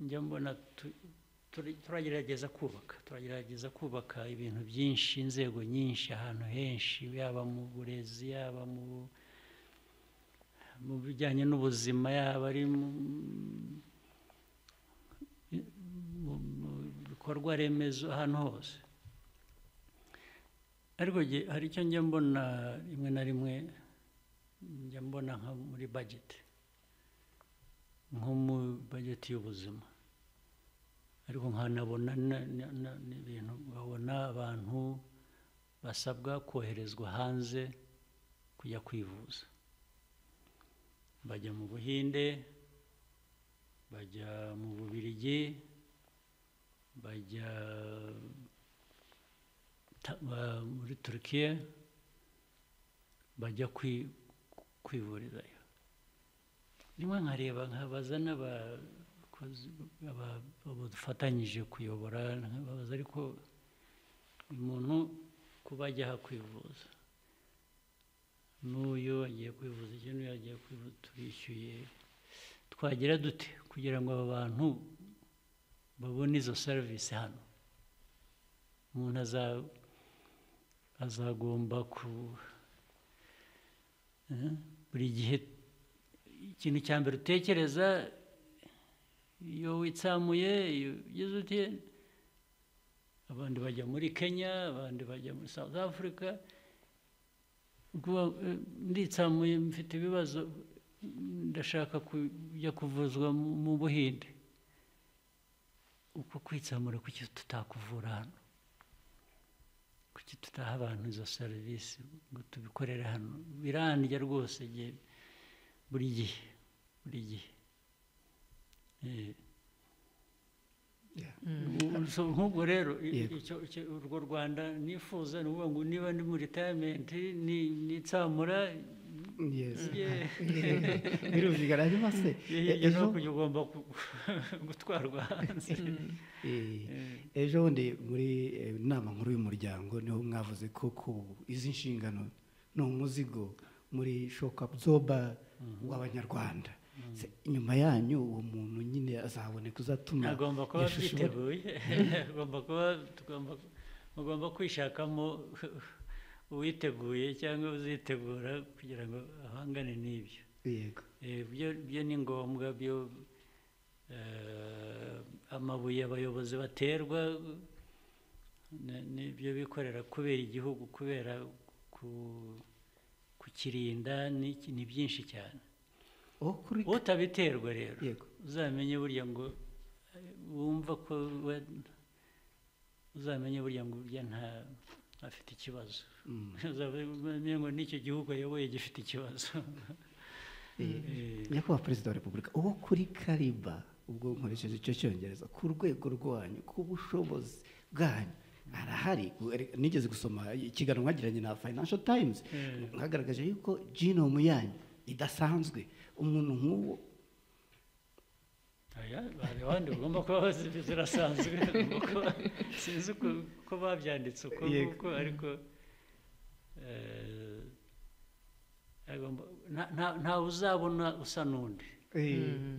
njya mbona tu- turi- turagerageza kubaka turagerageza kubaka ibintu byinshi inzego nyinshi ahantu henshi. Yaba mu burezi yaba mu mu bijyanye n'ubuzima yaba ari mu bikorwa remezo ahantu hose. Ariko hari icyo njya mbona rimwe na rimwe njya mbona nka muri bageti nko mu bageti y'ubuzima. Ariko nkanabona na- na- na- n'ibintu nkabona abantu basabwa koherezwa hanze kujya kwivuza. Bajya mu buhinde bajya mu bubirigi bajya muri turukiya bajya kwi- kwivurizayo rimwe nkareba nkabaza n'aba abakozi aba- abo dufatanyije kuyobora nkababaza ariko uyu muntu kuba ajya kwivuza n'uyu agiye kwivuza iki n'uyu agiye kwivuza turishyuye twagira dute kugira ngo aba bantu babone izo serivisi hano umuntu aza- azagomba ku eh, buri gihe ikintu cya mbere utekereza iyo witsamuye iyo ugeze uti abandi bajya muri kenya abandi bajya muri south africa. Eh, nditsamuye mfite ibibazo ndashaka kujya kuvuzwa mu buhinde. Uko kwitsamura kuki tutakuvura hano? Kuki tutaha abantu izo serivisi ngo tubikorere hano. Birandya rwose igihe buri gihe buri gihe. Eh, so nk'ubwo rero urwo rwanda nifuza ni ukuvuga ngo niba ndi muri retirement ni- nitsamura Yes. Yeah. birumvikana hanyuma se hirya e- no ejo kujya ugomba ku- gutwarwa hanze eh, Eh, ejo bundi muri inama nkuru y'umuryango ni ho mwavuze ko ku izi nshingano ni umuzigo muri shock absorber w'abanyarwanda inyuma yanyu uwo muntu nyine azaboneka uzatuma agomba kuba twiteguye agomba kuba tugomba mugomba kwishakamo uwiteguye cyangwa uzitegura kugira ngo ahangane n'ibyo. Yego. Eh, byo ni ngombwa byo eh, amabuye abayobozi baterwa n'ibyo bikorera kubera igihugu kubera ku- kukirinda ni byinshi cyane. Oh utabiterwa rero. Uzamenye burya ngo wumva ko uzamenye burya ngo burya nta afite ikibazo ngo n'icyo gihugu ayoboye gifite ikibazo nyakubahwa perezida wa repubulika uwo kuri kariba ubwo nkoresheje icyo cyongereza ku rwego rwanyu ku bushobozi bwanyu arahari nigeze gusoma ikiganiro mwagiranye na financial times. Mwagaragaje yuko genome yanyu idasanzwe umuntu nk'uwo hari abandi bagomba kuba bazi- kuba- sinzi uko babyanditse uko nguko ariko eh, agomba- nta- nta- ntawe uzabona usa n'undi.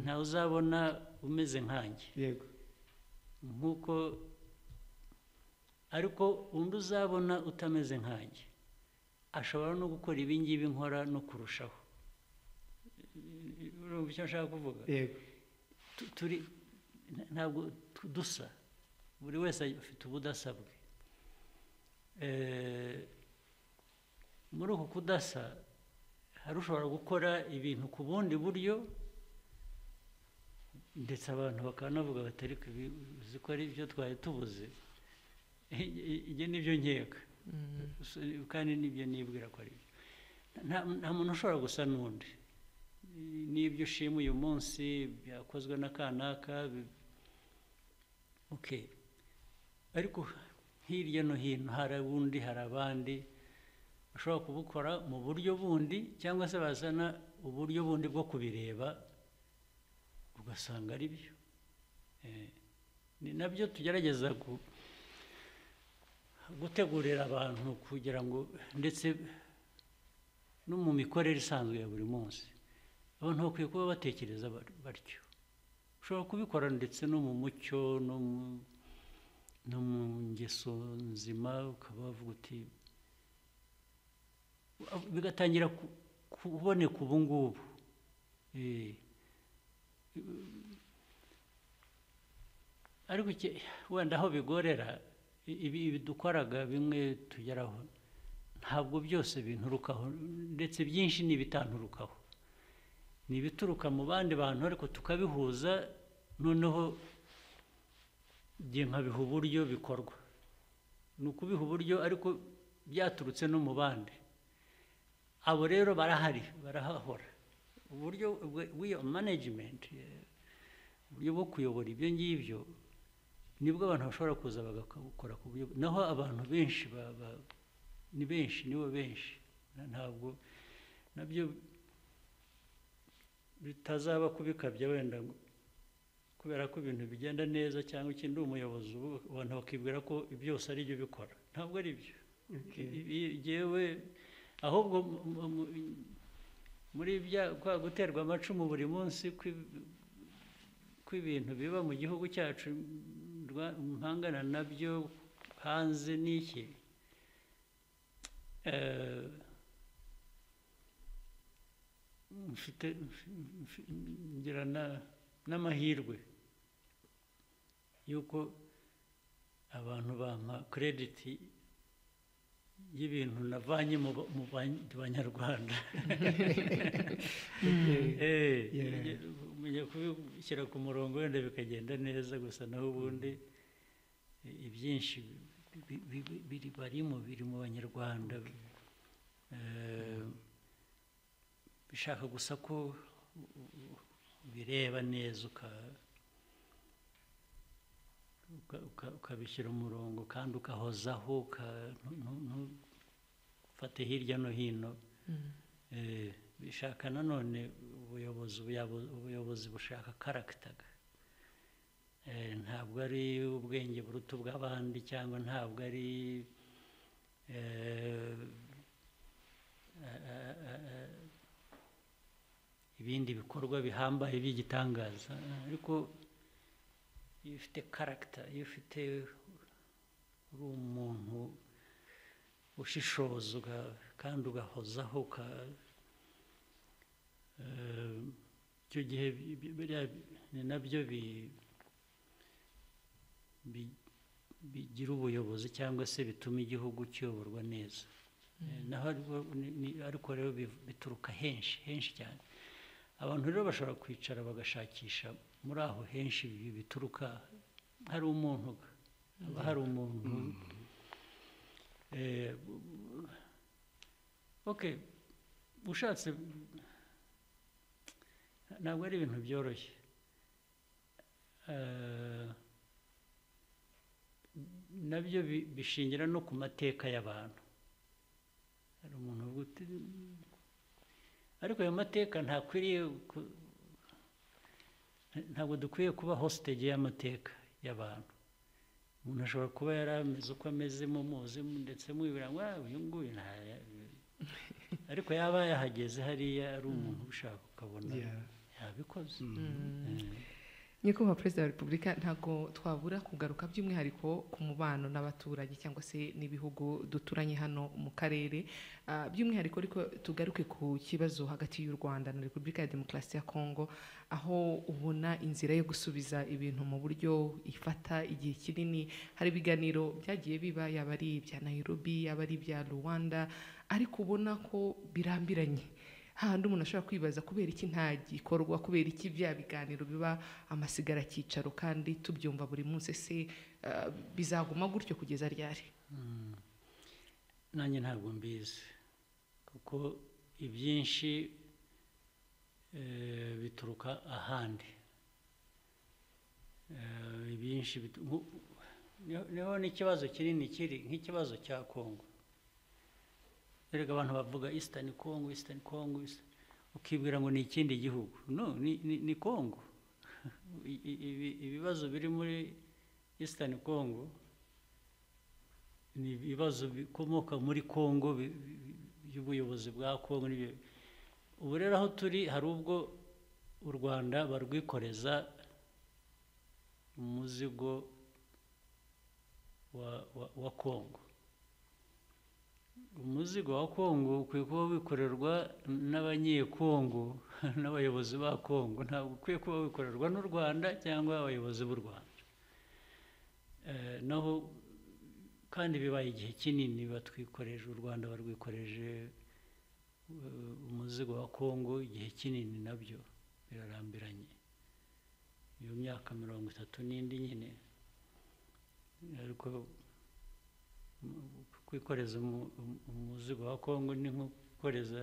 Ntawe uzabona umeze nkanjye yego. Nk'uko ariko undi uzabona utameze nkanjye ashobora no gukora ibi ngibi nkora no kurushaho. Urumva icyo nshaka kuvuga? Yego. Turi nta- ntabwo dusa buri wese afite ubudasa bwe muri uku kudasa hari ushobora gukora ibintu ku bundi buryo ndetse abantu bakanavuga bati ariko uzi ko ari byo twari tubuze ibyo ni byo nkeka kandi ni byo nibwira ko ari byo nta muntu ushobora gusa n'undi n'ibyo ushima uyu munsi byakozwe na kanaka ariko hirya no hino hari ubundi hari abandi bashobora kubukora mu buryo bundi cyangwa se bazana uburyo bundi bwo kubireba ugasanga ari byo. Eh, ni na byo tugerageza gu- gutegurira abantu kugira ngo ndetse no mu mikorere isanzwe ya buri munsi. Abantu bakwiye kuba batekereza bat- batyo. Ushobora kubikora ndetse no mu mucyo no mu ngeso nzima ukaba wavuga uti bigatangira ku- kuboneka ubu ngubu. Eh, ariko wenda aho bigorera ibi dukoraga bimwe tugeraho ntabwo byose binturukaho ndetse byinshi ni ibitanturukaho ni ibituruka mu bandi bantu ariko tukabihuza noneho nkabiha uburyo bikorwa. Ni ukubiha uburyo ariko byaturutse no mu bandi. Abo rero barahari barahahora. Uburyo management eh, uburyo bwo kuyobora ibyo ngibyo ni bwo abantu bashobora kuza bagakora ku buryo naho abantu benshi ni benshi nibo benshi. Ntabwo na byo bitazaba kubikabya wenda kubera ko ibintu bigenda neza cyangwa ikindi umuyobozi abantu bakibwira ko byose ari byo bikora ntabwo ari byo. Yewe ahubwo mu- mu- muri bya kwa guterwa amacumu buri munsi kw'i- kw'ibintu biba mu gihugu cyacu mpangana na byo hanze n'iki eh, mfite mfi- ngira na- n'amahirwe y'uko abantu bampa krediti y'ibintu navanye mu banyarwanda. Kubishyira ku murongo wenda bikagenda neza gusa naho ubundi ibyinshi bi- bi- bi- biri barimo biri mu banyarwanda. Eh, bishaka gusa ko ubireba neza uka- uka- uka- ukabishyira umurongo kandi ntu- ntufate hirya no hino. Eh, bishaka nanone ubuyobozi ubuyobozi bushaka karagitaga ntabwo ari ubwenge buruta ubw'abandi cyangwa ntabwo ari eh, ibindi bikorwa bihambaye by'igitangaza. Ariko iyo ufite karagita iyo ufite uri umuntu ushishoza kandi ugahozaho eh, icyo gihe ni na byo bi- bi- bigira ubuyobozi cyangwa se bituma igihugu kiyoborwa neza. Eh, naho ariko rero bituruka henshi henshi cyane. Abantu rero bashobora kwicara bagashakisha muri aho henshi bi- bituruka hari umuntu haba hari umuntu? Eh, okay ushatse ntabwo ari ibintu byoroshye. Eh, na byo bi- bishingira no ku mateka y'abantu. Hari umuntu uvuga uti ariko ayo mateka ntakwiriye ntabwo dukwiye kuba hostage y'amateka y'abantu umuntu ashobora kuba yari ameze uko ameze mumuzi ndetse mwibwira ngo "Ah, uyu nguyu ariko yaba yahageze hariya ari umuntu ushaka ukabona yabikoze Mm. Eh. Nyakubahwa perezida wa repubulika ntabwo twabura kugaruka by'umwihariko ku mubano n'abaturage cyangwa se n'ibihugu duturanye hano mu karere. Ah, by'umwihariko ariko tugaruke ku kibazo hagati y'u rwanda na repubulika ya demokarasi ya kongo aho ubona inzira yo gusubiza ibintu mu buryo ifata igihe kinini. Hari ibiganiro byagiye biba yaba ari ibya nairobi yaba ari ibya rwanda ariko ubona ko birambiranye. Hahandi umuntu ashobora kwibaza kubera iki nta gikorwa kubera iki bya biganiro biba amasigara cyicaro kandi tubyumva buri munsi se eh, bizaguma gutyo kugeza ryari? Mm. nanjye ntabwo mbizi kuko ibyinshi eh, bituruka ahandi. Eh, ibyinshi ni ho n'ikibazo kinini kiri nk'ikibazo cya kongo erega abantu bavuga congo eastern congo Eastern- ukibwira ngo ni ikindi gihugu? No ni, ibi- ibibazo biri muri eastern congo ni ibibazo bikomoka muri bi- by'ubuyobozi bwa n'ibyo ubu rero aho turi hari ubwo u rwanda barwikoreza umuzigo wa, congo. Umuzigo wa kongo ukwiye kuba wikorerwa n'abanyekongo n'abayobozi ba kongo. Ntabwo ukwiye kuba wikorerwa n'u rwanda cyangwa abayobozi b'u rwanda. Eh, naho kandi bibaye igihe kinini batwikoreje u rwanda barwikoreje eh, umuzigo wa kongo igihe kinini na byo birarambiranye. Iyo myaka mirongo itatu n'indi nyine ariko kwikoreza umu- umu- umuzigo wa kongo ni nko kwikoreza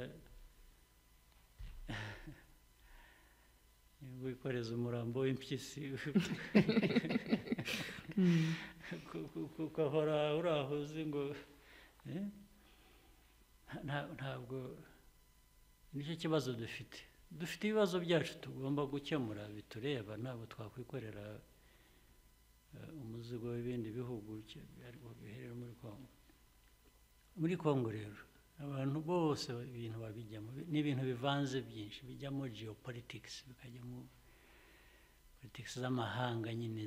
wikoreza umurambo w'impyisi. Ku- ugahora uri aho uzi ngo eh? Nta- ntabwo ni cyo kibazo dufite. Dufite ibibazo byacu tugomba gukemura bitureba ntabwo twakwikorera eh, umuzigo w'ibindi bihugu biherera muri kongo muri kongo rero abantu bose ibintu babijyamo ni ibintu bivanze byinshi bijyamo geopolitics bikajyamo politics z'amahanga nyine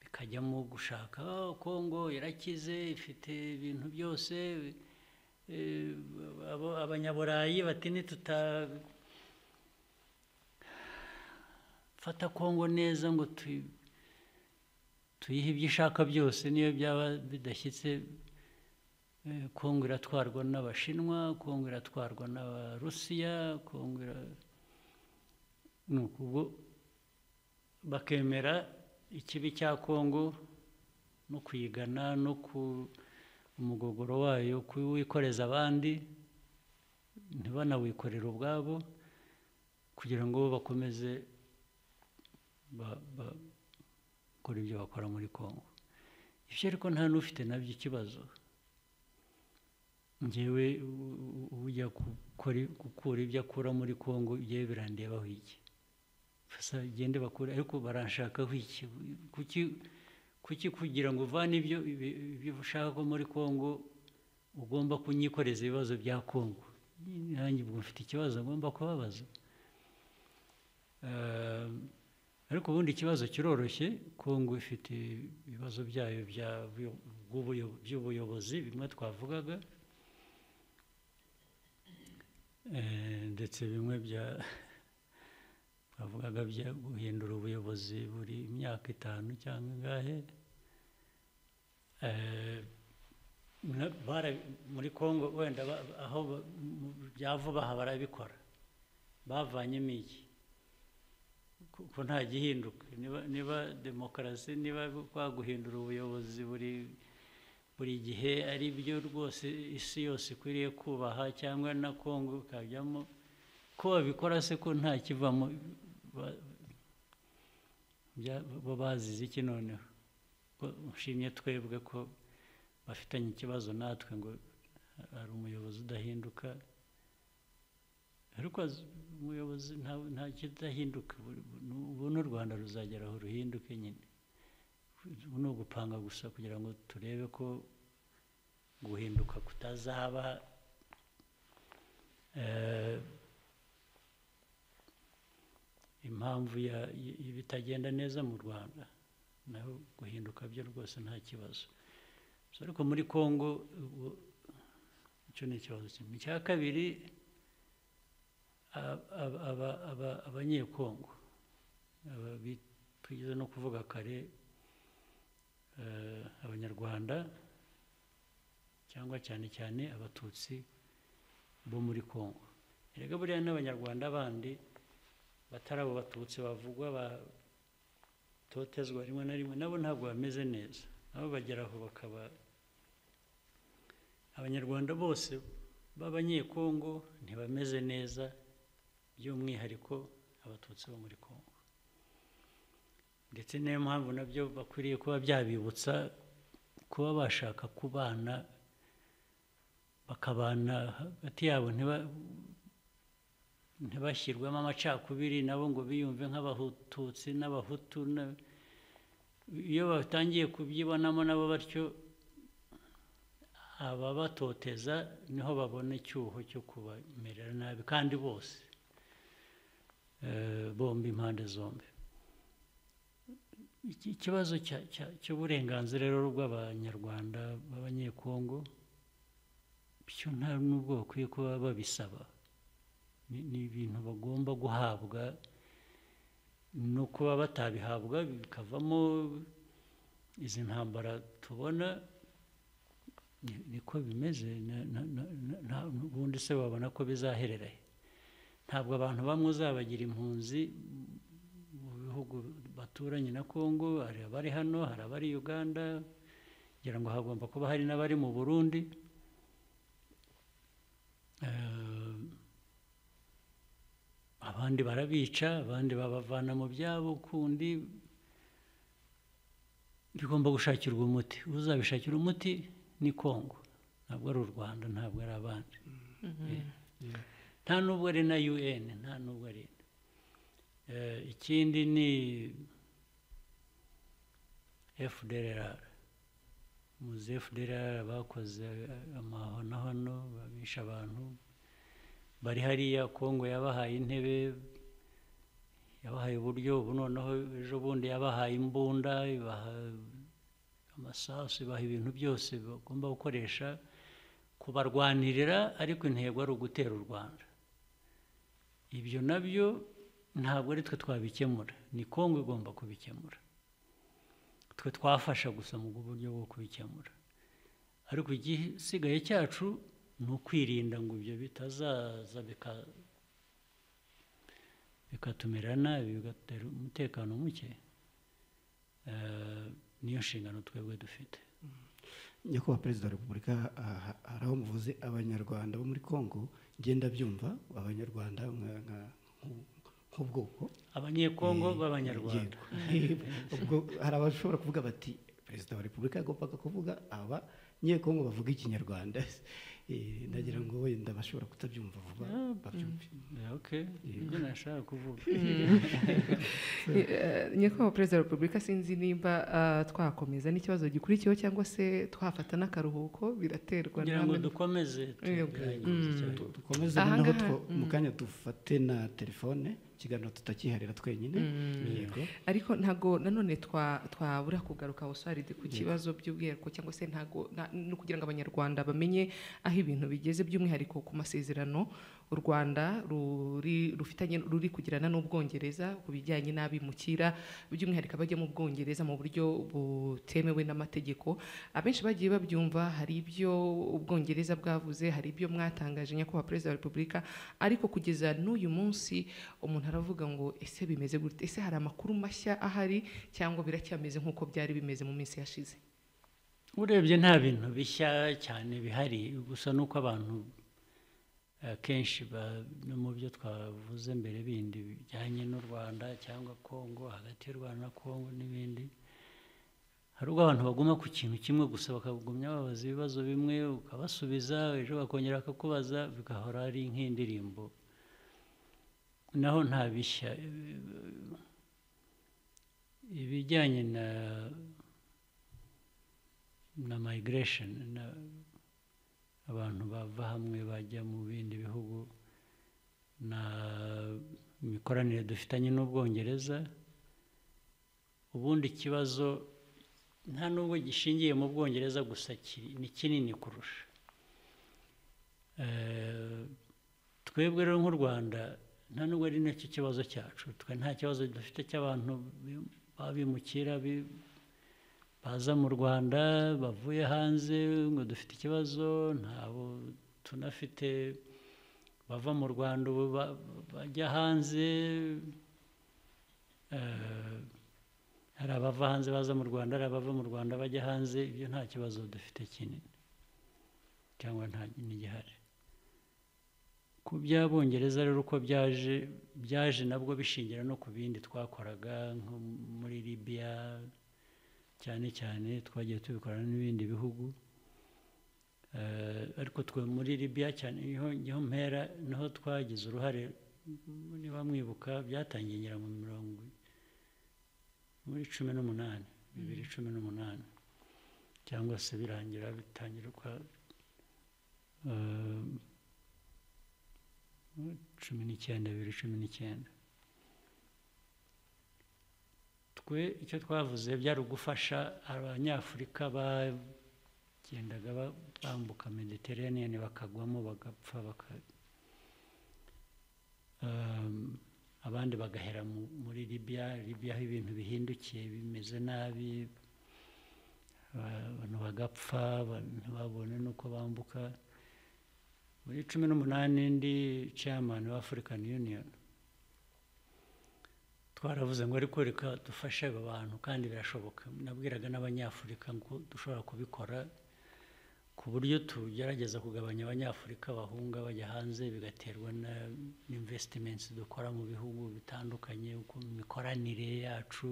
bikajyamo gushaka "Oh, kongo irakize ifite ibintu byose eh, abanyaburayi bati nitutafata kongo neza ngo tuyi- tuyihe ibyo ishaka byose niyo byaba bidashyitse kongo iratwarwa n'abashinwa kongo iratwarwa n'abarusiya kongo ni ubwo bakemera ikibi cya kongo no kuyigana no ku umugogoro wayo kuwikoreza abandi ntibanawikorere ubwabo kugira ngo bakomeze ba- ba- gukora ibyo bakora muri kongo. Ibyo ariko nta n'ufite na byo ikibazo. Ngewe ujya gukura ibyo akura muri kongo igihe birandebaho iki? Gusa igende bakure ariko baranshakaho iki? Kuki kugira ngo uvane ibyo ushaka muri kongo ugomba kunyikoreza ibibazo bya kongo nanjye ubwo mfite ikibazo ngomba kubabaza. Eh, ariko ubundi ikibazo kiroroshye kongo ifite ibibazo byayo by'ubuyobozi bimwe twavugaga. Ndetse bimwe bya twavugaga bya guhindura ubuyobozi buri myaka itanu cyangwa ingahe Eh, muri kongo wenda aho bya vuba aha barabikora. Bavanyemo iki ko nta gihinduka. Niba demokarasi niba guhindura ubuyobozi buri buri gihe ari byo rwose isi yose ikwiriye kubaha cyangwa na kongo ikajyamo ko babikora se ko nta kivamo? Bo bazize iki noneho? Ko ushimye twebwe ko bafitanye ikibazo natwe ngo hari umuyobozi udahinduka? Ariko umuyobozi nta kidahinduka. Ubu n'u rwanda ruzagera aho ruhinduke nyine. Ni ugupanga gusa kugira ngo turebe ko guhinduka kutazaba eh, impamvu y'ibitagenda neza mu rwanda naho guhinduka byo rwose nta kibazo. Ariko muri congo icyo ni ikibazo kimwe. Icya kabiri abanyekongo tugeze no kuvuga kare abanyarwanda cyangwa cyane cyane abatutsi bo muri congo. Erega buriya n'abanyarwanda bandi batari abo batutsi bavugwa batotezwa rimwe na rimwe nabo ntabwo bameze neza. Nabo bagera aho bakaba abanyarwanda bose b'abanyekongo ntibameze neza by'umwihariko abatutsi bo muri kongo ndetse niyo mpamvu na byo bakwiriye kuba byabibutsa kuba bashaka kubana bakabana hagati yabo ntiba- ntibashyirwemo amacakubiri nabo ngo biyumve nk'abatutsi n'abahutu na- iyo batangiye kubyibonamo nabo batyo ababatoteza ni ho babona icyuho cyo kubamerera nabi kandi bose eh, bombi impande zombi. Ikibazo cy'uburenganzira rero bw'abanyarwanda b'abanyekongo byo nta n'ubwo bakwiye kuba babisaba. Ni ibintu bagomba guhabwa no kuba batabihabwa bikavamo izi ntambara tubona ni- niko bimeze ubundi se babona ko bizaherera he ntabwo abantu bamwe uzabagira impunzi mu bihugu baturanye na kongo hari abari hano hari abari uganda ngira ngo hagomba kuba hari n'abari mu burundi. Eh, abandi barabica abandi babavana mu byabo kundi bigomba gushakirwa umuti. Uzabishakira umuti ni kongo ntabwo ari u rwanda ntabwo ari abandi. Eh, nta nubwo ari na un nta nubwo ari Eh, ikindi ni fdrr muzi fdrr bakoze amahonohono babisha abantu. Bari hariya kongo yabahaye intebe yabahaye uburyo ubu noneho ejo bundi yabahaye imbunda ibaha amasasu ibaha ibintu byose bagomba gukoresha kubarwanirira ariko intego ari ugutera u rwanda. Ibyo na byo ntabwo ari twe twabikemura. Ni kongo igomba kubikemura. Twe twafasha gusa mu buryo bwo kubikemura. Ariko igisigaye cyacu ni ukwirinda ngo ibyo bitazaza bika- bikatumira nabi bigatera umutekano muke Eh, niyo nshingano twebwe dufite. Nyakubahwa perezida wa repubulika hari aho muvuze abanyarwanda bo muri congo ngenda byumva abanyarwanda nka- nk'ubwoko abanyekongo Eh, b'abanyarwanda. yego. ubwo hari abashobora kuvuga bati perezida wa repubulika yagombaga kuvuga abanyekongo bavuga ikinyarwanda. Eh, ndagira ngo wenda bashobora kutabyumva vuba Ah, babyumve. Eh, okay ibyo nashaka kuvuga. Eh, nyakubahwa perezida wa repubulika sinzi nimba ah, twakomeza n'ikibazo gikurikiyeho cyangwa se twafata n'akaruhuko biraterwa kugira ngo dukomeze Mm. dukomeze noneho mu mm. kanya dufate na telefone. Ikiganiro tutakiharira twenyine. Yego. Ariko ntago nanone twa- twabura kugaruka oswaride ku kibazo by'ubwihariko cyangwa se ntago ni no kugira ngo abanyarwanda bamenye aho ibintu bigeze by'umwihariko ku masezerano u rwanda ruri kugirana n'ubwongereza ku bijyanye n'abimukira by'umwihariko abajya mu bwongereza mu buryo butemewe n'amategeko. Abenshi bagiye babyumva hari ibyo ubwongereza bwavuze hari ibyo mwatangaje nyakubahwa perezida wa repubulika ariko kugeza n'uyu munsi umuntu aravuga ngo ese bimeze gute? Ese hari amakuru mashya ahari cyangwa biracyameze nk'uko byari bimeze mu minsi yashize? Urebye nta bintu bishya cyane bihari gusa nuko abantu akenshi no mu byo twavuze mbere bindi bijyanye n'u rwanda cyangwa kongo hagati y'u rwanda na kongo n'ibindi hari ubwo abantu baguma ku kintu kimwe gusa bakagumya babaza ibibazo bimwe ukabasubiza ejo bakongera bakakubaza bigahora ari nk'indirimbo. Naho nta bishya. Ibijyanye na na migration abantu bava hamwe bajya mu bindi bihugu na imikoranire dufitanye n'ubwongereza ubundi ikibazo nta nubwo gishingiye mu bwongereza gusa ni kinini kurusha. Twebwe rero nk'u rwanda nta nubwo ari na cyo kibazo cyacu twe nta kibazo dufite cy'abantu babimukira baza mu rwanda bavuye hanze ngo dufite ikibazo ntabo tunafite bava mu rwanda ubu bajya hanze hari abava hanze baza mu rwanda hari abava mu rwanda bajya hanze ibyo nta kibazo dufite kinini cyangwa nta n'igihari ku by'abongereza rero uko byaje byaje nabwo bishingira no ku bindi twakoraga nko muri libiya cyane cyane twagiye tubikorana n'ibindi bihugu ariko twe muri libiya cyane ni ho mpera ni ho twagize uruhare niba mwibuka byatangiye ngira mu mirongo muri cumi n'umunani bibiri cumi n'umunani cyangwa se birangira bitangirwa cumi n'icyenda bibiri cumi n'icyenda. Twe icyo twavuze byari ugufasha abanyafurika bagendaga bambuka mediterranean bakagwamo bagapfa abandi bagahera muri libiya libiya aho ibintu bihindukiye bimeze nabi abantu bagapfa ntibabone n'uko bambuka. Muri cumi n'umunani ndi chairman wa african union. Twaravuze ngo ariko reka dufashe aba bantu kandi birashoboka. Nabwiraga n'abanyafurika ngo dushobora kubikora ku buryo tugerageza kugabanya abanyafurika bahunga bajya hanze bigaterwa n'invesitimenti dukora mu bihugu bitandukanye imikoranire yacu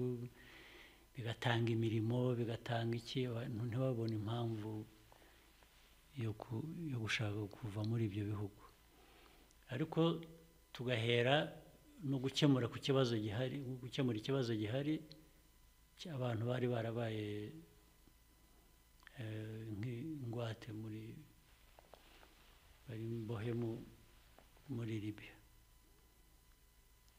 bigatanga imirimo bigatanga iki? Abantu ntibabone impamvu yo gushaka kuva muri ibyo bihugu. Ariko tugahera no gukemura ku kibazo gihari gukemura ikibazo gihari cy'abantu bari barabaye eh, nk'ingwate muri bari imbohe mu- muri Libya.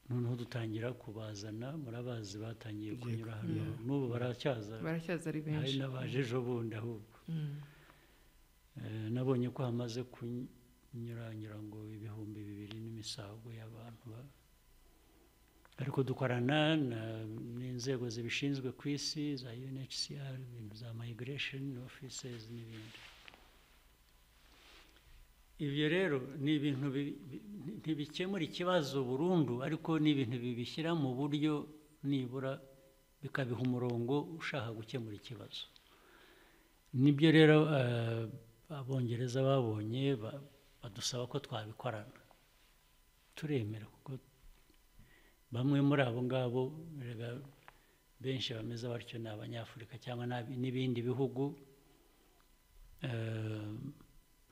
Noneho dutangira kubazana murabazi batangiye kunyura hano. Yeah. n'ubu baracyaza. Baracyaza ari hari benshi n'abaje ejo bundi ahubwo. Mm. Eh, nabonye ko hamaze kunyuranyura ngo ibihumbi bibiri n'imisago y'abantu ba- ariko dukorana na- n'inzego zibishinzwe ku isi za UNHCR ibintu za migration offices n'ibindi. Ibyo rero ni ibintu bi- bi- ntibikemura ikibazo burundu ariko ni ibintu bibishyira mu buryo nibura bikabiha umurongo ushaka gukemura ikibazo. Nibyo rero eh, abongereza babonye ba- badusaba ko twabikorana. Turemera kuko bamwe muri abo ngabo benshi bameze batyo ni abanyafurika cyangwa n'ibindi bihugu eh,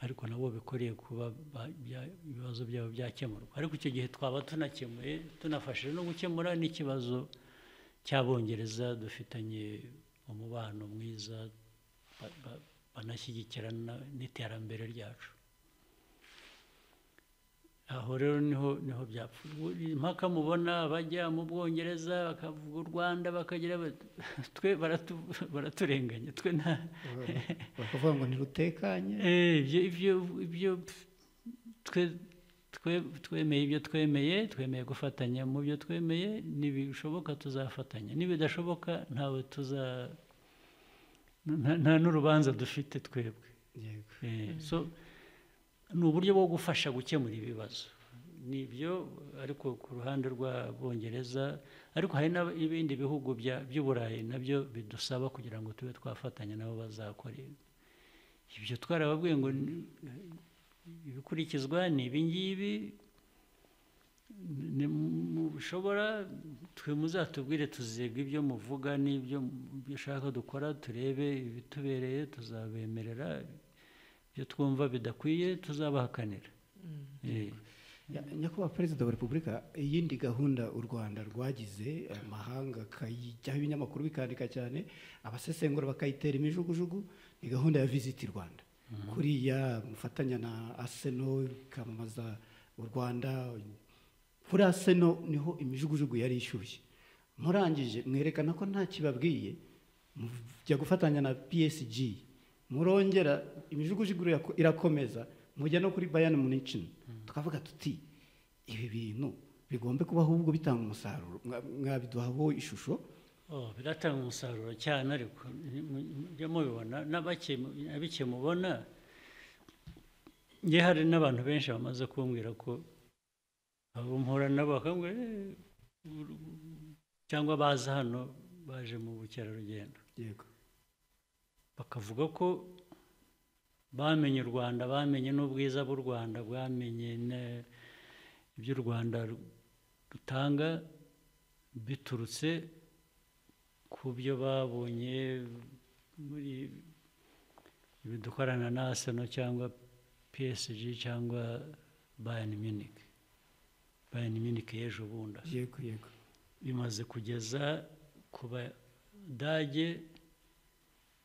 ariko nabo bikoreye kuba ibibazo byabo byakemurwa. Ariko icyo gihe twaba tunakemuye tunafashije no gukemura n'ikibazo cy'abongereza dufitanye umubano mwiza ba- ba- banashyigikira na- n'iterambere ryacu. Aho rero ni ho ni ho byapfa impaka mubona bajya mu bwongereza bakavuga u rwanda bakagira twe baratu- baraturenganya twe nta bakavuga ngo ntirutekanye. Eh, ibyo ibyo ibyo twe twe- twemeye ibyo twemeye twemeye gufatanya mu byo twemeye nibishoboka tuzafatanya. Nibidashoboka ntawe tuza nta- n'urubanza dufite twebwe. Yego. Eh, so ni uburyo bwo gufasha gukemura ibibazo ni ibyo ariko ku ruhande rw'abongereza ariko hari n'ibindi bihugu by'uburayi na byo bidusaba kugira ngo tube twafatanya nabo bazakora ibi. ibyo twarababwiye ngo ibikurikizwa ni ibi ngibi ni- mushobora twe muzatubwire tuziga ibyo muvuga n'ibyo ushaka dukora turebe ibitubereye tuzabemerera ibyo twumva bidakwiye tuzabahakanira. Eh, Ya- nyakubahwa perezida wa repubulika iyindi gahunda u rwanda rwagize amahanga akayijyaho ibinyamakuru bikandika cyane abasesengura bakayitera imijugujugu ni gahunda ya visiti rwanda. Kuriya mufatanya na aseno ikamamaza u rwanda kuri aseno ni ho imijugujugu yari ishyushye. Murangije mwerekana ko nta kibabwiye mujya gufatanya na psg murongera imijugujugu irako- irakomeza. Mujya no kuri bayani municini tukavuga tuti ibi bintu bigombe kuba ahubwo bitanga umusaruro. Mwa- mwabiduhaho ishusho. Oh, biratanga umusaruro cyane ariko mujya mubibona. N'abake mubona nge hari n'abantu benshi bamaze kumbwira ko abo mpura nabo bakambwira "Eh, cyangwa baza hano baje mu bukerarugendo. Yego. Bakavuga ko bamenye u rwanda bamenye n'ubwiza bw'u rwanda bwamenye ibyo u rwanda ru- rutanga biturutse ku byo babonye muri ibi dukorana na aseno cyangwa psg cyangwa bayani munich. Bayani munich y'ejo bundi. Bimaze kugeza ku badage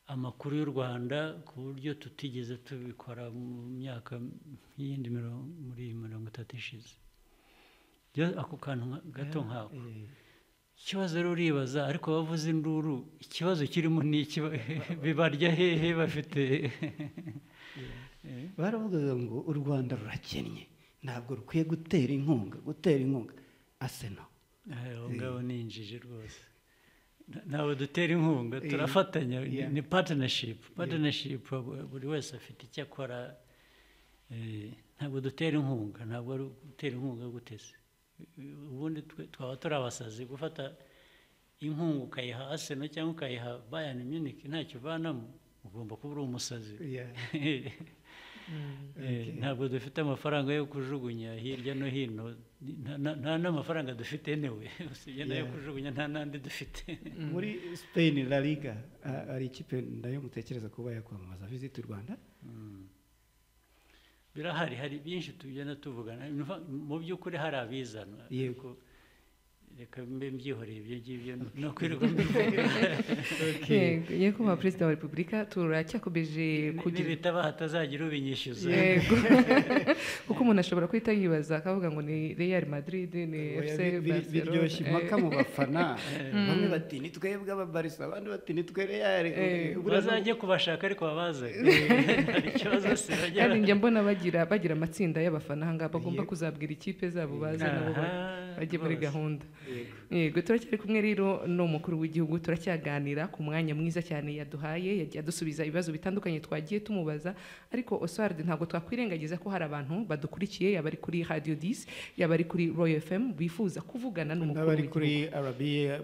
amakuru y'u rwanda ku buryo tutigeze tubikora mu myaka y'indi mirongo muri iyi mirongo itatu ishize. Ako kantu gato nkako. Eh, ikibazo rero uribaza ariko bavuze induru ikibazo kirimo ni iki? Bibarya hehe bafite? Eh, baravugaga ngo u rwanda rurakennye ntabwo rukwiye gutera inkunga gutera inkunga. Aseno eh, aho ngaho ni injiji rwose. Na- ntawe dutera inkunga Eh, turafatanya ni- partnership bu- buri wese afite icyo akora eh, ntabwo dutera inkunga ntabwo ari gutera inkunga gutese ubundi twaba turi abasazi gufata inkunga ukayiha aseno cyangwa ukayiha bayani munich ntacyo uvanamo ugomba kuba uri umusazi. Eh, ntabwo dufite amafaranga yo kujugunya hirya no hino. Nta- n'amafaranga dufite newe usibye na yo kujugunya nta n'andi dufite. Muri spain la liga hari ikipe na yo mutekereza kuba yakwamamaza visiti rwanda? Mm. birahari hari byinshi tugenda tuvugana. Mu by'ukuri hari abizana. Yego. Reka mbe mbyihoreye ibyo ngibyo no kwirirwa mbivuga Yego, nyakubahwa perezida wa repubulika turacyakomeje kugira nibitaba hatazagira ubinyishyuza yego kuko umuntu ashobora guhita yibaza akavuga ngo ni real madrid ni fc bi- bi- barcelona. biryoshya impaka mu bafana bamwe bati ni twebwe ababarisa abandi bati ni twe real bazajye kubashaka ariko hari ikibazo se kandi njya mbona bagira bagira amatsinda y'abafana ahangaha bagomba kuzabwira ikipe zabo baze nabo bajye muri gahunda turacyari kumwe rero n'umukuru w'igihugu turacyaganira ku mwanya mwiza cyane yaduhaye yagiye adusubiza ibibazo bitandukanye twagiye tumubaza ariko oswald ntabwo twakwirengagiza ko hari abantu badukurikiye yaba ari kuri radio 10 yaba ari kuri royal fm bifuza kuvugana n'umukuru w'igihugu. kuri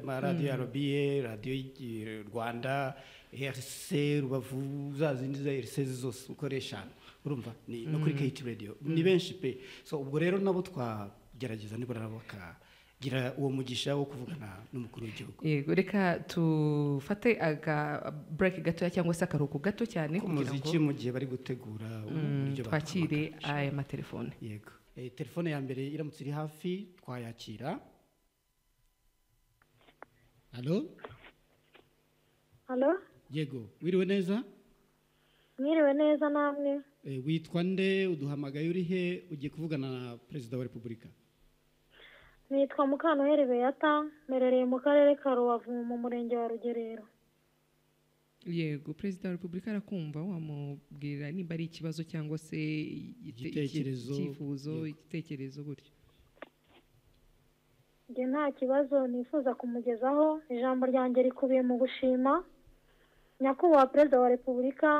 amaradiyo RBA radiyo y'igi- Rwanda RC Rubavu za zindi za RC zose ukoresha urumva? Ni no kuri KT radio. Ni benshi pe. So ubwo rero nabo twagerageza nibura nabo bakagira uwo mugisha wo kuvugana n'umukuru w'igihugu. Yego reka tufate aga break gatoya cyangwa se akaruhuko gato cyane ku kugira ngo muziki mu gihe bari gutegura mm, uburyo twakire batwumva. aya matelefone. Yego. Eh, telefone ya mbere iramutse iri hafi twayakira. Halo? Halo? Yego. Wiriwe neza? Mwiriwe neza namwe. Eh, witwa nde? Uduhamagaye uri he? Ugiye kuvugana na perezida wa repubulika? Nitwa mukantoheri beyata mperereye mu karere ka rubavu mu murenge wa rugerero. Yego perezida wa repubulika arakumva wamubwira nimba ari ikibazo cyangwa se icyifuzo igitekerezo gutyo. Njye nta kibazo nifuza kumugezaho ijambo ryanjye rikubiye mu gushima. Nyakubahwa perezida wa repubulika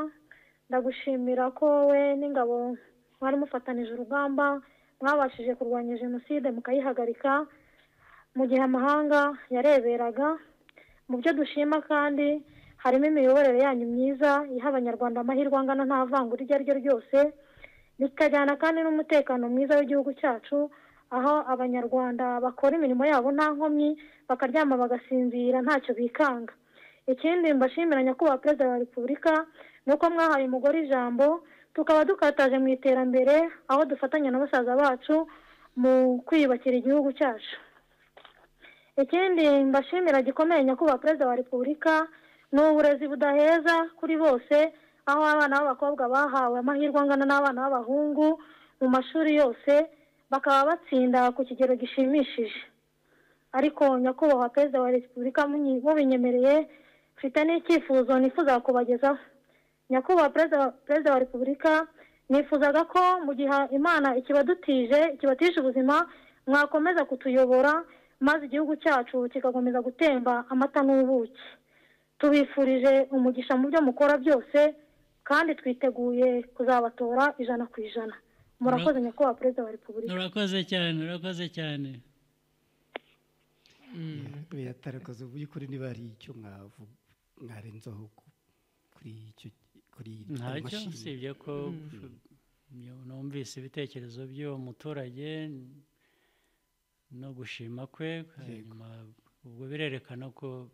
ndagushimira ko wowe n'ingabo mwari mufatanije urugamba mwabashije kurwanya jenoside mukayihagarika mu gihe amahanga yareberaga mu byo dushima kandi harimo imiyoborere yanyu myiza iha abanyarwanda amahirwe angana nta vangura iryo ari ryo ryose bikajyana kandi n'umutekano mwiza w'igihugu cyacu aho abanyarwanda bakora imirimo yabo nta nkomyi bakaryama bagasinzira ntacyo bikanga. Ikindi mbashimira nyakubahwa perezida wa repubulika ni uko mwahaye umugore ijambo tukaba dukataje mu iterambere aho dufatanya na basaza bacu mu kwiyubakira igihugu cyacu. Ikindi mbashimira gikomeye nyakubahwa perezida wa repubulika ni uburezi budaheza kuri bose aho abana b'abakobwa bahawe amahirwe angana n'abana b'abahungu mu mashuri yose bakaba batsinda ku kigero gishimishije. Ariko nyakubahwa perezida wa repubulika mubinyemereye mfite n'icyifuzo nifuza kubagezaho. Nyakubahwa perezida perezida wa repubulika nifuzaga ko mu gihe imana ikibadutije ikibatije ubuzima mwakomeza kutuyobora maze igihugu cyacu kigakomeza gutemba amata n'ubuki. Tubifurije umugisha mu byo mukora byose kandi twiteguye kuzabatora ijana ku ijana. Murakoze nyakubahwa perezida wa repubulika. Urakoze cyane urakoze cyane. Yatarakoze mu by'ukuri niba hari icyo mwarenzaho ku- kuri icyo kuri ntacyo mashini. usibye ko iyo numvise ibitekerezo by'uwo muturage no gushima kwe hanyuma ubwo birerekana ko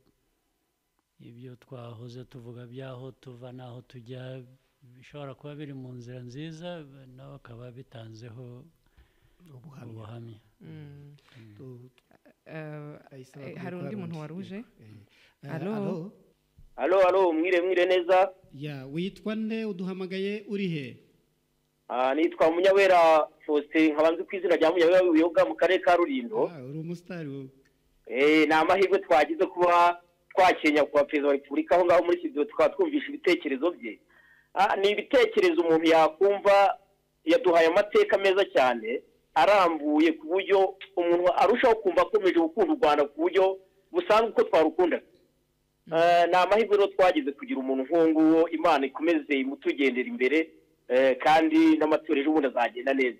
ibyo twahoze tuvuga by'aho tuva n'aho tujya bishobora kuba biri mu nzira nziza nawe akaba bitanzeho ubuhamya. Tu- Eh, eh, hari undi muntu Rongi. wari uje Eh, eh, Alo? Alo? alo mwire mwire neza? Ya witwa nde uduhamagaye uri he? Ah, nitwa munyawera faustin nkaba nzi ku izina rya munyawera w'ibiyoga mu karere ka rulindo. Ah, uri umusitari wowe Eh, ni amahirwe twagize kuba twakenya kuba perezida wa repubulika aho ngaho muri studio tukaba twumvisha ibitekerezo bye. Ah, ni ibitekerezo umuntu yakumva yaduhaye amateka meza cyane arambuye ku buryo umuntu arushaho kumva akomeje gukunda u rwanda ku buryo busanzwe uko twarukundaga. Ni amahirwe rero twagize kugira umuntu nk'uwo imana ikomeze imutugendera imbere eh, kandi n'amatora ejo bundi azagenda neza.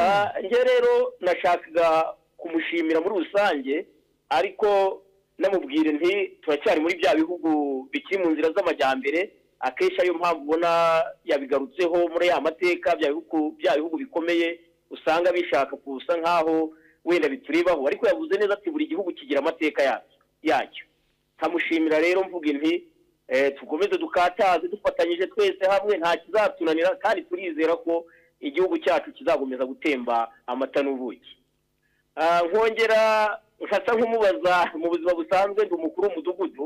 Ah, njye rero nashakaga kumushimira muri rusange ariko namubwire nti turacyari muri bya bihugu bikiri mu nzira z'amajyambere akenshi ariyo mpamvu ubona yabigarutseho muri ya mateka bya bihugu bya bihugu bikomeye usanga bishaka kusa nk'aho wenda biturebaho ariko yavuze neza ati buri gihugu kigira amateka yacyo. Nkamushimira rero mvuga inti eh, tukomeze dukataze dufatanyije twese hamwe nta kizatunanira kandi turizera ko igihugu cyacu kizakomeza gutemba amata n'ubuki Ah, nkongera nkasa nk'umubaza mu buzima busanzwe ndi umukuru w'umudugudu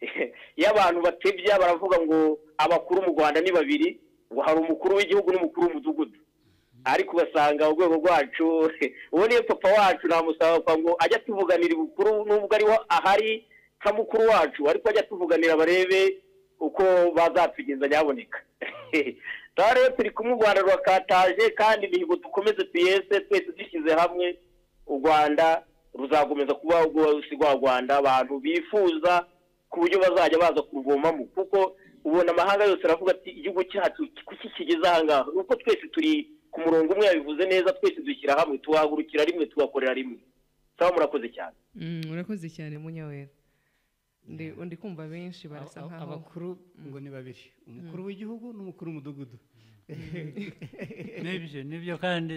iyo abantu batebya baravuga ngo abakuru mu rwanda ni babiri ngo hari umukuru w'igihugu n'umukuru w'umudugudu. Ariko ugasanga urwego rwacu uwo niyo papa wacu namusaba ngo ajye atuvuganira ibukuru nubwo ariho ahari nka mukuru wacu ariko ajya atuvuganira barebe uko bazatugeza nyaboneka rero rero turi kumwe u rwanda rurakataje kandi imihigo dukomeze tuyese twese dushyize hamwe u rwanda ruzakomeza kuba rwa rwanda abantu bifuza ku buryo bazajya baza kuruvomamo kuko ubona amahanga yose aravuga ati igihugu cyacu kuki kigeze aha ngaha? Nuko twese turi ku murongo umwe yabivuze neza twese dushyira hamwe tuhagurukira rimwe tugakorera rimwe. Sawa murakoze cyane. Mm, urakoze cyane munyawera. Ndi ndi kumva benshi barasa nkaho. abakuru ngo ni babiri. Umukuru w'igihugu n'umukuru w'umudugudu. Nibyo ni byo kandi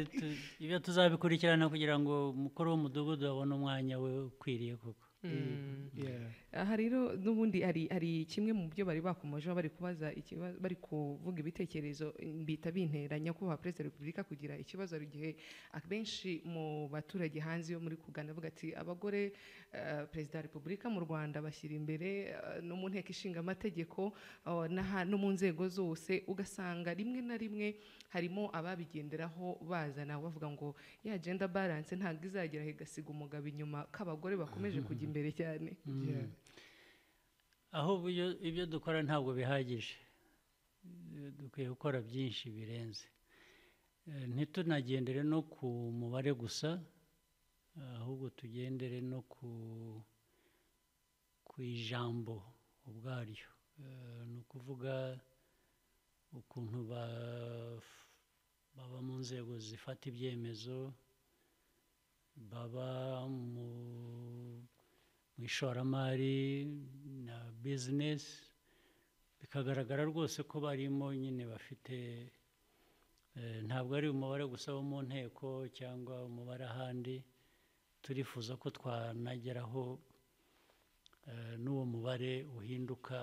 ibyo tuzabikurikirana kugira ngo umukuru w'umudugudu abone umwanya we ukwiriye koko. Mm. Yeah. Aha rero n'ubundi hari hari kimwe mu byo bari bakomojeho bari kubaza bari kuvuga ibitekerezo bita bintera nyakubahwa perezida wa repubulika kugira ikibazo hari igihe abenshi mu baturage hanze yo muri kugana bavuga ati abagore eh, perezida wa repubulika mu rwanda bashyira imbere eh, no mu nteko ishinga amategeko eh, n'aha- no mu nzego zose ugasanga rimwe na rimwe harimo ababigenderaho bazana bavuga ngo ya gender balance ntabwo izagera igasiga umugabo inyuma k'abagore bakomeje kujya imbere cyane. Ahubwo ibyo dukora ntabwo bihagije. Dukwiye gukora byinshi birenze. Eh, ntitunagendere no ku mubare gusa ahubwo tugendere no ku ijambo ubwaryo. Eh, ni ukuvuga ukuntu ba- baba mu nzego zifata ibyemezo baba mu mu ishoramari na bizinesi bikagaragara rwose ko barimo nyine bafite eh, ntabwo ari umubare gusa wo mu nteko cyangwa umubare ahandi turifuza ko twanageraho eh, n'uwo mubare uhinduka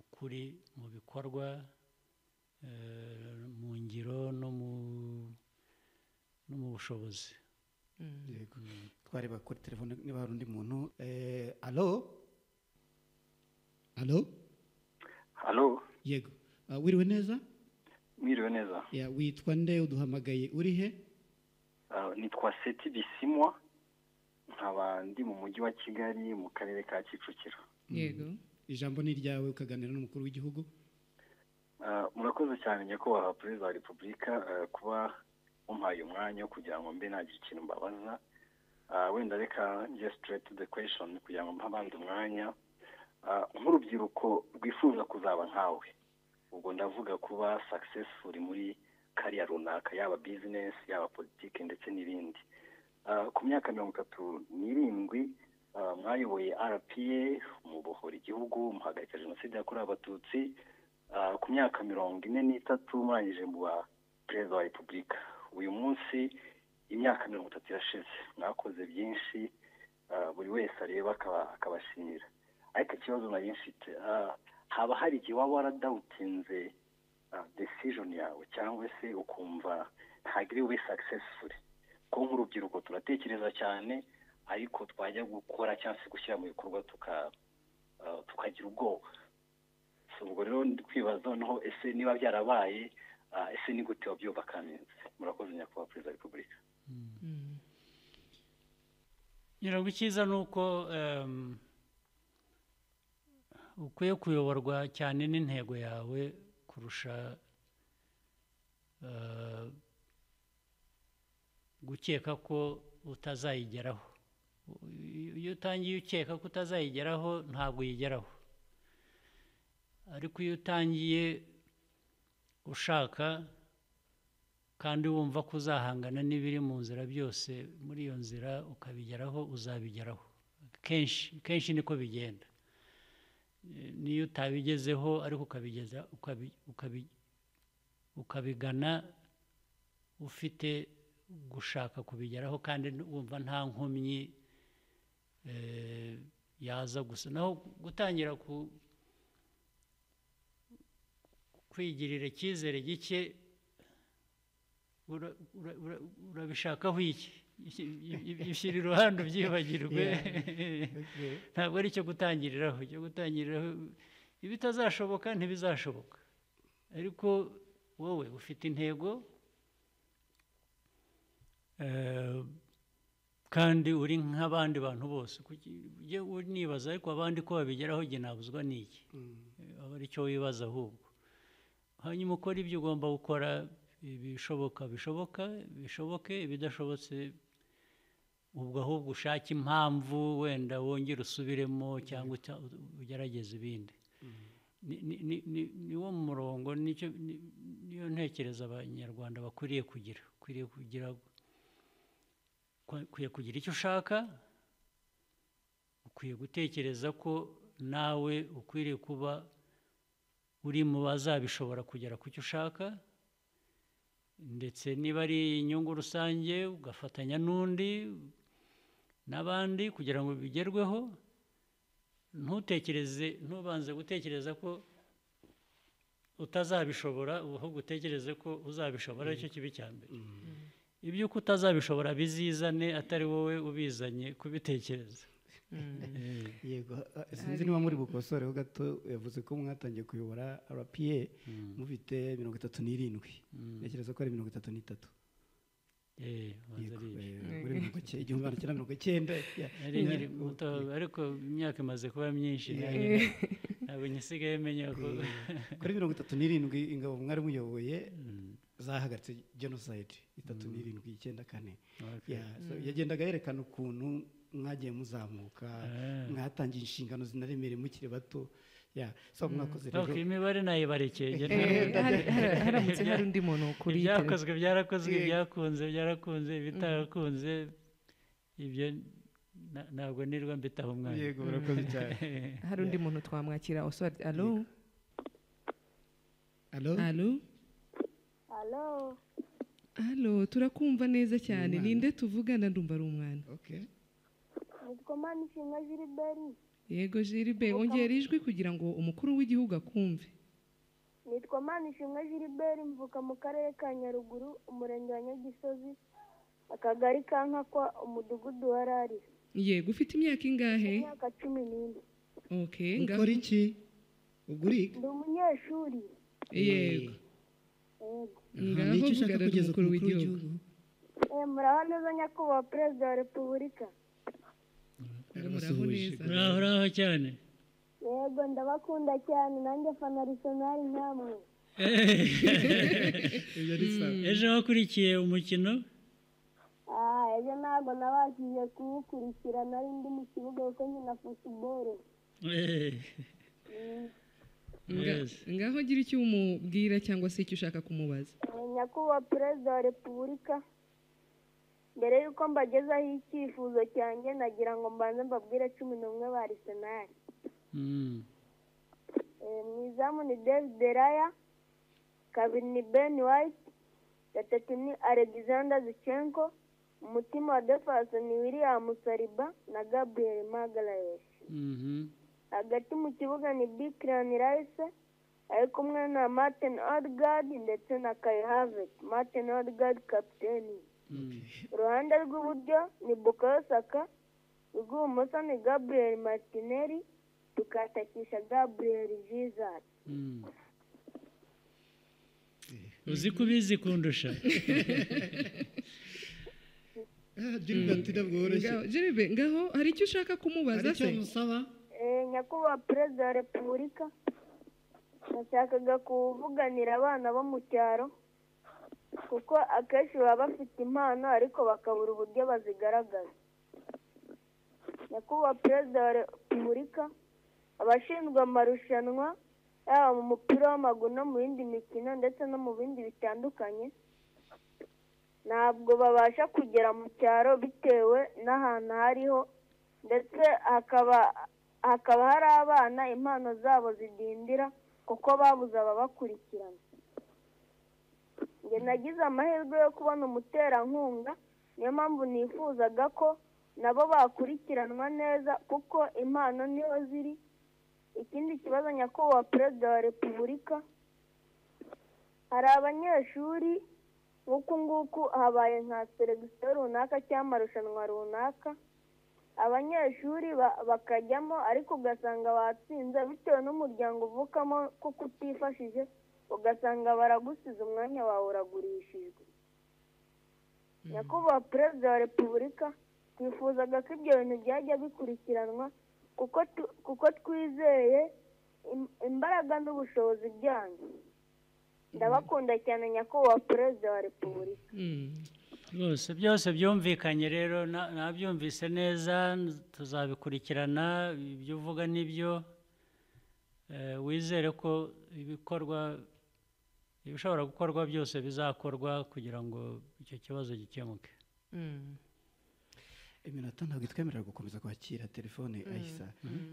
ukuri mu bikorwa eh, mu ngiro no mu no mu bushobozi. Yego. Twareba kuri telefone niba hari undi muntu Eh, alo? Alo? Halo yego. Ah, wiriwe neza mwiriwe neza Ya, witwa nde uduhamagaye? Uri he? Ah, nitwa seti bisimwa. Nkaba ndi mu mujyi wa kigali mu karere ka kicukiro. Yego. Ijambo ni iryawe ukaganira n'umukuru w'igihugu? Ah, murakoze cyane nyakubahwa perezida wa repubulika. Kuba mumpaye umwanya wo kugira ngo mbe nagira ikintu mbabaza. Wenda reka njye straight to the question kugira ngo mpe abandi umwanya. Ah, nk'urubyiruko rwifuza kuzaba nkawe. Ubwo ndavuga kuba successful muri kariya runaka yaba business yaba politiki ndetse n'ibindi. Ah, ku myaka mirongo itatu n'irindwi ah, mwayoboye rpa mubohora igihugu muhagarika jenoside yakorewe abatutsi. Ah, ku myaka mirongo ine n'itatu murangije mu ba perezida wa repubulika. Uyu munsi imyaka mirongo itatu irashize mwakoze byinshi ah, buri wese areba akaba- akabashimira. Ariko ikibazo nari mfite ah, haba hari igihe waba waradawutinze ah, decision yawe cyangwa se ukumva ntabwo iri bube successful. Ko nk'urubyiruko turatekereza cyane ariko twajya gukora cyangwa se gushyira mu bikorwa tuka tukagira ubwoba. Ubwo rero ndi kwibaza noneho ese niba byarabaye ese ni gute wabyumva kaminzi murakoze nyakubahwa perezida wa repubulika. Icyiza ni uko ukwiye kuyoborwa cyane n'intego yawe kurusha eh, gukeka ko utazayigeraho. Iyo utangiye ukeka ko utazayigeraho ntabwo uyigeraho. Ariko iyo utangiye ushaka kandi wumva ko uzahangana n'ibiri mu nzira byose muri iyo nzira ukabigeraho uzabigeraho. Kenshi kenshi niko bigenda. N'iyo utabigezeho ariko ukabigeza ukabi- ukabi- ukabigana ufite gushaka kubigeraho kandi wumva nta nkomyi eh, yaza gusa. Naho gutangira kwigirira icyizere gike urabishakaho iki I- i- ishyira iruhande ubyibagirwe. Ntabwo ari icyo gutangiriraho. Icyo gutangiriraho ibitazashoboka ntibizashoboka. Ariko wowe ufite intego eh, kandi uri nk'abandi bantu bose. Ujye unibaza ariko abandi ko babigeraho igihe nabuzwa n'iki Eh, aba ari cyo wibaza ahubwo. Hanyuma ukora ibyo ugomba gukora ibishoboka bishoboka bishoboke ibidashobotse ubwo ahubwo ushake impamvu wenda wongere usubiremo cyangwa ugerageze ibindi. Ni- ni- ni- ni- ni wo murongo niyo ntekereza abanyarwanda bakwiriye kugira. Ukwiriye kugira ukwiye kugira icyo ushaka ukwiye gutekereza ko nawe ukwiriye kuba uri mu bazabishobora kugera ku cyo ushaka ndetse niba ari inyungu rusange ugafatanya n'undi n'abandi kugira ngo bigerweho ntutekereze ntubanze gutekereza ko utazabishobora ahubwo utekereze ko uzabishobora ari cyo kibi cya mbere. Iby'uko utazabishobora bizizane atari wowe ubizanye kubitekereza. Yego. Ah, sinzi niba muri bukosoreho gato yavuze ko mwatangiye kuyobora rpa mufite mirongo itatu n'irindwi. Ntekereza ko ari mirongo itatu n'itatu. Eh, eh, muri mirongo igihumbi magana cyenda mirongo icyenda. Ariko imyaka imaze kuba myinshi ntabwo nyisigaye menya ko kuri mirongo itatu n'irindwi ingabo mwari muyoboye Mm, zahagaritse genocide. Itatu n'irindwi icyenda kane. Yagendaga yerekana ukuntu mwagiye muzamuka Ah. mwatangiye inshingano zinaremereye mukiri bato. Ya so mwakoze rero. imibare Eh, hari- hari- haramutse hari undi muntu kuri ibyakozwe byarakozwe Yego. ibyakunze byarakunze ibitarakunze ibyo na- ntabwo nirwa mbitaho umwanya yego murakoze cyane. Hari undi muntu twamwakira. Oswald alo alo alo alo alo turakumva neza cyane. Umwana. ninde tuvugana ndumva ari umwana. Okay nitwa manishimwe giliberi yego jiribe ongera ijwi kugira ngo umukuru w'igihugu akumve. Nitwa manishimwe giliberi mvuka mu karere ka nyaruguru umurenge wa nyagisozi akagari ka nkakwa umudugudu wa rarira yego ufite imyaka ingahe? Imyaka cumi n'ine. Ukora iki? Ubwo uriga ndi umunyeshuri. Yego. Yego. Ngaho ni icyo ushaka vugana kugeza ku n'umukuru mukuru w'igihugu? Eh, muraho neza nyakubahwa perezida wa repubulika. Muraho neza cyane. Yego ndabakunda cyane nanjye fana risonari nkamwe ejo wakurikiye umukino? Ah ejo ntabwo nabashije kuwukurikira nari ndi mu kibuga kuko nkina futuboro ngaho gira icyo umubwira cyangwa se icyo ushaka kumubaza. Nyakubahwa perezida wa repubulika mbere y'uko mbagezaho icyifuzo cyanjye nagira ngo mbanze mbabwire cumi n'umwe ba arisenali Mm. Eh, mu izamu ni david raya kabiri ni ben white gatatu ni alexander zichenko umutima wa defense ni william saliba na gabriel magarayesh Mhm. hagati mu kibuga ni bikran rice ari kumwe na martin odgard ndetse na kai havet martin odgard kapiteni. Uruhande rw'iburyo ni bukayo saka urw'ibumoso ni gabriel martinelli tukatakisha gabriel jesus. Mm. uzi ko ubizi kundusha. Gilbert ntabworoshye Ngaho- jiribe ngaho hari icyo ushaka kumubaza se? Eh, nyakubahwa perezida wa repubulika nashakaga kuvuganira abana bo mu cyaro. Kuko akenshi baba bafite impano ariko bakabura uburyo bazigaragaza. Nyakubahwa perezida wa repubulika abashinzwe amarushanwa yaba mu mupira w'amaguru no mu yindi mikino ndetse no mu bindi bitandukanye ntabwo babasha kugera mu cyaro bitewe n'ahantu hariho ndetse hakaba hakaba hari abana impano zabo zidindira kuko babuze ababakurikirana. Njye nagize amahirwe yo kubona umuterankunga niyo mpamvu nifuzaga ko nabo bakurikiranwa neza kuko impano ni ho ziri. Ikindi kibazo nyakubahwa perezida wa repubulika hari abanyeshuri nk'uku nguku habaye nka seregisiyo runaka cyangwa amarushanwa runaka. Abanyeshuri ba- bakajyamo ariko ugasanga batsinze bitewe n'umuryango uvukamo kuko utifashije ugasanga baragusize umwanya wawe uragurishijwe. Nyakubahwa perezida wa repubulika twifuzaga ko ibyo bintu byajya bikurikiranwa kuko twizeye im- imbaraga n'ubushobozi byanyu. Ndabakunda cyane nyakubahwa perezida wa repubulika. Rwose byose byumvikanye rero na- nabyumvise neza tuzabikurikirana ibyo uvuga ni byo Eh, wizere ko ibikorwa ibishobora gukorwa byose bizakorwa kugira ngo icyo kibazo gikemuke. Iminota ntabwo itwemerera gukomeza kwakira telefone ayisa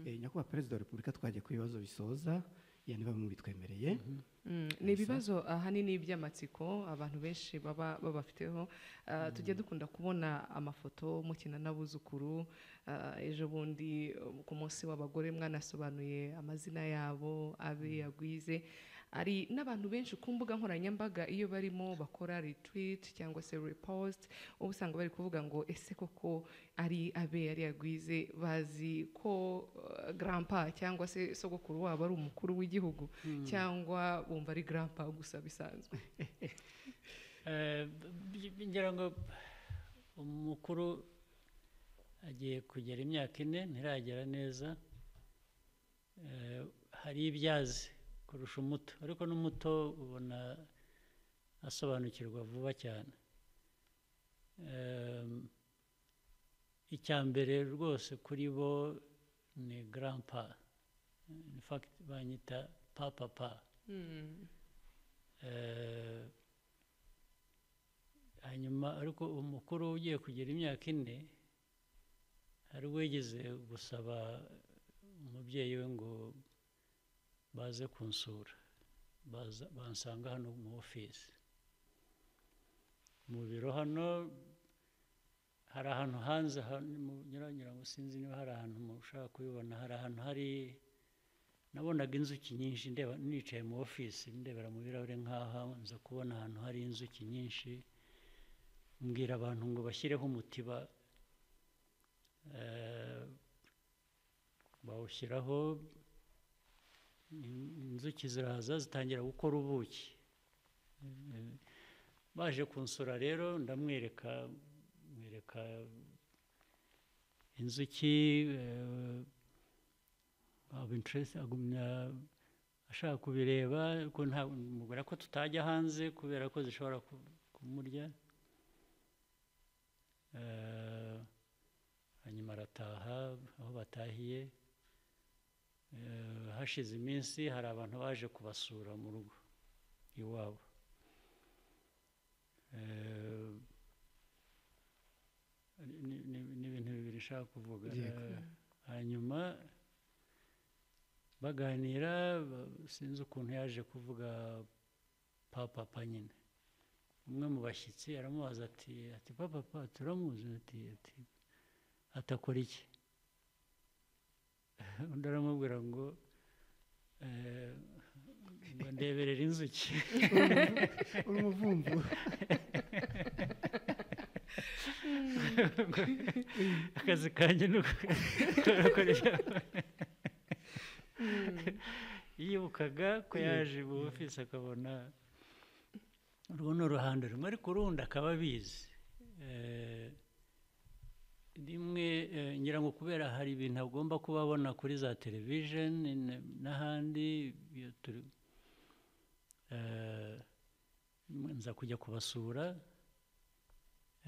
Eh, nyakubahwa perezida wa repubulika twagiye ku bibazo bisoza ya niba mubitwemereye Mm, ni ibibazo ahanini by'amatsiko abantu benshi baba babafiteho. Ah, tujya dukunda kubona amafoto mukina n'abuzukuru. Ah, ejo bundi ku munsi w'abagore mwanasobanuye amazina yabo abe yagwize. Hari n'abantu benshi ku mbuga nkoranyambaga iyo barimo bakora retweet cyangwa se repost uba usanga bari kuvuga ngo ese koko ari abe yari yagwize? Bazi ko uh, grandpa cyangwa se sogokuru wabo ari umukuru w'igihugu cyangwa bumva ari grandpa gusa bisanzwe. Eh, ngira ngo umukuru agiye kugera imyaka ine ntiragera neza. Eh, hari ibyazi. Kurusha umuto. Ariko n'umuto ubona asobanukirwa vuba cyane. Icya mbere rwose kuri bo ni grandpa. In fact banyita papa pa. Eh, hanyuma ariko umukuru ugiye kugira imyaka ine hari wigeze gusaba umubyeyi we ngo baze kunsura bansanga hano mu ofisi mu biro hano hari ahantu hanze nyuranyura ngo sinzi niba hari ahantu mushaka kubibona hari ahantu hari nabonaga inzuki nyinshi ndeba nicaye mu ofisi ndebera mu birahure nk'aha nza kubona ahantu hari inzuki nyinshi mbwira abantu ngo bashyireho umutiba eh, bawushyiraho inzuki ziraza zitangira gukora ubuki. Baje kunsura rero ndamwereka mwereka inzuki eh, ashaka kubireba mubwira ko tutajya hanze kubera ko zishobora ku- kumurya. Eh, hanyuma arataha aho batahiye. Hashize iminsi hari abantu baje kubasura mu rugo iwabo. Eh, ni- ni- ni ibintu bibiri nshaka kuvuga. Eh, hanyuma baganira ba- sinzi ukuntu yaje kuvuga papa pa nyine. Umwe mu bashyitsi aramubaza ati ati papa pa turamuzi? Ati atakora iki? undi aramubwira ngo eh, ndeberera inzuki. Uri umuvumvu. Akazi kanjye ni ukurakoresha yibukaga ko yaje mu ofisi akabona urwo ni uruhande rumwe ariko urundi akaba abizi. Eh, rimwe eh, ngira ngo kubera hari ibintu agomba kuba abona kuri za televisheni n'ahandi eh, nza kujya kubasura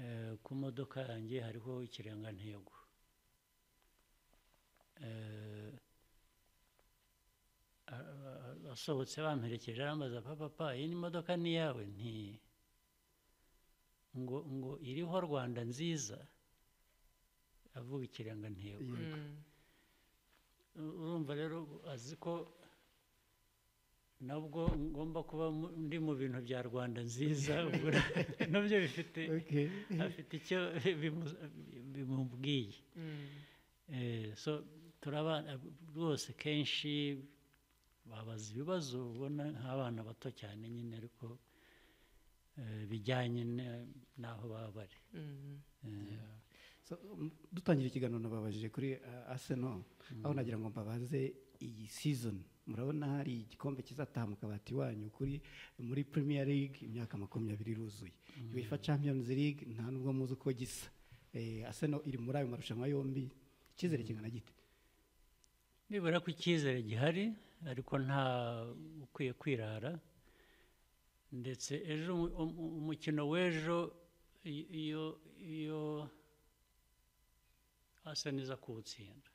eh, ku modoka yanjye hariho ikirangantego. Asohotse bamperekeje arambaza papa pa iyi ni imodoka ni iyawe nti ngo ngo iriho rwanda nziza. Avuga ikirangantego U- urumva rero azi ko nabwo ngomba kuba ndi mu bintu bya rwanda nziza. Nabyo bifite afite icyo bimu- bimubwiye. Eh, so turabana rwose kenshi babaza ibibazo ubona nk'abana bato cyane nyine ariko eh, bijyanye na- n'aho baba bari. Um, dutangira ikiganiro nababajije kuri uh, Arsenal aho nagira ngo mbabaze iyi season. Murabona hari igikombe kizataha mu kabati wanyu kuri muri Premier League imyaka makumyabiri iruzuye. UEFA Champions League nta nubwo muzi uko gisa. Eh, Arsenal iri muri ayo marushanwa yombi. Icyizere kingana gite? Nibura ko icyizere gihari ariko nta ukwiye kwirara. Ndetse ejo umu- umu- umukino w'ejo iyo iyo asa neza kuwutsinda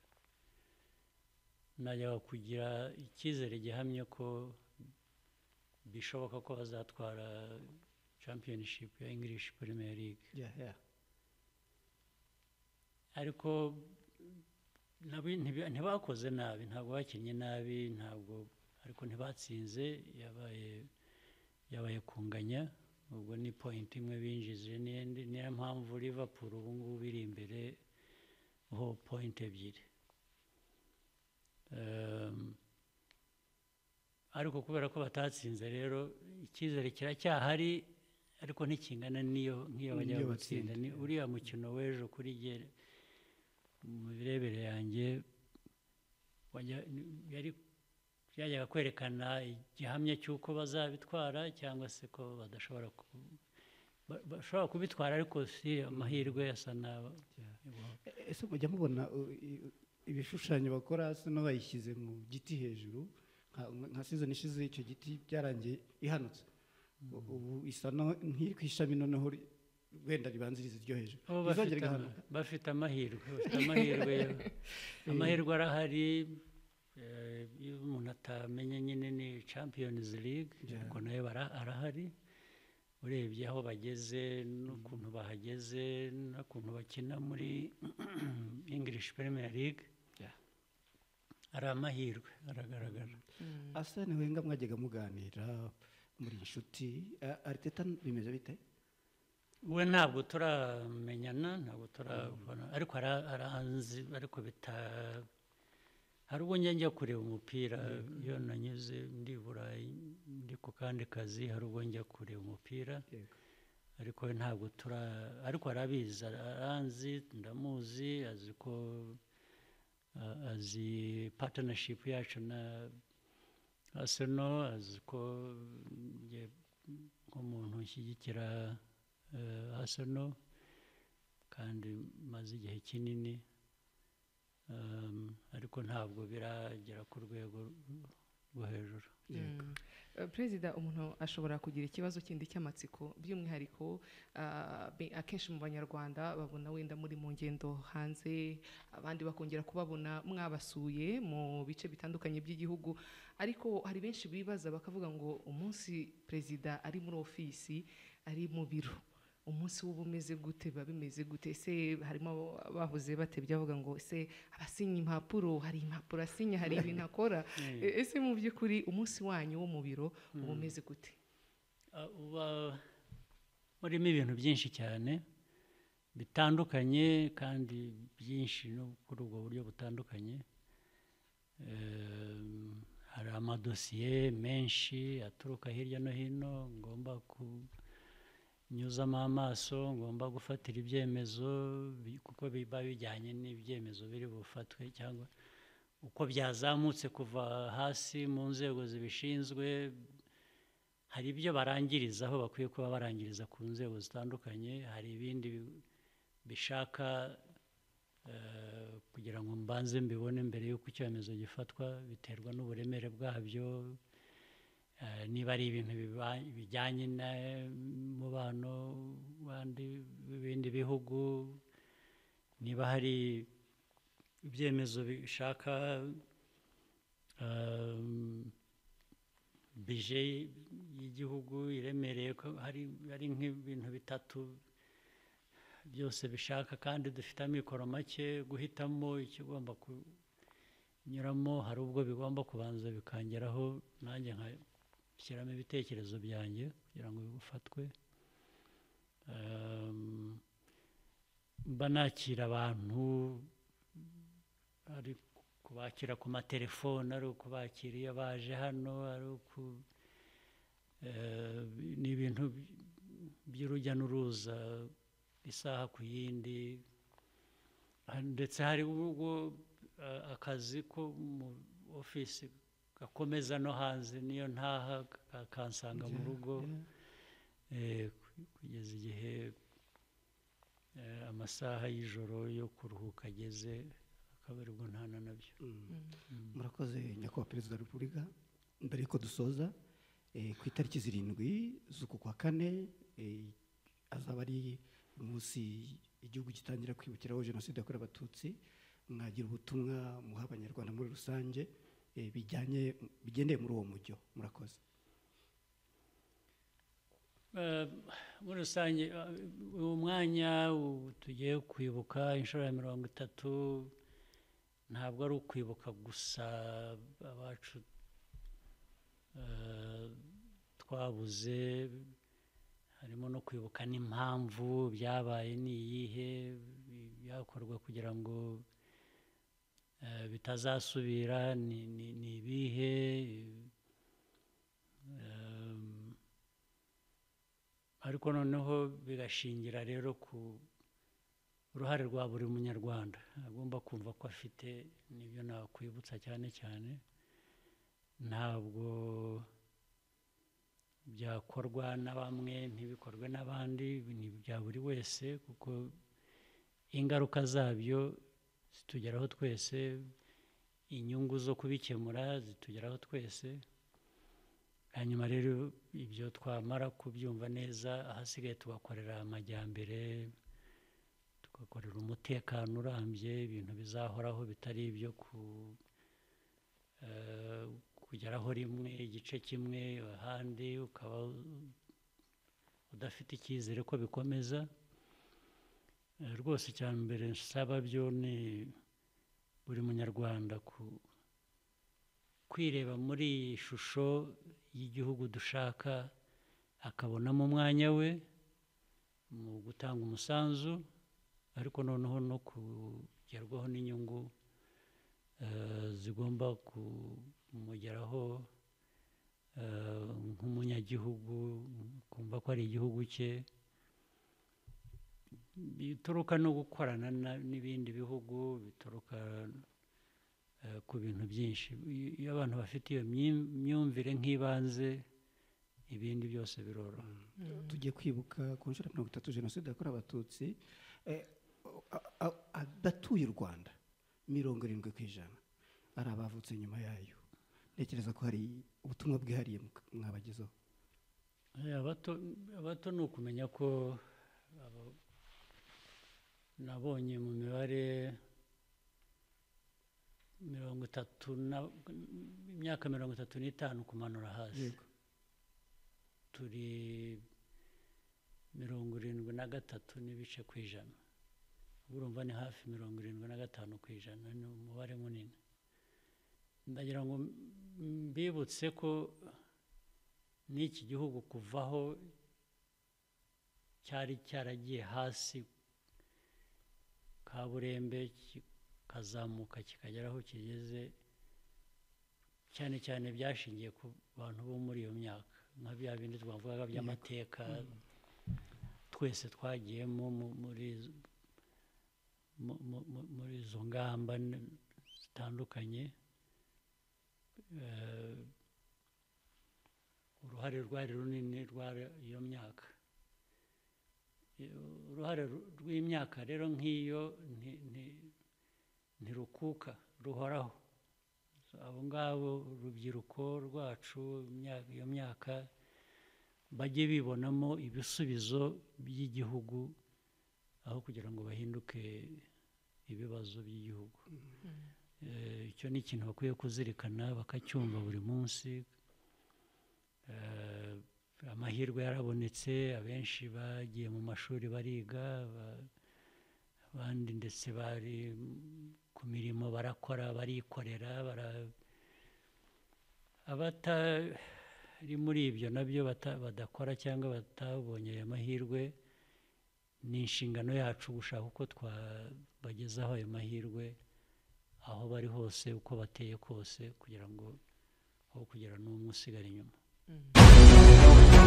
najyaga kugira icyizere gihamye ko bishoboka ko bazatwara championship ya english premier league. Ariko ntibakoze nabi ntabwo bakinnye nabi ntabwo ariko ntibatsinze yabaye yabaye kunganya. Ubwo ni point imwe binjije niyo mpamvu liverpool ubu ngubu iri imbere ho point ebyiri Ehm, ariko kubera ko batatsinze rero icyizere kiracyahari ariko ntikingana n'iyo nk'iyo bajya gutsinda ni uriya mukino w'ejo kuri jye mu birebere yanjye yari byajyaga kwerekana igihamya cy'uko bazabitwara cyangwa se ko badashobora bashobora kubitwara ariko si amahirwe asa n'aba ese mujya mubona uh, ibishushanyo bakora Arsenal bayishyize mu giti hejuru nka- season ishize icyo giti byarangiye ihanutse. U- ubu isa nk'iri ku ishami noneho wenda ribanziriza iryo hejuru. Bafite amahirwe bafite amahirwe yo- amahirwe arahari eh, iyo umuntu atamenye nyine ni champions league ariko na yo arahari. Urebye aho bageze n'ukuntu bahageze n'ukuntu bakina muri english premier league. Ari amahirwe aragaragara. Arsene Wenger mwajyaga muganira muri inshuti A- Arteta bimeze bite? We ntabwo turamenyana ntabwo turabona ariko ara- aranzi ariko bita hari ubwo njya njya kureba umupira iyo nanyuze ndi burayi ndi ku kandi kazi hari ubwo njya kureba umupira. Ariko we ntabwo tura ariko arabizi aranzi ndamuzi azi ko azi partnership yacu na Arsenal azi ko nk'umuntu ushyigikira eh, Arsenal. Kandi maze igihe kinini ariko ntabwo biragera ku rwego rwo hejuru. Mm. Eh, perezida umuntu ashobora kugira ikibazo kindi cy'amatsiko. By'umwihariko be- akenshi mu banyarwanda babona wenda muri mu ngendo hanze abandi bakongera kubabona mwabasuye mu bice bitandukanye by'igihugu. Ariko hari benshi bibaza bakavuga ngo umunsi perezida ari muri ofisi ari mu biro. Umunsi w'uba umeze gute biba bimeze gute? Ese harimo bahoze batebye bavuga ngo ese abasinya impapuro hari impapuro asinya hari ibintu akora. E- ese mu by'ukuri umunsi wanyu wo mu biro uba umeze gute? Uba urimo ibintu byinshi cyane bitandukanye kandi byinshi no kuri ubwo buryo butandukanye. Hari amadosiye menshi aturuka hirya no hino ngomba kunyuzamo amaso ngomba gufatira ibyemezo kuko biba bijyanye n'ibyemezo biri bufatwe cyangwa uko byazamutse kuva hasi mu nzego zibishinzwe hari ibyo barangiriza aho bakwiye kuba barangiriza ku nzego zitandukanye hari ibindi bi- bishaka eh, kugira ngo mbanze mbibone mbere y'uko icyemezo gifatwa biterwa n'uburemere bwabyo niba ari ibintu bijyanye n'umubano w'ibindi bihugu niba hari ibyemezo bishaka um, bije y'igihugu iremereye ko hari hari nk'ibintu bitatu byose bishaka kandi dufite amikoro make guhitamo ikigomba kunyuramo hari ubwo bigomba kubanza bikangeraho nanjye nkashyiramo ibitekerezo byanjye kugira ngo bifatwe. Um, mba nakira abantu ari kubakira ku matelefone ari ukubakira iyo baje hano ari uku eh, ni ibintu by'urujya n'uruza isaha ku yindi. Ndetse hari ubwo akazi ko mu ofisi gakomeza no hanze niyo ntaha kansanga mu rugo eh, ku- kugeza igihe eh, amasaha y'ijoro yo kuruhuka ageze akaba ari bwo ntana na byo. Murakoze nyakubahwa perezida wa repubulika. Mbere y'uko dusoza eh, ku itariki zirindwi z'uku kwa kane azaba ari umunsi igihugu gitangira kwibukiraho jenoside yakorewe abatutsi mwagira ubutumwa muha abanyarwanda muri rusange. Bijyanye bigendeye muri uwo mujyo murakoze. Eh, muri rusange eh, uyu mwanya tugiye kwibuka inshuro ya mirongo itatu ntabwo ari ukwibuka gusa abacu eh, twabuze harimo no kwibuka n'impamvu byabaye ni iyihe byakorwa kugira ngo eh, bitazasubira ni ibihe? Em, ariko noneho bigashingira rero ku uruhare rwa buri munyarwanda. Agomba kumva ko afite n'ibyo nakwibutsa cyane cyane. Ntabwo byakorwa na bamwe ntibikorwe n'abandi ni ibya buri wese kuko ingaruka zabyo zitugeraho twese inyungu zo kubikemura zitugeraho twese. Hanyuma rero ibyo twamara kubyumva neza ahasigaye tugakorera amajyambere tugakorera umutekano urambye ibintu bizahoraho bitari ibyo eh, kugeraho rimwe igice kimwe ahandi ukaba udafite icyizere ko bikomeza. Rwose icya mbere nsaba byo ni buri munyarwanda kwireba muri iyi shusho y'igihugu dushaka akabonamo umwanya we mu gutanga umusanzu ariko noneho no kugerwaho n'inyungu eh, zigomba kumugeraho eh, nk'umunyagihugu kumva ko ari igihugu cye. Bituruka no gukorana na- n'ibindi bihugu bituruka eh, ku bintu byinshi. Iyo- abantu bafite iyo myumvire nk'ibanze ibindi byose biroroha. Tugiye kwibuka ku nshuro ya mirongo itatu jenoside yakorewe abatutsi eh, a- a- abatuye u rwanda mirongo irindwi ku ijana. Ari abavutse nyuma yayo. Ntekereza ko hari ubutumwa bwihariye mwa- mwabagezaho Eh, abato ni ukumenya ko nabonye mu mibare mirongo itatu imyaka mirongo itatu n'itanu kumanura hasi. Turi mirongo irindwi na gatatu n'ibice ku ijana. Urumva ni hafi mirongo irindwi na gatanu ku ijana ni umubare munini. Ndagira ngo mbibutse ko n'iki gihugu kuvaho cyari cyaragiye hasi kaburembe kikazamuka kikagera aho kigeze cyane cyane byashingiye ku bantu bo muri iyo myaka. Nka bya bindi twavugaga by'amateka twese twagiyemo mu- muri izo- ngamba zitandukanye. Eh, uruhare rwari runini rwa iyo myaka. Uruhare ru- rw'imyaka rero nk'iyo nti- nti- ntirukuka ruhoraho. Abo ngabo urubyiruko rwacu iyo myaka bajye bibonamo ibisubizo by'igihugu aho kugira ngo bahinduke ibibazo by'igihugu. Eh, icyo ni ikintu bakwiye kuzirikana bakacyumva buri munsi. Eh, amahirwe yarabonetse abenshi bagiye mu mashuri bariga ba- abandi ndetse bari ku mirimo barakora barikorera abatari muri ibyo na byo badakora cyangwa batabonye ayo mahirwe ni inshingano yacu gushaka uko twabagezaho ayo mahirwe aho bari hose uko bateye kose kugira ngo aho kugira n'umwe usigara inyuma. Mm.